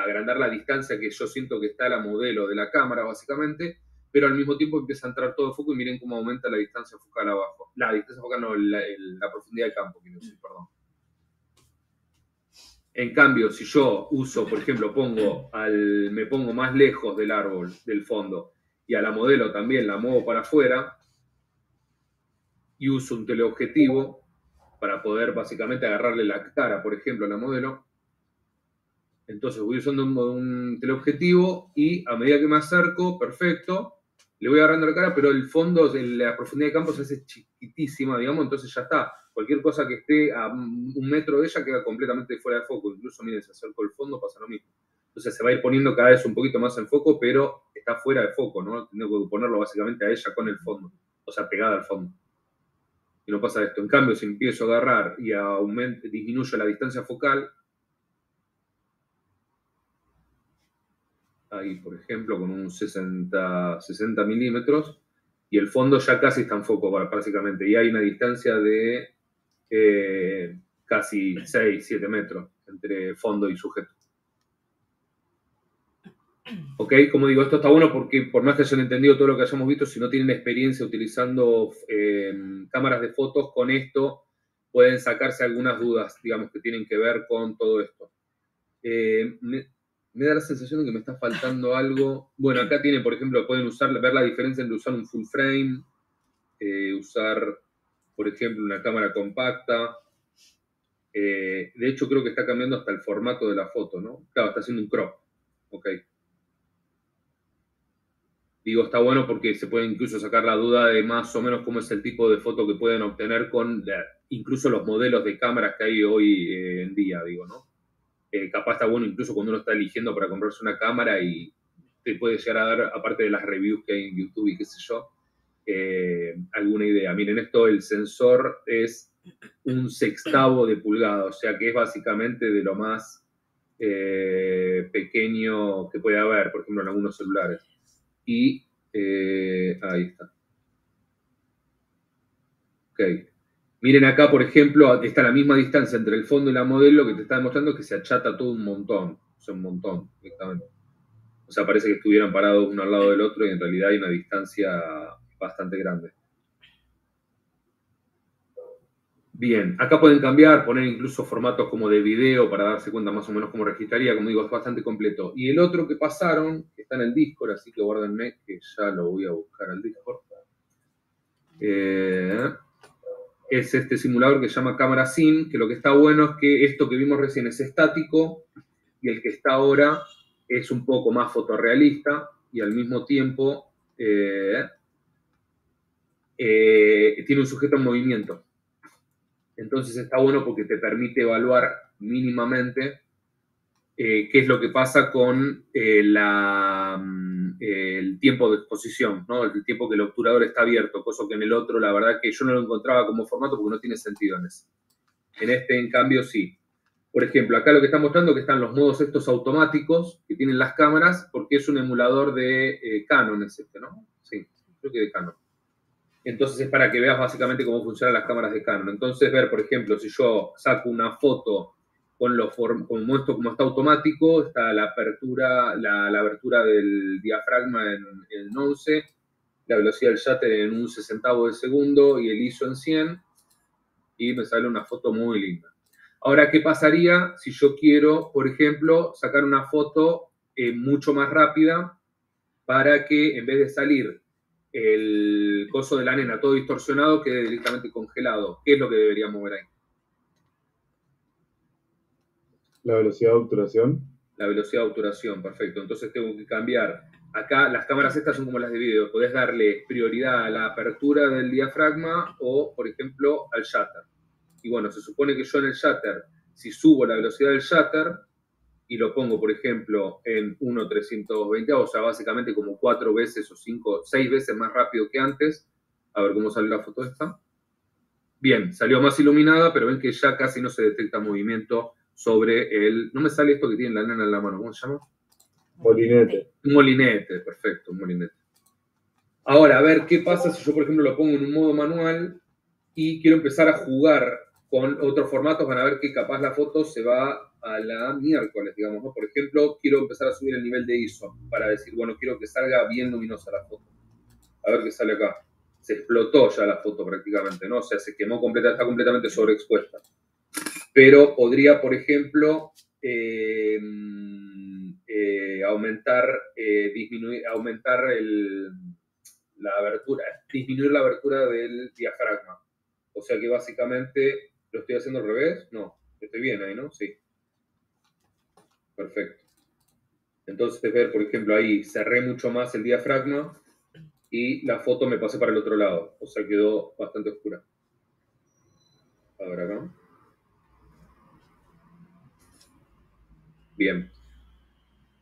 agrandar la distancia que yo siento que está la modelo de la cámara, básicamente, pero al mismo tiempo empieza a entrar todo el foco y miren cómo aumenta la distancia focal abajo. La distancia focal, no, la, la profundidad de campo, quiero decir, perdón. En cambio, si yo uso, por ejemplo, pongo al, me pongo más lejos del árbol, del fondo, y a la modelo también la muevo para afuera, y uso un teleobjetivo para poder básicamente agarrarle la cara, por ejemplo, a la modelo, entonces voy usando un, teleobjetivo y a medida que me acerco, perfecto, le voy agarrando la cara, pero el fondo, la profundidad de campo se hace chiquitísima, digamos, entonces ya está cualquier cosa que esté a un metro de ella queda completamente fuera de foco. Incluso, miren, se acerco el fondo, pasa lo mismo. Entonces se va a ir poniendo cada vez un poquito más en foco, pero está fuera de foco, ¿no? Tengo que ponerlo básicamente a ella con el fondo, o sea, pegada al fondo. Y no pasa esto. En cambio, si empiezo a agarrar y aumento, disminuyo la distancia focal, ahí, por ejemplo, con un 60, 60 milímetros, y el fondo ya casi está en foco, básicamente, y hay una distancia de eh, casi 6, 7 metros entre fondo y sujeto. ¿Ok? Como digo, esto está bueno porque por más que hayan entendido todo lo que hayamos visto, si no tienen experiencia utilizando eh, cámaras de fotos con esto, pueden sacarse algunas dudas, digamos, que tienen que ver con todo esto. Eh, me, me, da la sensación de que me está faltando [laughs] algo. Bueno, acá tienen, por ejemplo, pueden usar, ver la diferencia entre usar un full frame, eh, usar por ejemplo, una cámara compacta. De hecho, creo que está cambiando hasta el formato de la foto, ¿no? Claro, está haciendo un crop. Ok. Digo, está bueno porque se puede incluso sacar la duda de más o menos cómo es el tipo de foto que pueden obtener con incluso los modelos de cámaras que hay hoy eh, en día, digo, ¿no? Eh, capaz está bueno incluso cuando uno está eligiendo para comprarse una cámara y te puede llegar a dar, aparte de las reviews que hay en YouTube y qué sé yo, eh, alguna idea. Miren, esto, el sensor es un sextavo de pulgada, o sea que es básicamente de lo más eh, pequeño que puede haber, por ejemplo, en algunos celulares. Y eh, ahí está. Ok. Miren acá, por ejemplo, está la misma distancia entre el fondo y la modelo que te está demostrando que se achata todo un montón. O un montón, directamente. O sea, parece que estuvieran parados uno al lado del otro y en realidad hay una distancia bastante grande. Bien, acá pueden cambiar, poner incluso formatos como de video para darse cuenta más o menos cómo registraría, como digo, es bastante completo. Y el otro que pasaron, que está en el Discord, así que guárdenme que ya lo voy a buscar al Discord, eh, es este simulador que se llama Cámara Sim, que lo que está bueno es que esto que vimos recién es estático y el que está ahora es un poco más fotorrealista y al mismo tiempo eh, eh, tiene un sujeto en movimiento. Entonces está bueno porque te permite evaluar mínimamente eh, qué es lo que pasa con la, mm, el tiempo de exposición, ¿no? el tiempo que el obturador está abierto, cosa que en el otro la verdad que yo no lo encontraba como formato porque no tiene sentido en ese. En este, en cambio, sí. Por ejemplo, acá lo que está mostrando que están los modos estos automáticos que tienen las cámaras, porque es un emulador de eh, Canon, es este, ¿no? Sí, creo que de Canon. Entonces es para que veas básicamente cómo funcionan las cámaras de Canon. Entonces ver, por ejemplo, si yo saco una foto con, lo con esto como está automático, está la apertura, la, abertura del diafragma en, en 11, la velocidad del shutter en un sesentavo de segundo y el ISO en 100, y me sale una foto muy linda. Ahora, ¿qué pasaría si yo quiero, por ejemplo, sacar una foto eh, mucho más rápida para que en vez de salir el coso de la nena todo distorsionado, quede directamente congelado? ¿Qué es lo que deberíamos ver ahí? La velocidad de obturación. La velocidad de obturación, perfecto. Entonces tengo que cambiar. Acá las cámaras estas son como las de video. Podés darle prioridad a la apertura del diafragma o, por ejemplo, al shutter. Y bueno, se supone que yo en el shutter, si subo la velocidad del shutter y lo pongo, por ejemplo, en 1.320, o sea, básicamente como cuatro veces o cinco, seis veces más rápido que antes, a ver cómo sale la foto esta. Bien, salió más iluminada, pero ven que ya casi no se detecta movimiento sobre el... No me sale esto que tiene la nena en la mano, ¿cómo se llama? Molinete. Un molinete, perfecto, un molinete. Ahora, a ver, ¿qué pasa si yo, por ejemplo, lo pongo en un modo manual y quiero empezar a jugar con otros formatos van a ver que capaz la foto se va a la miércoles, digamos, ¿no? Por ejemplo, quiero empezar a subir el nivel de ISO para decir, bueno, quiero que salga bien luminosa la foto. A ver qué sale acá. Se explotó ya la foto prácticamente, ¿no? O sea, se quemó completa, está completamente sobreexpuesta. Pero podría, por ejemplo, eh, eh, aumentar, eh, disminuir, aumentar la abertura, disminuir la abertura del diafragma. O sea que básicamente ¿Lo estoy haciendo al revés? No. Estoy bien ahí, ¿no? Sí. Perfecto. Entonces, ver, por ejemplo, ahí cerré mucho más el diafragma y la foto me pasé para el otro lado. O sea, quedó bastante oscura. A ver acá. Bien.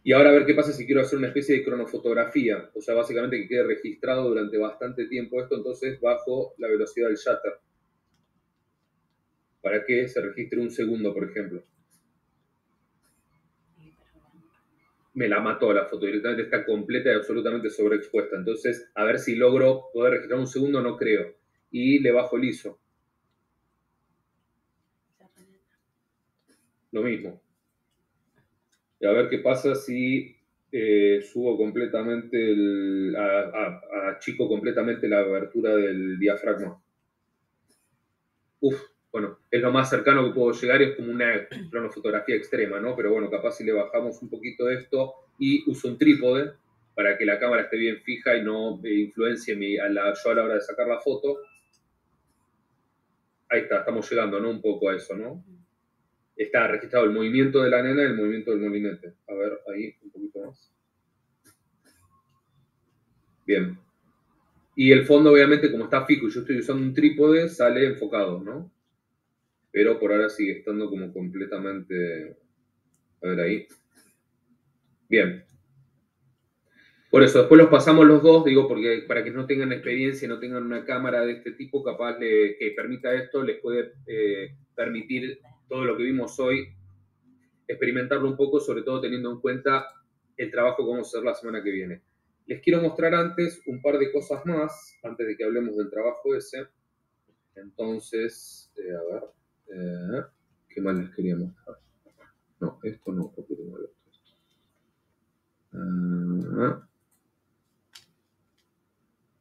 Y ahora a ver qué pasa si quiero hacer una especie de cronofotografía. O sea, básicamente que quede registrado durante bastante tiempo esto. Entonces bajo la velocidad del shutter para que se registre un segundo, por ejemplo. Me la mató la foto, directamente está completa y absolutamente sobreexpuesta. Entonces, a ver si logro poder registrar un segundo, no creo. Y le bajo el ISO. Lo mismo. Y a ver qué pasa si eh, subo completamente el, a, chico completamente la abertura del diafragma. Uf, bueno, es lo más cercano que puedo llegar, es como una cronofotografía extrema, ¿no? Pero bueno, capaz si le bajamos un poquito esto y uso un trípode para que la cámara esté bien fija y no influencie mi, a la, yo a la hora de sacar la foto. Ahí está, estamos llegando, ¿no? Un poco a eso, ¿no? Está registrado el movimiento de la nena y el movimiento del molinete. A ver, ahí, un poquito más. Bien. Y el fondo, obviamente, como está fijo y yo estoy usando un trípode, sale enfocado, ¿no? Pero por ahora sigue estando como completamente... A ver ahí. Bien. Por eso, después los pasamos los dos, digo, porque para que no tengan experiencia, no tengan una cámara de este tipo, capaz de, que permita esto, les puede eh, permitir todo lo que vimos hoy, experimentarlo un poco, sobre todo teniendo en cuenta el trabajo que vamos a hacer la semana que viene. Les quiero mostrar antes un par de cosas más, antes de que hablemos del trabajo ese. Entonces, eh, a ver. Eh, ¿Qué más les quería mostrar? No, esto no, porque tengo el otro.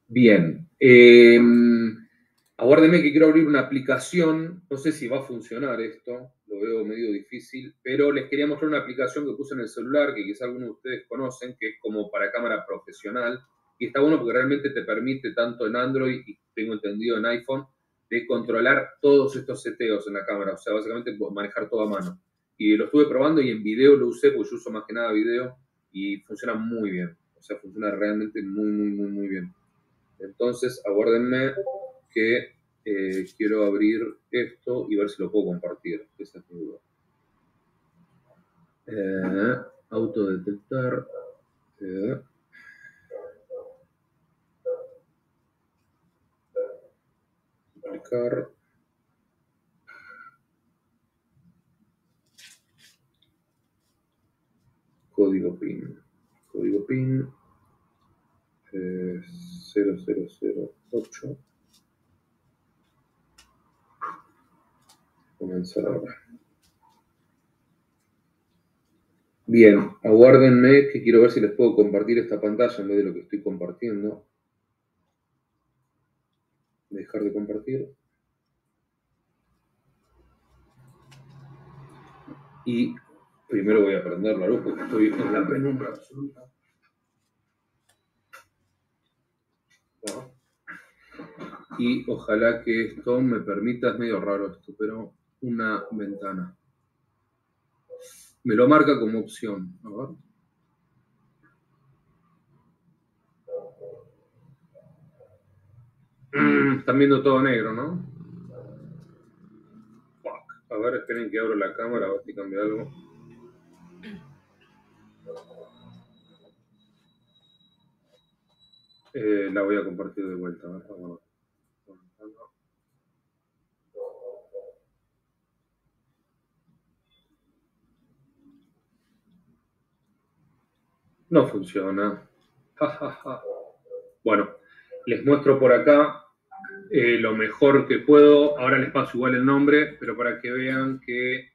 bien. Eh, que quiero abrir una aplicación, no sé si va a funcionar esto, lo veo medio difícil, pero les quería mostrar una aplicación que puse en el celular, que quizá algunos de ustedes conocen, que es como para cámara profesional, y está bueno porque realmente te permite tanto en Android y tengo entendido en iPhone, de controlar todos estos seteos en la cámara, o sea, básicamente manejar todo a mano. Y lo estuve probando y en video lo usé, porque yo uso más que nada video, y funciona muy bien. O sea, funciona realmente muy, muy, muy, muy bien. Entonces, aguárdenme que eh, quiero abrir esto y ver si lo puedo compartir. Esa es mi duda. Eh, autodetectar. Eh. Aplicar. Código PIN. Código PIN. 0008. Comenzar ahora. Bien, aguárdenme que quiero ver si les puedo compartir esta pantalla en vez de lo que estoy compartiendo. Dejar de compartir. Y primero voy a prender la luz porque estoy en la penumbra absoluta. Y ojalá que esto me permita, es medio raro esto, pero una ventana. Me lo marca como opción. Están viendo todo negro, ¿no? A ver, esperen que abro la cámara, a ver si cambia algo. Eh, la voy a compartir de vuelta. A ver, No funciona. [laughs] bueno, les muestro por acá eh, lo mejor que puedo. Ahora les paso igual el nombre, pero para que vean que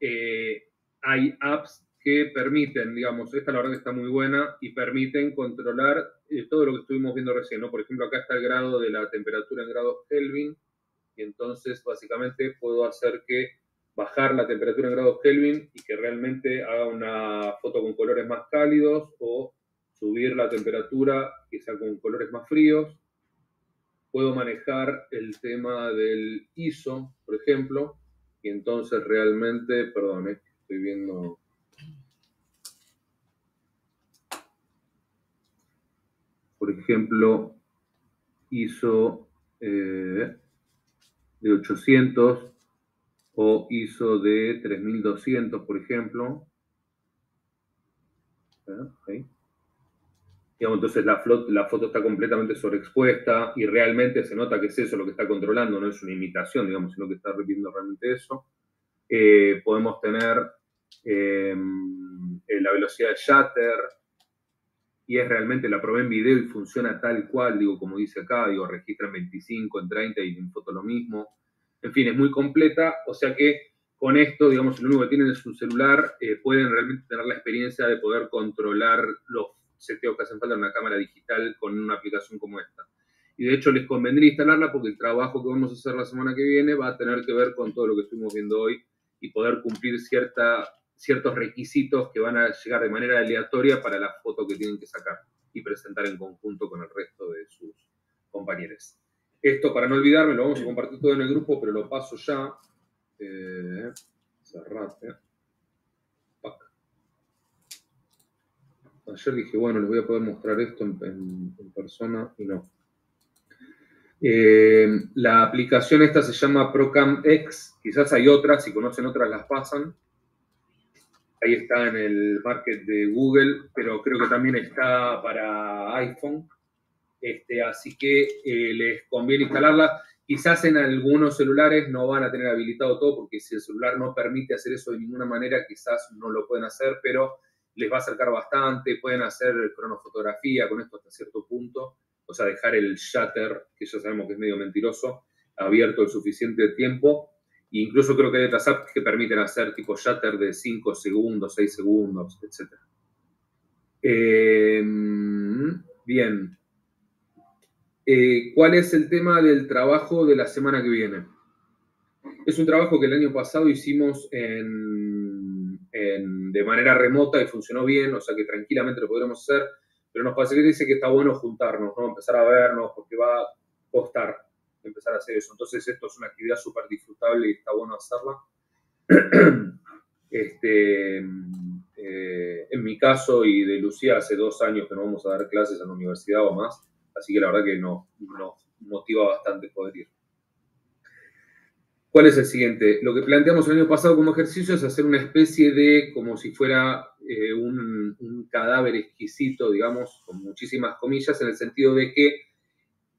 eh, hay apps que permiten, digamos, esta la verdad que está muy buena y permiten controlar eh, todo lo que estuvimos viendo recién, ¿no? Por ejemplo, acá está el grado de la temperatura en grados Kelvin y entonces básicamente puedo hacer que bajar la temperatura en grados Kelvin y que realmente haga una foto con colores más cálidos o subir la temperatura quizá con colores más fríos. Puedo manejar el tema del ISO, por ejemplo, y entonces realmente, perdón, eh, estoy viendo... Por ejemplo, ISO eh, de 800 o ISO de 3200, por ejemplo. Entonces la, la, foto está completamente sobreexpuesta y realmente se nota que es eso lo que está controlando, no es una imitación, digamos, sino que está repitiendo realmente eso. Eh, podemos tener em, eh, la velocidad de shutter y es realmente, la probé en video y funciona tal cual, digo, como dice acá, digo, registra en 25, en 30 y en foto lo mismo en fin, es muy completa, o sea que con esto, digamos, lo único que tienen es su celular, eh, pueden realmente tener la experiencia de poder controlar los seteos que hacen falta en una cámara digital con una aplicación como esta. Y de hecho les convendría instalarla porque el trabajo que vamos a hacer la semana que viene va a tener que ver con todo lo que estuvimos viendo hoy y poder cumplir cierta, ciertos requisitos que van a llegar de manera aleatoria para la foto que tienen que sacar y presentar en conjunto con el resto de sus compañeros. Esto, para no olvidarme, lo vamos a compartir todo en el grupo, pero lo paso ya. Eh, cerrate. Ayer dije, bueno, les voy a poder mostrar esto en, persona y no. Eh, la aplicación esta se llama Procam X. Quizás hay otras, si conocen otras las pasan. Ahí está en el market de Google, pero creo que también está para iPhone. Este, así que eh, les conviene instalarla. Quizás en algunos celulares no van a tener habilitado todo porque si el celular no permite hacer eso de ninguna manera, quizás no lo pueden hacer, pero les va a acercar bastante, pueden hacer cronofotografía con esto hasta cierto punto, o sea, dejar el shutter, que ya sabemos que es medio mentiroso, abierto el suficiente tiempo. E incluso creo que hay otras apps que permiten hacer tipo shutter de 5 segundos, 6 segundos, etc. Em, bien, Eh, ¿Cuál es el tema del trabajo de la semana que viene? Es un trabajo que el año pasado hicimos de manera remota y funcionó bien, o sea que tranquilamente lo podremos hacer, pero nos parece que dice que está bueno juntarnos, ¿no? empezar a vernos, porque va a costar empezar a hacer eso. Entonces esto es una actividad súper disfrutable y está bueno hacerla. [clears throat] Este, eh, en mi caso y de Lucía, hace dos años que no vamos a dar clases en la universidad o más, así que la verdad que nos, motiva bastante poder ir. ¿Cuál es el siguiente? Lo que planteamos el año pasado como ejercicio es hacer una especie de, como si fuera eh, un, un, cadáver exquisito, digamos, con muchísimas comillas, en el sentido de que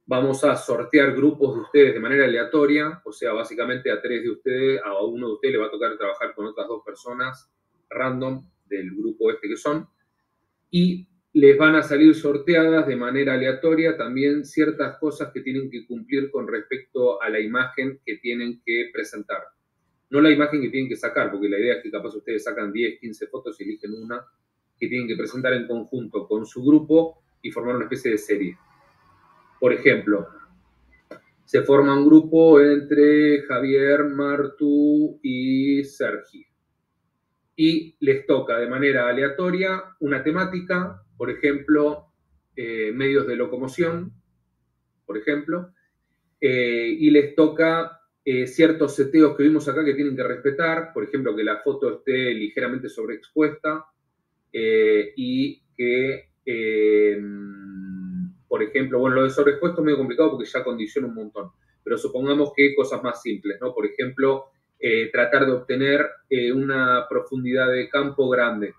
vamos a sortear grupos de ustedes de manera aleatoria, o sea, básicamente a tres de ustedes, a uno de ustedes le va a tocar trabajar con otras dos personas random del grupo este que son, y les van a salir sorteadas de manera aleatoria también ciertas cosas que tienen que cumplir con respecto a la imagen que tienen que presentar. No la imagen que tienen que sacar, porque la idea es que capaz ustedes sacan 10, 15 fotos y eligen una que tienen que presentar en conjunto con su grupo y formar una especie de serie. Por ejemplo, se forma un grupo entre Javier, Martu y Sergi. Y les toca de manera aleatoria una temática, por ejemplo, eh, medios de locomoción, por ejemplo, eh, y les toca eh, ciertos seteos que vimos acá que tienen que respetar, por ejemplo, que la foto esté ligeramente sobreexpuesta y que por ejemplo, bueno, lo de sobreexpuesto es medio complicado porque ya condiciona un montón, pero supongamos que cosas más simples, ¿no? Por ejemplo, tratar de obtener una profundidad de campo grande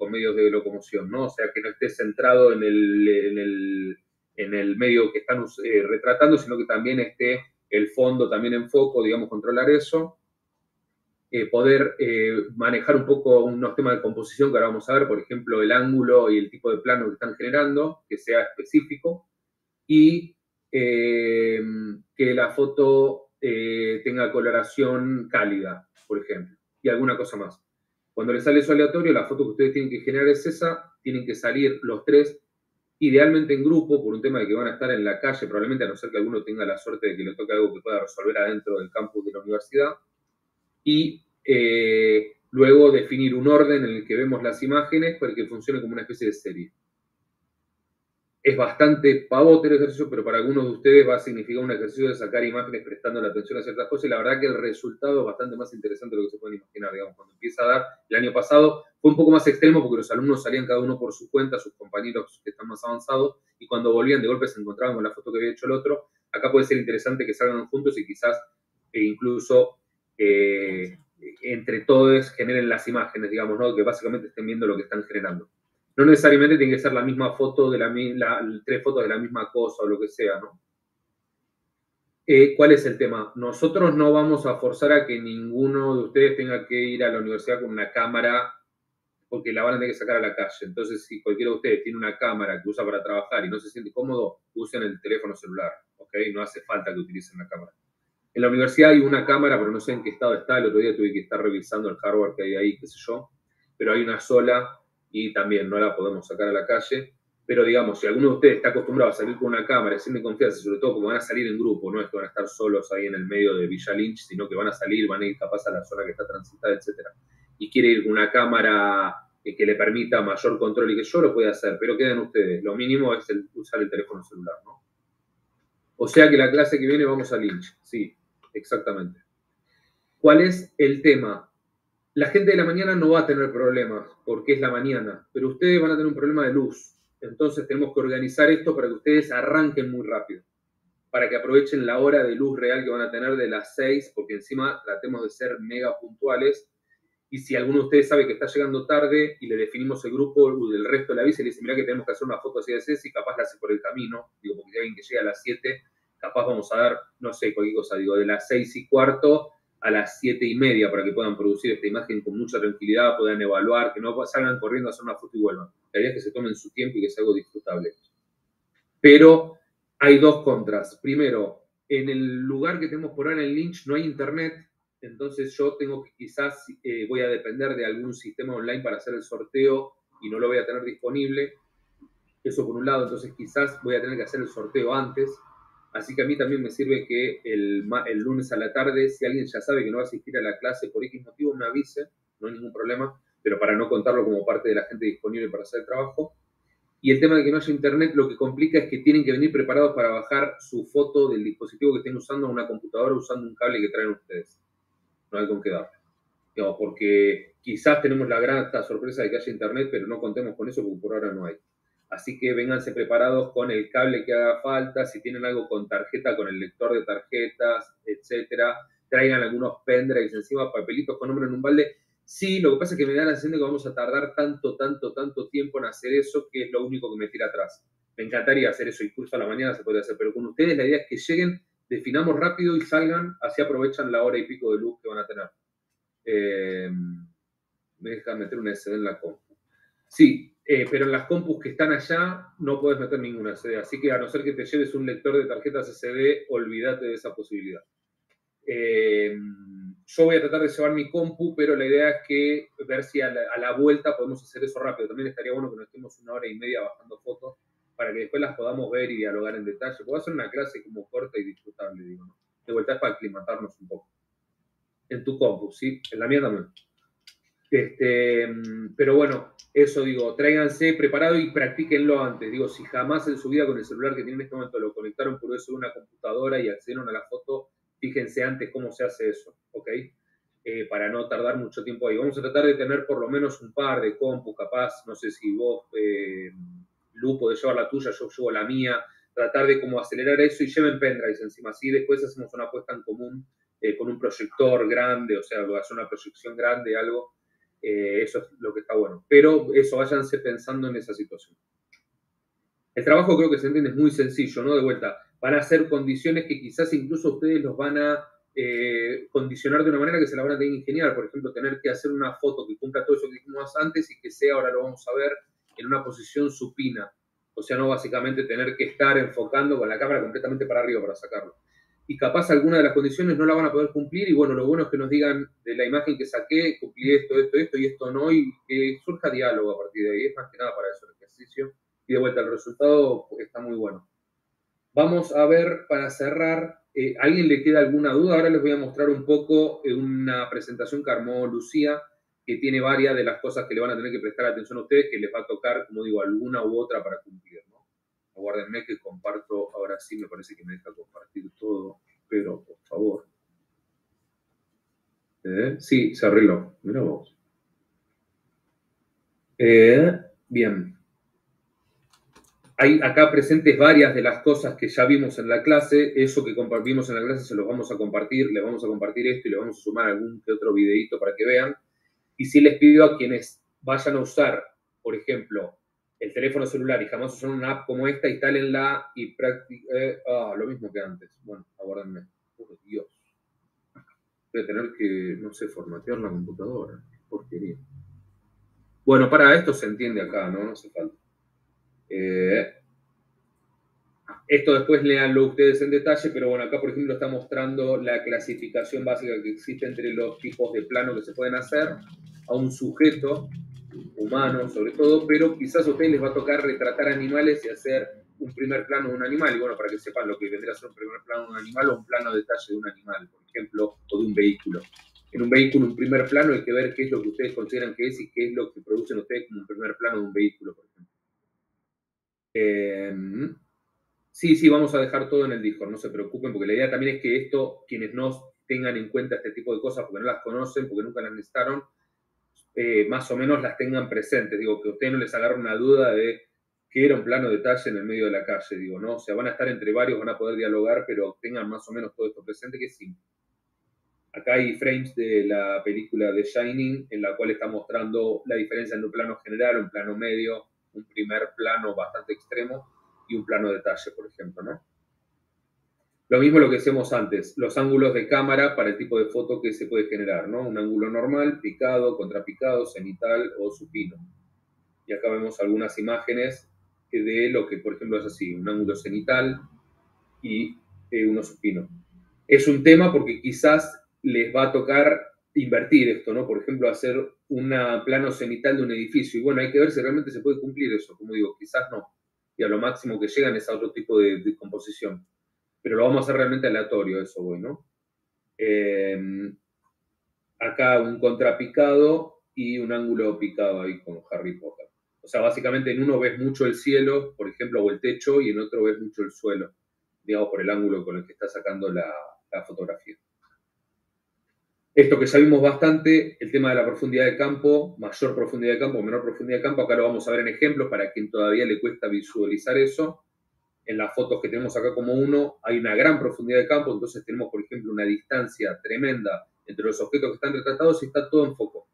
con medios de locomoción, ¿no? O sea, que no esté centrado en el, en el, medio que están eh, retratando, sino que también esté el fondo también en foco, digamos, controlar eso. Eh, poder eh, manejar un poco unos temas de composición que ahora vamos a ver, por ejemplo, el ángulo y el tipo de plano que están generando, que sea específico, y que la foto tenga coloración cálida, por ejemplo, y alguna cosa más. Cuando les sale eso aleatorio, la foto que ustedes tienen que generar es esa, tienen que salir los tres, idealmente en grupo, por un tema de que van a estar en la calle, probablemente a no ser que alguno tenga la suerte de que le toque algo que pueda resolver adentro del campus de la universidad, y eh, luego definir un orden en el que vemos las imágenes para que funcione como una especie de serie. Es bastante pavote el ejercicio, pero para algunos de ustedes va a significar un ejercicio de sacar imágenes prestando la atención a ciertas cosas y la verdad que el resultado es bastante más interesante de lo que se pueden imaginar. Digamos, cuando empieza a dar, el año pasado fue un poco más extremo porque los alumnos salían cada uno por su cuenta, sus compañeros que están más avanzados, y cuando volvían de golpe se encontraban con la foto que había hecho el otro. Acá puede ser interesante que salgan juntos y quizás e incluso eh, entre todos generen las imágenes, digamos, ¿no? que básicamente estén viendo lo que están generando. No necesariamente tiene que ser la misma foto, de la, tres fotos de la misma cosa o lo que sea, ¿no? Eh, ¿Cuál es el tema? Nosotros no vamos a forzar a que ninguno de ustedes tenga que ir a la universidad con una cámara porque la van a tener que sacar a la calle. Entonces, si cualquiera de ustedes tiene una cámara que usa para trabajar y no se siente cómodo, usen el teléfono celular, ¿ok? No hace falta que utilicen la cámara. En la universidad hay una cámara, pero no sé en qué estado está. El otro día tuve que estar revisando el hardware que hay ahí, qué sé yo. Pero hay una sola y también no la podemos sacar a la calle. Pero digamos, si alguno de ustedes está acostumbrado a salir con una cámara, siente confianza, sobre todo porque van a salir en grupo, no es que van a estar solos ahí en el medio de Villa Lynch, sino que van a salir, van a ir capaz a la zona que está transitada, etc. Y quiere ir con una cámara que le permita mayor control y que yo lo pueda hacer, pero quedan ustedes. Lo mínimo es usar el teléfono celular, ¿no? O sea que la clase que viene vamos a Lynch, sí exactamente. ¿Cuál es el tema? La gente de la mañana no va a tener problemas porque es la mañana, pero ustedes van a tener un problema de luz. Entonces tenemos que organizar esto para que ustedes arranquen muy rápido, para que aprovechen la hora de luz real que van a tener de las 6, porque encima tratemos de ser mega puntuales. Y si alguno de ustedes sabe que está llegando tarde y le definimos el grupo del resto de la y le dice, mira que tenemos que hacer una foto así de y capaz la hace por el camino, digo, porque si alguien que llega a las 7 capaz vamos a dar, no sé, cualquier cosa, digo, de las seis y cuarto a las siete y media para que puedan producir esta imagen con mucha tranquilidad, puedan evaluar, que no salgan corriendo a hacer una foto y vuelvan. La idea es que se tomen su tiempo y que sea algo disfrutable. Pero hay dos contras. Primero, en el lugar que tenemos por ahora en Lynch no hay internet, entonces yo tengo que quizás eh, voy a depender de algún sistema online para hacer el sorteo y no lo voy a tener disponible. Eso por un lado, entonces quizás voy a tener que hacer el sorteo antes. Así que a mí también me sirve que el, lunes a la tarde, si alguien ya sabe que no va a asistir a la clase por X motivo, me avise, no hay ningún problema, pero para no contarlo como parte de la gente disponible para hacer el trabajo. Y el tema de que no haya internet lo que complica es que tienen que venir preparados para bajar su foto del dispositivo que estén usando a una computadora usando un cable que traen ustedes. No hay con qué darle. porque quizás tenemos la gran sorpresa de que haya internet, pero no contemos con eso porque por ahora no hay. Así que vénganse preparados con el cable que haga falta, si tienen algo con tarjeta, con el lector de tarjetas, etcétera. Traigan algunos pendrives encima, papelitos con nombre en un balde Sí, lo que pasa es que me da la sensación de que vamos a tardar tanto, tanto, tanto tiempo en hacer eso que es lo único que me tira atrás. Me encantaría hacer eso, incluso a la mañana se podría hacer, pero con ustedes la idea es que lleguen, definamos rápido y salgan, así aprovechan la hora y pico de luz que van a tener. Eh, me deja meter una SD en la compu. Sí, eh, pero en las compus que están allá no puedes meter ninguna SD, así que a no ser que te lleves un lector de tarjetas SD, olvídate de esa posibilidad. Eh, yo voy a tratar de llevar mi compu, pero la idea es que ver si a la, vuelta podemos hacer eso rápido. También estaría bueno que nos estemos una hora y media bajando fotos para que después las podamos ver y dialogar en detalle. Puedo hacer una clase como corta y disfrutable, digo, ¿no? De vuelta es para aclimatarnos un poco. En tu compu, ¿sí? En la mía también. Este, pero bueno, eso digo, tráiganse preparado y practíquenlo antes. Digo, si jamás en su vida con el celular que tienen en este momento lo conectaron por eso a una computadora y accedieron a la foto, fíjense antes cómo se hace eso, ¿ok? Eh, para no tardar mucho tiempo ahí. Vamos a tratar de tener por lo menos un par de compu, capaz, no sé si vos, eh, Lu, podés llevar la tuya, yo llevo la mía, tratar de como acelerar eso y lleven pendrives encima, así después hacemos una apuesta en común eh, con un proyector grande, o sea, hacer una proyección grande, algo, eh, eso es lo que está bueno. Pero eso, váyanse pensando en esa situación. El trabajo creo que se entiende es muy sencillo, ¿no? De vuelta, van a ser condiciones que quizás incluso ustedes los van a eh, condicionar de una manera que se la van a tener que ingeniar. Por ejemplo, tener que hacer una foto que cumpla todo eso que dijimos antes y que sea, ahora lo vamos a ver, en una posición supina. O sea, no básicamente tener que estar enfocando con la cámara completamente para arriba para sacarlo. Y capaz alguna de las condiciones no la van a poder cumplir y bueno, lo bueno es que nos digan de la imagen que saqué, cumplí esto, esto, esto y esto no y que surja diálogo a partir de ahí. Es más que nada para eso el ejercicio. Y de vuelta, el resultado está muy bueno. Vamos a ver, para cerrar, eh, ¿alguien le queda alguna duda? Ahora les voy a mostrar un poco eh, una presentación que armó Lucía, que tiene varias de las cosas que le van a tener que prestar atención a ustedes, que les va a tocar, como digo, alguna u otra para cumplir. Aguárdenme que comparto, ahora sí me parece que me deja compartir todo, pero por favor. ¿Eh? Sí, se arregló. Mira vos. bien hay acá presentes varias de las cosas que ya vimos en la clase. Eso que compartimos en la clase se los vamos a compartir. Les vamos a compartir esto y le vamos a sumar algún que otro videito para que vean. Y si les pido a quienes vayan a usar, por ejemplo, el teléfono celular y jamás usan una app como esta, instálenla y practiquen. ah, lo mismo que antes. Bueno, aguárdenme. Por Dios. Voy a tener que, no sé, formatear la computadora. Porquería. Bueno, para esto se entiende acá, ¿no? No hace falta. Eh, esto después leanlo ustedes en detalle, pero bueno, acá por ejemplo está mostrando la clasificación básica que existe entre los tipos de plano que se pueden hacer a un sujeto humano sobre todo, pero quizás a ustedes les va a tocar retratar animales y hacer un primer plano de un animal, y bueno, para que sepan lo que vendría a ser un primer plano de un animal o un plano de detalle de un animal, por ejemplo, o de un vehículo. En un vehículo, un primer plano, hay que ver qué es lo que ustedes consideran que es y qué es lo que producen ustedes como un primer plano de un vehículo, por ejemplo. Em, sí, sí, vamos a dejar todo en el Discord, no se preocupen, porque la idea también es que esto, quienes no tengan en cuenta este tipo de cosas, porque no las conocen, porque nunca las necesitaron, eh, más o menos las tengan presentes. Digo, que ustedes no les agarre una duda de que era un plano de detalle en el medio de la calle, digo, ¿no? O sea, van a estar entre varios, van a poder dialogar, pero tengan más o menos todo esto presente, que simple. Acá hay frames de la película de Shining, en la cual está mostrando la diferencia entre un plano general, un plano medio, un primer plano bastante extremo y un plano de detalle, por ejemplo, ¿no? Lo mismo lo que hacemos antes, los ángulos de cámara para el tipo de foto que se puede generar, ¿no? Un ángulo normal, picado, contrapicado, cenital o supino. Y acá vemos algunas imágenes de lo que, por ejemplo, es así, un ángulo cenital y eh, uno supino. Es un tema porque quizás les va a tocar invertir esto, ¿no? Por ejemplo, hacer un plano cenital de un edificio. Y bueno, hay que ver si realmente se puede cumplir eso. Como digo, quizás no. y a lo máximo que llegan es a otro tipo de, composición. Pero lo vamos a hacer realmente aleatorio, eso voy, ¿no? Em, acá un contrapicado y un ángulo picado ahí con Harry Potter. O sea, básicamente en uno ves mucho el cielo, por ejemplo, o el techo, y en otro ves mucho el suelo, digamos, por el ángulo con el que está sacando la, fotografía. Esto que sabemos bastante, el tema de la profundidad de campo, mayor profundidad de campo, menor profundidad de campo, acá lo vamos a ver en ejemplos para quien todavía le cuesta visualizar eso. En las fotos que tenemos acá como uno, hay una gran profundidad de campo, entonces tenemos, por ejemplo, una distancia tremenda entre los objetos que están retratados y está todo en foco,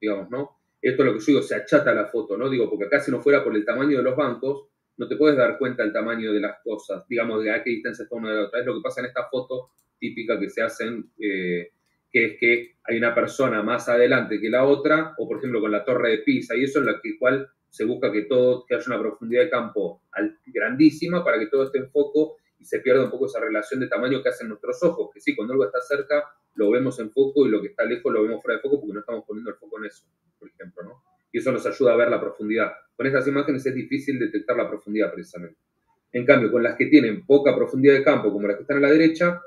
digamos, ¿no? Esto es lo que yo digo, se achata la foto, ¿no? Digo, porque acá si no fuera por el tamaño de los bancos, no te puedes dar cuenta del tamaño de las cosas, digamos, de a qué distancia está una de la otra. Es lo que pasa en esta foto típica que se hacen, eh, que es que hay una persona más adelante que la otra, o por ejemplo con la torre de Pisa, y eso en la que cual se busca que todo, que haya una profundidad de campo grandísima para que todo esté en foco y se pierda un poco esa relación de tamaño que hacen nuestros ojos, que sí, cuando algo está cerca lo vemos en foco y lo que está lejos lo vemos fuera de foco porque no estamos poniendo el foco en eso, por ejemplo, ¿no? Y eso nos ayuda a ver la profundidad. Con estas imágenes es difícil detectar la profundidad precisamente. En cambio, con las que tienen poca profundidad de campo, como las que están a la derecha,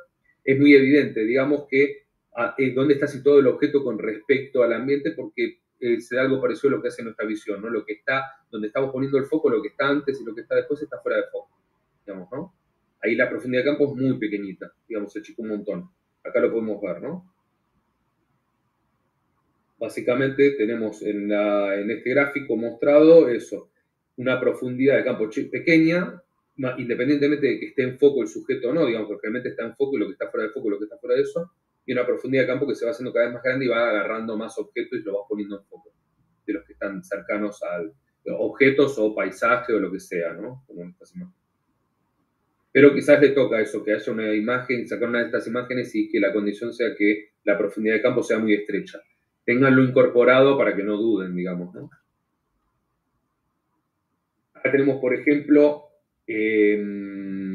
es muy evidente, digamos, que ah, eh, dónde está situado el objeto con respecto al ambiente, porque eh, se da algo parecido a lo que hace nuestra visión, ¿no? Lo que está, donde estamos poniendo el foco, lo que está antes y lo que está después está fuera de foco, digamos, ¿no? Ahí la profundidad de campo es muy pequeñita, digamos, se chica un montón. Acá lo podemos ver, ¿no? Básicamente tenemos en, este gráfico mostrado eso, una profundidad de campo pequeña, independientemente de que esté en foco el sujeto o no, digamos, porque realmente está en foco y lo que está fuera de foco y lo que está fuera de eso, y una profundidad de campo que se va haciendo cada vez más grande y va agarrando más objetos y lo va poniendo en foco, de los que están cercanos al objetos o paisaje o lo que sea, ¿no? Como en estas imágenes. Pero quizás le toca eso, que haya una imagen, sacar una de estas imágenes y que la condición sea que la profundidad de campo sea muy estrecha. Ténganlo incorporado para que no duden, digamos. ¿no? Acá tenemos, por ejemplo, em,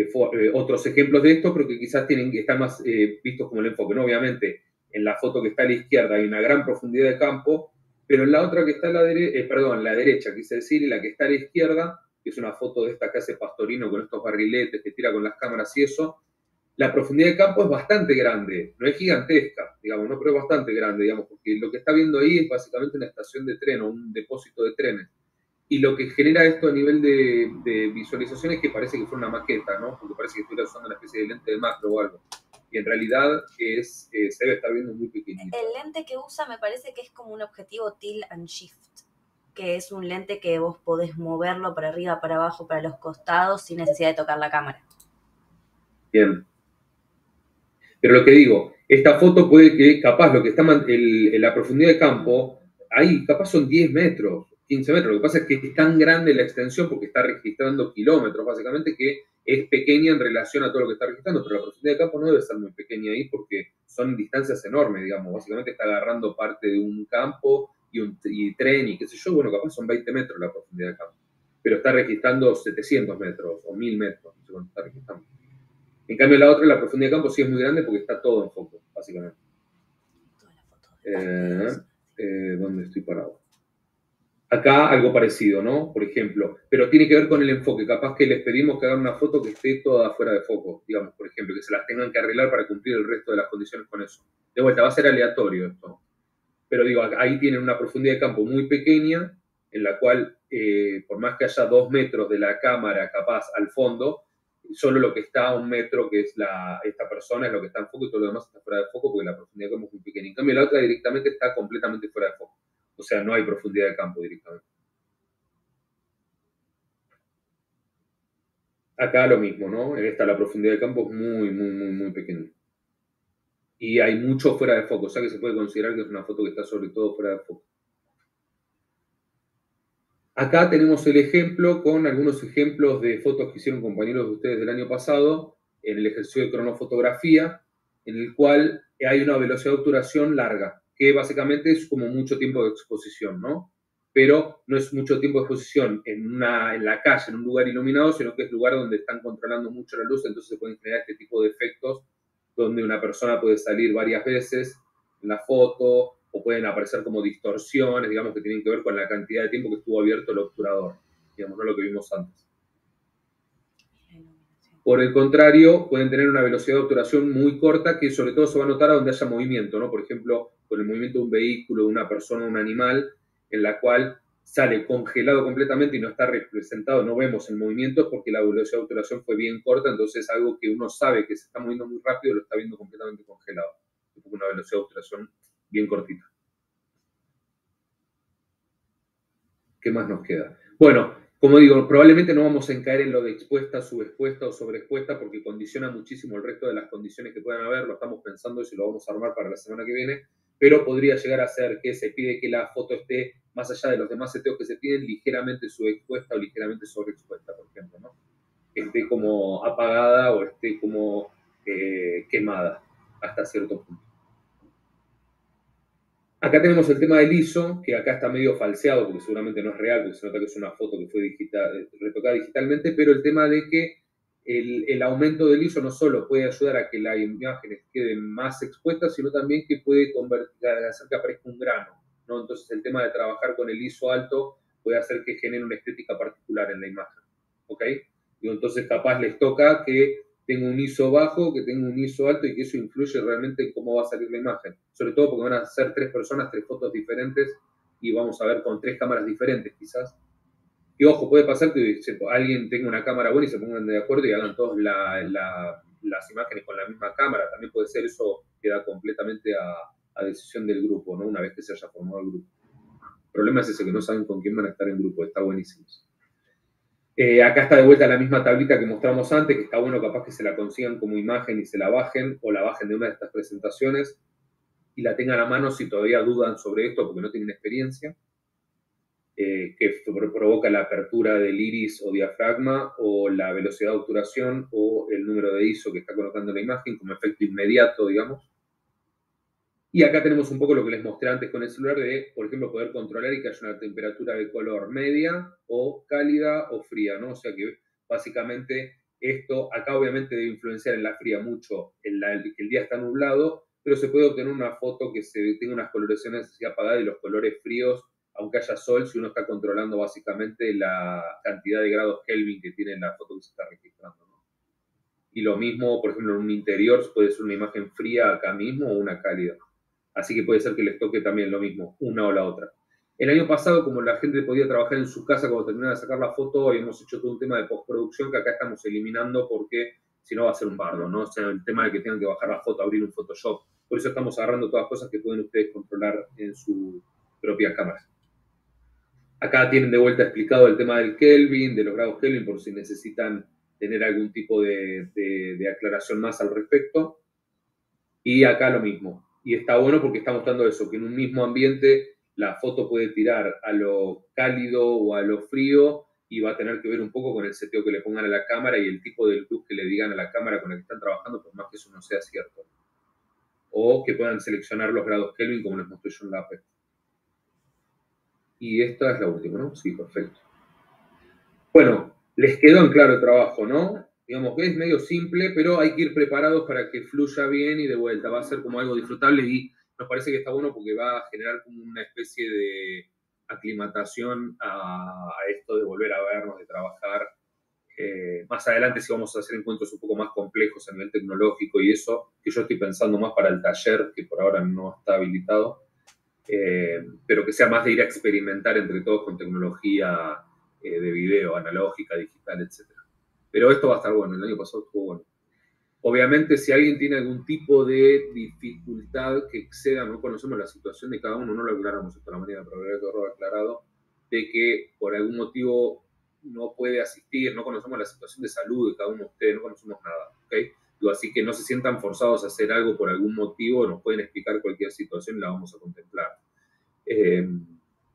eh, eh, otros ejemplos de esto, pero que quizás tienen estar más eh, vistos como el enfoque. ¿no? Obviamente, en la foto que está a la izquierda hay una gran profundidad de campo, pero en la otra que está a la derecha, perdón, la derecha, quise decir, y la que está a la izquierda, que es una foto de esta que hace Pastorino con estos barriletes que tira con las cámaras y eso, la profundidad de campo es bastante grande, no es gigantesca, digamos, ¿no? pero es bastante grande, digamos, porque lo que está viendo ahí es básicamente una estación de tren o un depósito de trenes. Y lo que genera esto a nivel de, visualización es que parece que fue una maqueta, ¿no? Porque parece que estuviera usando una especie de lente de macro o algo. Y en realidad es, eh, se debe estar viendo muy pequeñito. El lente que usa me parece que es como un objetivo tilt and shift que es un lente que vos podés moverlo para arriba, para abajo, para los costados sin necesidad de tocar la cámara. Bien. Pero lo que digo, esta foto puede que capaz lo que está en la profundidad de campo, ahí capaz son 10 metros, 15 metros. Lo que pasa es que es tan grande la extensión porque está registrando kilómetros, básicamente, que es pequeña en relación a todo lo que está registrando, pero la profundidad de campo no debe ser muy pequeña ahí porque son distancias enormes, digamos. Básicamente está agarrando parte de un campo y, un, tren y qué sé yo, bueno, capaz son 20 metros la profundidad de campo, pero está registrando 700 metros o 1000 metros, no sé cuánto está registrando. En cambio, la otra, la profundidad de campo, sí es muy grande porque está todo en foco, básicamente. Eh, eh, ¿Dónde estoy parado? Acá algo parecido, ¿no? Por ejemplo, pero tiene que ver con el enfoque. Capaz que les pedimos que hagan una foto que esté toda fuera de foco, digamos, por ejemplo, que se las tengan que arreglar para cumplir el resto de las condiciones con eso. De vuelta, va a ser aleatorio esto pero digo, ahí tienen una profundidad de campo muy pequeña, en la cual, eh, por más que haya dos metros de la cámara capaz al fondo, solo lo que está a un metro, que es la, esta persona, es lo que está en foco y todo lo demás está fuera de foco porque la profundidad de campo es muy pequeña. En cambio, la otra directamente está completamente fuera de foco. O sea, no hay profundidad de campo directamente. Acá lo mismo, ¿no? En esta la profundidad de campo es muy, muy, muy, muy pequeña y hay mucho fuera de foco, o sea que se puede considerar que es una foto que está sobre todo fuera de foco. Acá tenemos el ejemplo con algunos ejemplos de fotos que hicieron compañeros de ustedes del año pasado en el ejercicio de cronofotografía, en el cual hay una velocidad de obturación larga, que básicamente es como mucho tiempo de exposición, ¿no? Pero no es mucho tiempo de exposición en, una, en la calle, en un lugar iluminado, sino que es lugar donde están controlando mucho la luz, entonces se pueden generar este tipo de efectos donde una persona puede salir varias veces en la foto o pueden aparecer como distorsiones, digamos, que tienen que ver con la cantidad de tiempo que estuvo abierto el obturador. digamos, no lo que vimos antes. Por el contrario, pueden tener una velocidad de obturación muy corta que sobre todo se va a notar a donde haya movimiento, ¿no? Por ejemplo, con el movimiento de un vehículo, de una persona, de un animal, en la cual sale congelado completamente y no está representado, no vemos el movimiento porque la velocidad de obturación fue bien corta, entonces algo que uno sabe que se está moviendo muy rápido lo está viendo completamente congelado, una velocidad de obturación bien cortita. ¿Qué más nos queda? Bueno, como digo, probablemente no vamos a caer en lo de expuesta, subexpuesta o sobreexpuesta porque condiciona muchísimo el resto de las condiciones que puedan haber. Lo estamos pensando y si lo vamos a armar para la semana que viene. Pero podría llegar a ser que se pide que la foto esté, más allá de los demás seteos que se piden, ligeramente subexpuesta o ligeramente sobreexpuesta, por ejemplo. ¿no? Esté como apagada o esté como eh, quemada hasta cierto punto. Acá tenemos el tema del ISO, que acá está medio falseado porque seguramente no es real, porque se nota que es una foto que fue digital, retocada digitalmente, pero el tema de que el, aumento del ISO no solo puede ayudar a que las imágenes queden más expuestas, sino también que puede convertir, hacer que aparezca un grano. ¿no? Entonces el tema de trabajar con el ISO alto puede hacer que genere una estética particular en la imagen. ¿Ok? Y entonces capaz les toca que tengo un ISO bajo, que tengo un ISO alto y que eso influye realmente en cómo va a salir la imagen. Sobre todo porque van a ser tres personas, tres fotos diferentes y vamos a ver con tres cámaras diferentes quizás. Y ojo, puede pasar que alguien tenga una cámara buena y se pongan de acuerdo y hagan todas las imágenes con la misma cámara. También puede ser eso, queda completamente a, a, decisión del grupo, ¿no? Una vez que se haya formado el grupo. El problema es ese, que no saben con quién van a estar en grupo. Está buenísimo. Eh, acá está de vuelta la misma tablita que mostramos antes, que está bueno capaz que se la consigan como imagen y se la bajen o la bajen de una de estas presentaciones y la tengan a mano si todavía dudan sobre esto porque no tienen experiencia, eh, que provoca la apertura del iris o diafragma o la velocidad de obturación o el número de ISO que está colocando la imagen como efecto inmediato, digamos. Y acá tenemos un poco lo que les mostré antes con el celular de, por ejemplo, poder controlar y que haya una temperatura de color media o cálida o fría, ¿no? O sea que básicamente esto acá obviamente debe influenciar en la fría mucho, en el día está nublado, pero se puede obtener una foto que se tenga unas coloraciones así apagadas y los colores fríos, aunque haya sol, si uno está controlando básicamente la cantidad de grados Kelvin que tiene la foto que se está registrando. ¿no? Y lo mismo, por ejemplo, en un interior puede ser una imagen fría acá mismo o una cálida. Así que puede ser que les toque también lo mismo, una o la otra. El año pasado, como la gente podía trabajar en su casa cuando terminaba de sacar la foto, habíamos hecho todo un tema de postproducción que acá estamos eliminando porque si no va a ser un bardo, ¿no? O sea, el tema de que tengan que bajar la foto, abrir un Photoshop. Por eso estamos agarrando todas las cosas que pueden ustedes controlar en su propia cámara. Acá tienen de vuelta explicado el tema del Kelvin, de los grados Kelvin, por si necesitan tener algún tipo de aclaración más al respecto. Y acá lo mismo, y está bueno porque está mostrando eso, que en un mismo ambiente la foto puede tirar a lo cálido o a lo frío y va a tener que ver un poco con el seteo que le pongan a la cámara y el tipo de luz que le digan a la cámara con la que están trabajando, por más que eso no sea cierto. O que puedan seleccionar los grados Kelvin como les mostré yo en la. Y esta es la última, ¿no? Sí, perfecto. Bueno, les quedó en claro el trabajo, ¿no? Digamos que es medio simple, pero hay que ir preparados para que fluya bien y de vuelta. Va a ser como algo disfrutable y nos parece que está bueno porque va a generar como una especie de aclimatación a, esto de volver a vernos, de trabajar. Eh, más adelante si vamos a hacer encuentros un poco más complejos a nivel tecnológico y eso, que yo estoy pensando más para el taller, que por ahora no está habilitado, eh, pero que sea más de ir a experimentar entre todos con tecnología eh, de video, analógica, digital, etc. Pero esto va a estar bueno, el año pasado estuvo bueno. Obviamente, si alguien tiene algún tipo de dificultad que exceda, no conocemos la situación de cada uno, no lo aclaramos esta la mañana, pero lo aclarado, de que por algún motivo no puede asistir, no conocemos la situación de salud de cada uno de ustedes, no conocemos nada, ¿ok? así que no se sientan forzados a hacer algo por algún motivo, nos pueden explicar cualquier situación y la vamos a contemplar. Eh,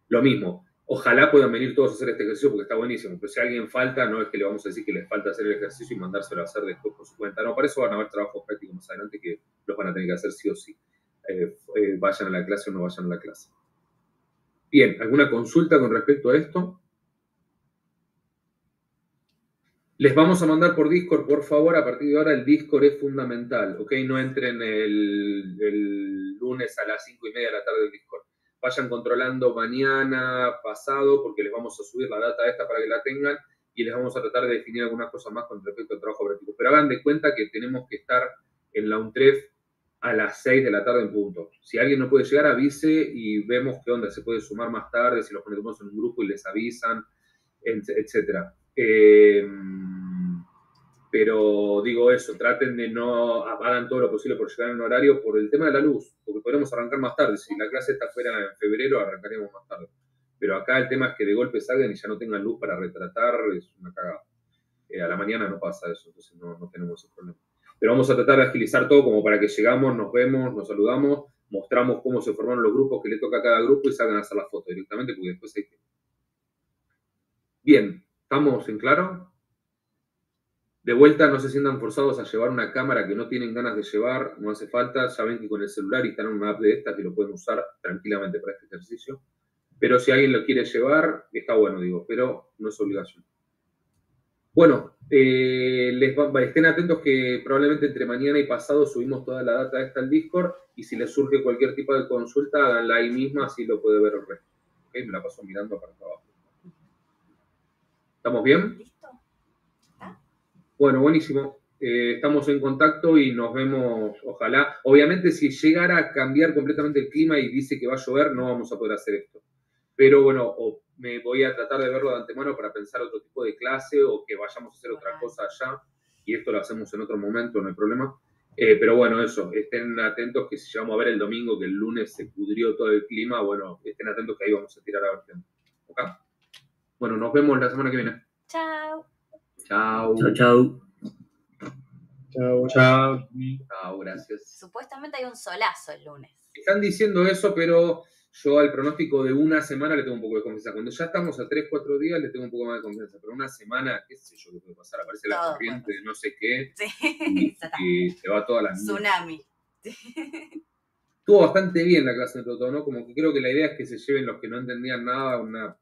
lo mismo, Ojalá puedan venir todos a hacer este ejercicio porque está buenísimo. Pero si alguien falta, no es que le vamos a decir que les falta hacer el ejercicio y mandárselo a hacer después por su cuenta. No, para eso van a haber trabajos prácticos más adelante que los van a tener que hacer sí o sí. Eh, eh, vayan a la clase o no vayan a la clase. Bien, ¿alguna consulta con respecto a esto? Les vamos a mandar por Discord, por favor, a partir de ahora el Discord es fundamental, ¿ok? No entren el, el lunes a las cinco y media de la tarde del Discord vayan controlando mañana, pasado, porque les vamos a subir la data esta para que la tengan y les vamos a tratar de definir algunas cosas más con respecto al trabajo práctico. Pero hagan de cuenta que tenemos que estar en la UNTREF a las 6 de la tarde en punto. Si alguien no puede llegar, avise y vemos qué onda, se puede sumar más tarde, si los ponemos en un grupo y les avisan, etc. Eh, pero digo eso, traten de no, hagan todo lo posible por llegar en horario por el tema de la luz, porque podemos arrancar más tarde. Si la clase está fuera en febrero, arrancaremos más tarde. Pero acá el tema es que de golpe salgan y ya no tengan luz para retratar, es una cagada. Eh, a la mañana no pasa eso, entonces no, no tenemos ese problema. Pero vamos a tratar de agilizar todo como para que llegamos, nos vemos, nos saludamos, mostramos cómo se formaron los grupos que le toca a cada grupo y salgan a hacer la foto directamente, porque después hay que... Bien, ¿estamos en claro? De vuelta, no se sientan forzados a llevar una cámara que no tienen ganas de llevar, no hace falta. Saben que con el celular instalan una app de estas que lo pueden usar tranquilamente para este ejercicio. Pero si alguien lo quiere llevar, está bueno, digo, pero no es obligación. Bueno, eh, les estén atentos que probablemente entre mañana y pasado subimos toda la data esta al Discord y si les surge cualquier tipo de consulta, háganla ahí misma, así lo puede ver el resto. Me la paso mirando para abajo. ¿Estamos bien? Bueno, buenísimo. Eh, estamos en contacto y nos vemos, ojalá. Obviamente, si llegara a cambiar completamente el clima y dice que va a llover, no vamos a poder hacer esto. Pero bueno, me voy a tratar de verlo de antemano para pensar otro tipo de clase o que vayamos a hacer otra cosa allá. Y esto lo hacemos en otro momento, no hay problema. Eh, pero bueno, eso, estén atentos que si llegamos a ver el domingo que el lunes se pudrió todo el clima, bueno, estén atentos que ahí vamos a tirar a ver ¿Ok? Bueno, nos vemos la semana que viene. Chao. Chao. Chao, chao. Chao, chao. Chao, gracias. Supuestamente hay un solazo el lunes. Están diciendo eso, pero yo al pronóstico de una semana le tengo un poco de confianza. Cuando ya estamos a 3, 4 días le tengo un poco más de confianza. Pero una semana, qué sé yo qué puede pasar. Aparece la corriente de no sé qué. [laughs] Sí, y, se va toda la Tsunami. Estuvo bastante bien la clase de todo, ¿no? Como que creo que la idea es que se lleven los que no entendían nada una